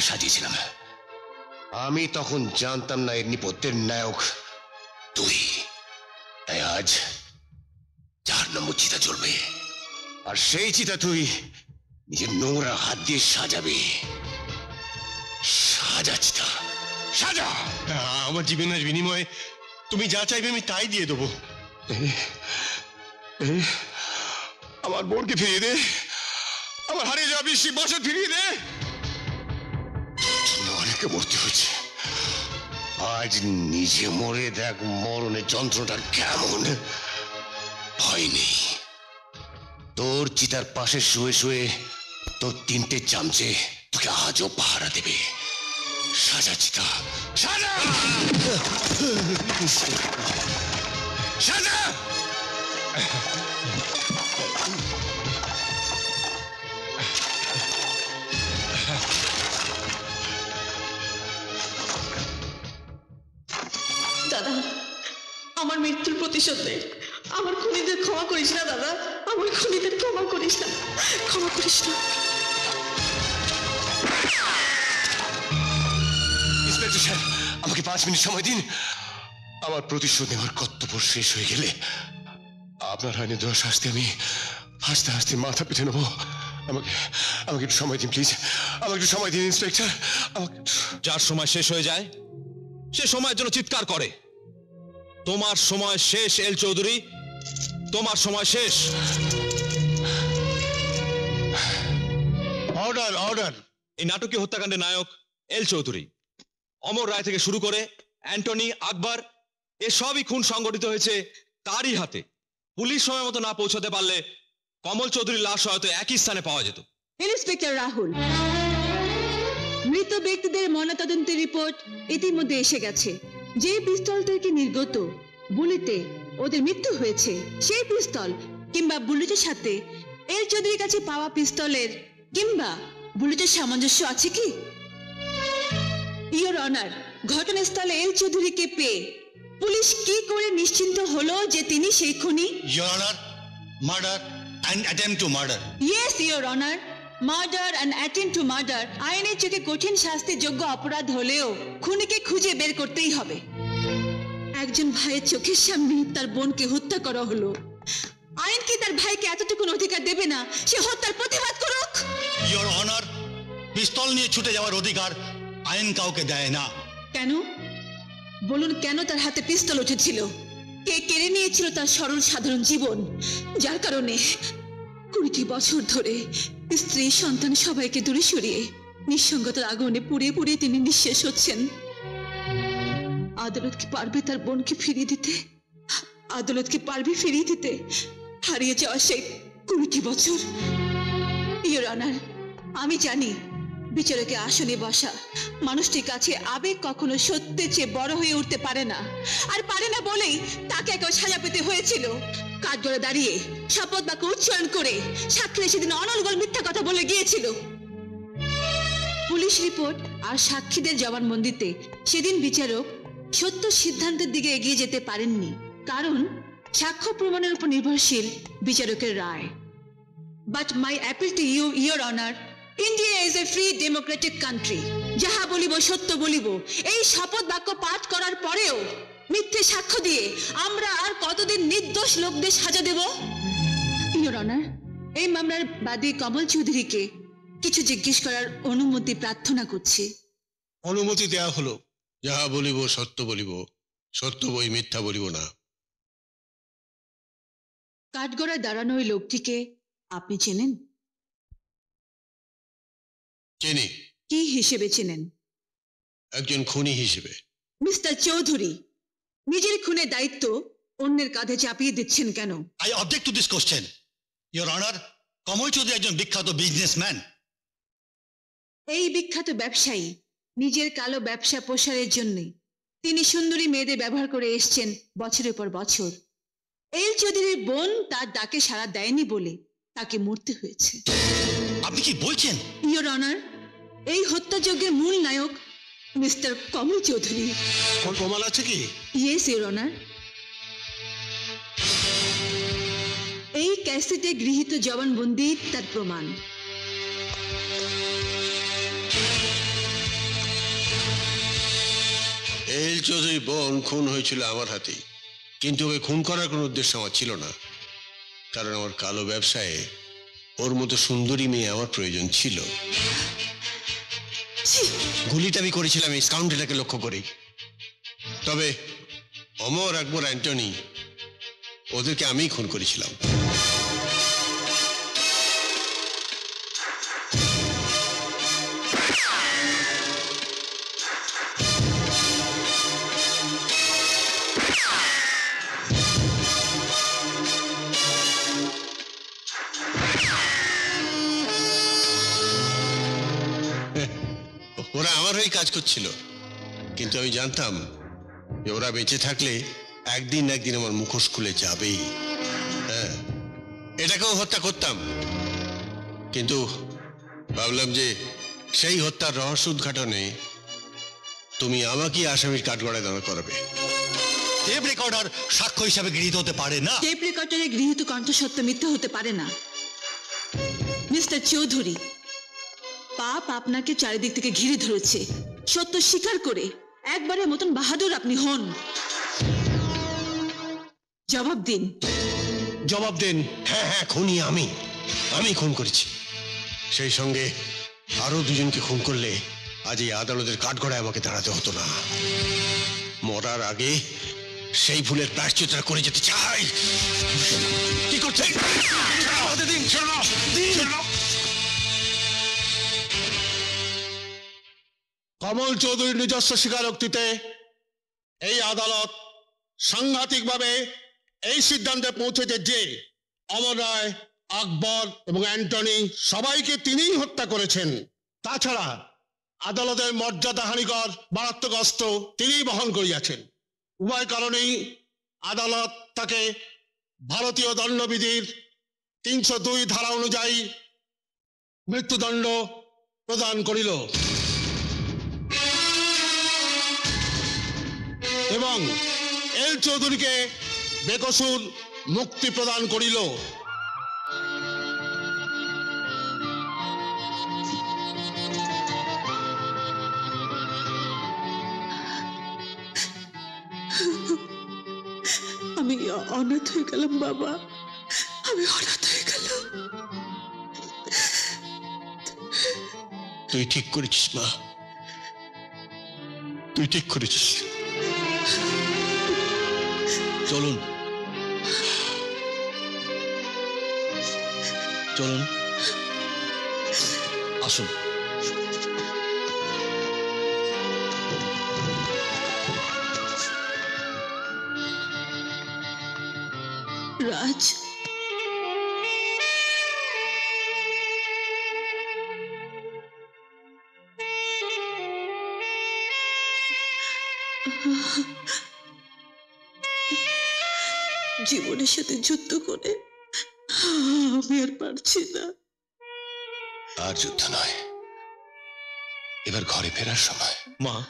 Speaker 24: তিনটে সাজিয়েছিলাম। আমি তখন জানতাম না এর নিপত্যের নায়ক তুই। তাই আজ চার নম্বর চিতা চলবে আর সেই চিতা তুই নিজের নোংরা হাত দিয়ে সাজাবি। সাজা চিতা সাজা!
Speaker 8: আমার জীবনের বিনিময়ে তুমি যা চাইবে আমি তাই দিয়ে দেবো। আমার বোনকে ফিরিয়ে দে। আমার হারিয়ে যাওয়া বছর ফিরিয়ে দে।
Speaker 24: অনেকে মরতে হচ্ছে আজ নিজে মরে দেখ মরণের যন্ত্রটা কেমন। ভয় নেই। তোর চিতার পাশে শুয়ে শুয়ে তোর তিনটে চামচে তোকে আজও পাহারা দেবে। সাজা চিতা, সাজা! সাজা!
Speaker 7: আমার মৃত্যুর প্রতিশোধ নে আমার খুনিদের ক্ষমা করিস না দাদা। আমার খুনিদের ক্ষমা করিস না। ক্ষমা করিস না।
Speaker 24: আমাকে পাঁচ মিনিট সময় দিন। আমার প্রতিশোধ নেওয়ার কর্তব্য শেষ হয়ে গেলে আপনার আইনে দেওয়া শাস্তি আমি হাসতে হাসতে মাথা পেতে নেব। আমাকে আমাকে একটু সময় দিন প্লিজ। আমাকে একটু সময় দিন ইন্সপেক্টর। আমাকে
Speaker 20: যার সময় শেষ হয়ে যায় সে সময়ের জন্য চিৎকার করে। তোমার সময় শেষ এল চৌধুরী। তোমার সময় শেষ।
Speaker 16: অর্ডার অর্ডার
Speaker 20: এই নাটকীয় হত্যাকাণ্ডের নায়ক এল চৌধুরী। অমর রায় থেকে শুরু করে অ্যান্টনি আকবর এ সবই খুন সংগঠিত হয়েছে তারই হাতে। পুলিশ সময় মতো না পৌঁছাতে পারলে কমল চৌধুরীর লাশ হয়তো একই স্থানে পাওয়া যেত।
Speaker 11: ইন্সপেক্টর রাহুল মৃত ব্যক্তিদের ময়নাতদন্তের রিপোর্ট ইতিমধ্যে এসে গেছে। যে পিস্তল থেকে নির্গত বুলেটে ওদের মৃত্যু হয়েছে সেই পিস্তল কিংবা বুলেটের সাথে এল চৌধুরীর কাছে পাওয়া পিস্তলের কিংবা বুলেটের সামঞ্জস্য আছে কি? ইয়োর অনার ঘটনাস্থলে এল চৌধুরীকে পেয়ে পুলিশ কি করে নিশ্চিন্ত হলো যে তিনি সেই খুনি?
Speaker 16: Your Honor, murder and attempt to murder.
Speaker 11: Yes your honour murder and attempt to murder আইনের চোখে কঠিন শাস্তির যোগ্য অপরাধ হলেও খুনিকে খুঁজে বের করতেই হবে। একজন ভাইয়ের চোখের সামনে তার বোনকে হত্যা করা হলো। আইন কি তার ভাইকে এতটুকুন অধিকার দেবে না? সে হত্যার প্রতিবাদ করুক!
Speaker 16: Your Honor, পিস্তল নিয়ে ছুটে যাওয়ার অধিকার আইন কাউকে দেয় না।
Speaker 11: কেন? বলুন কেন তার হাতে পিস্তল উঠেছিল? কে কেড়ে নিয়েছিল তার সরল সাধারণ জীবন? যার কারণে কুড়িটি বছর ধরে স্ত্রী সন্তান সবাইকে দূরে সরিয়ে নিঃসঙ্গতার আগুনে পুড়ে পুড়ে তিনি নিঃশেষ হচ্ছেন। আদালত কি পারবে তার বোনকে ফিরিয়ে দিতে? আদালত কি পারবে ফিরিয়ে দিতে? হারিয়ে যাওয়া সেই কুড়িটি বছর? ইয়োর আমি জানি বিচারকে আসনে বসা মানুষটির কাছে আবেগ কখনো সত্যের চেয়ে বড় হয়ে উঠতে পারে না। আর পারে না বলেই তাকে একবার সাজা পেতে হয়েছিল। কাঠগড়ে দাঁড়িয়ে, শপথ বাক্য উচ্চারণ করে সাক্ষী সেদিন অনর্গল মিথ্যা কথা বলে গিয়েছিল। পুলিশ রিপোর্ট আর সাক্ষীদের জবানবন্দিতে সেদিন বিচারক সত্য সিদ্ধান্তের দিকে এগিয়ে যেতে পারেননি, কারণ সাক্ষ্য প্রমাণের উপর নির্ভরশীল বিচারকের রায়। But my appeal to you your honour India is a free democratic country যাহা বলিব সত্য বলিব। এই শপথ বাক্য পাঠ করার পরেও মিথ্যে সাক্ষ্য দিয়ে আমরা আর কতদিন নির্দোষ লোকদের সাজা দেব? ইয়োর অনার এই মামলার বাদী কমল চৌধুরীকে কিছু জিজ্ঞেস করার অনুমতি প্রার্থনা করছি।
Speaker 9: অনুমতি দেয়া হলো। যাহা বলিব সত্য বলিব। সত্য বই মিথ্যা বলিব না।
Speaker 11: কাঠগড়ায় দাঁড়ানো ওই লোকটিকে আপনি চেনেন?
Speaker 9: চিনি।
Speaker 11: কি হিসেবে চেনেন?
Speaker 9: একজন খুনি হিসেবে।
Speaker 11: মিস্টার চৌধুরী নিজের খুনের দায়িত্ব অন্যের কাঁধে চাপিয়ে দিচ্ছেন কেন?
Speaker 16: I object to this question. Your Honor, কমল চৌধুরী একজন বিখ্যাত বিজনেসম্যান
Speaker 11: এই বিখ্যাত ব্যবসায়ী নিজের কালো ব্যবসা প্রসারের জন্য তিনি সুন্দরী মেয়েদের ব্যবহার করে এসছেন বছরের পর বছর। এল চৌধুরীর বোন তার ডাকে সাড়া দেয়নি বলে তাকে মরতে হয়েছে।
Speaker 16: আপনি কি বলছেন?
Speaker 11: ইয়োর অনার এই হত্যাযজ্ঞের মূল নায়ক মিস্টার কমল চৌধুরী।
Speaker 9: কমল আছে কি?
Speaker 11: ইয়েস ইউর অনার এই ক্যাসেটে গৃহীত জবানবন্দি তার প্রমাণ।
Speaker 9: এল চৌধুরী বোন খুন হয়েছিল আমার হাতে। কিন্তু ওকে খুন করার কোনো উদ্দেশ্য আমার ছিল না। কারণ আমার কালো ব্যবসায়ে ওর মতো সুন্দরী মেয়ে আমার প্রয়োজন ছিল। গুলিটা আমি করেছিলাম এই স্কাউন্ডেটাকে লক্ষ্য করেই। তবে অমর আকবর অ্যান্টনি, ওদেরকে আমিই খুন করেছিলাম। করছিল। কিন্তু আমি জানতাম যে ওরা বেঁচে থাকলে একদিন একদিন আমার মুখোশ খুলে যাবেই। হ্যাঁ এটাকেও হত্যা করতাম। কিন্তু ভাবলাম যে সেই হত্যার রহস্য উদ্ঘাটনে তুমি আমাকেই আসামির কাঠগড়ায় দাঁড়া করাবে।
Speaker 25: টেপ রেকর্ডার সাক্ষ্য হিসাবে গৃহীত হতে পারে না।
Speaker 11: টেপ রেকর্ডারে গৃহীত কণ্ঠসত্য মিথ্যে হতে পারে না। মিস্টার চৌধুরী পাপ আপনাকে চারিদিক থেকে ঘিরে ধরেছে। সত্য স্বীকার করে একবারের মতন বাহাদুর আপনি হন। জবাব দিন।
Speaker 9: জবাব দেন। হ্যাঁ হ্যাঁ খুনি আমি। আমি খুন করেছি। সেই সঙ্গে আরও দুজনকে খুন করলে আজ এই আদালতের কাঠগড়ায় আমাকে দাঁড়াতে হতো না। মরার আগে সেই ভুলের প্রায়শ্চিত্রা করে যেতে চাই। কি করছে দিন দিন
Speaker 26: কমল চৌধুরীর নিজস্ব স্বীকারোক্তিতে এই আদালত সাংঘাতিকভাবে এই সিদ্ধান্তে পৌঁছেছে যে অমর রায়, আকবর এবং অ্যান্টনি সবাইকে তিনিই হত্যা করেছেন। তাছাড়া আদালতের মর্যাদা হানিকর মারাত্মক অস্ত্র তিনিই বহন করিয়াছেন। উভয় কারণেই আদালত তাকে ভারতীয় দণ্ডবিধির তিনশো দুই ধারা অনুযায়ী মৃত্যুদণ্ড প্রদান করিল। এবং এল চৌধুরীকে বেকসুর মুক্তি প্রদান করিল।
Speaker 11: আমি অনাথ হয়ে গেলাম বাবা। আমি অনাথ হয়ে গেলাম।
Speaker 9: তুই ঠিক করেছিস মা। তুই ঠিক করেছিস।
Speaker 27: চলুন। চলুন। আসুন।
Speaker 11: রাজ জীবনের সাথে যুদ্ধ করে আমি আর পারছি না।
Speaker 8: আর যুদ্ধ নয় এবার ঘরে ফেরার সময়।
Speaker 20: মা।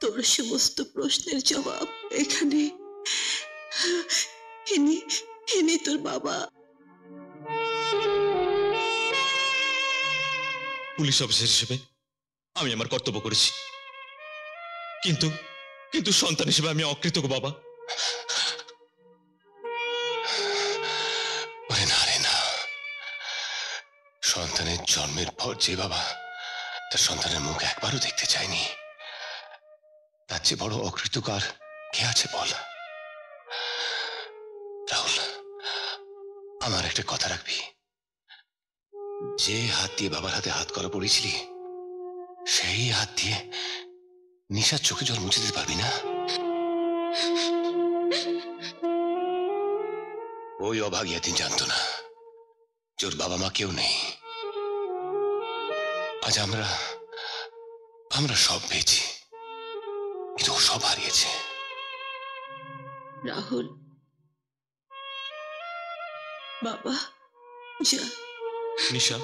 Speaker 11: তোর সমস্ত প্রশ্নের জবাব এখানে। ইনি ইনি তোর বাবা।
Speaker 20: পুলিশ অফিসার হিসেবে আমি আমার কর্তব্য করেছি। কিন্তু কিন্তু সন্তান হিসেবে আমি অকৃতজ্ঞ, বাবা।
Speaker 8: না রে না। সন্তানের জন্মের পর যে বাবা, তার সন্তানের মুখ একবারও দেখতে চায়নি, তার চেয়ে বড় অকৃতকার কে আছে বল? রাহুল, আমার একটা কথা রাখবি। যে হাত দিয়ে বাবার হাতে হাত করা পড়েছিলি সেই হাত দিয়ে নিশার চোখে জল মুছে দিতে পারবি না? ওই অভাগী দিন জানতো না যে ওর বাবা মা কেউ নেই। আজ আমরা আমরা সব পেয়েছি কিন্তু ও সব হারিয়েছে।
Speaker 11: রাহুল বাবা যা।
Speaker 20: নিশা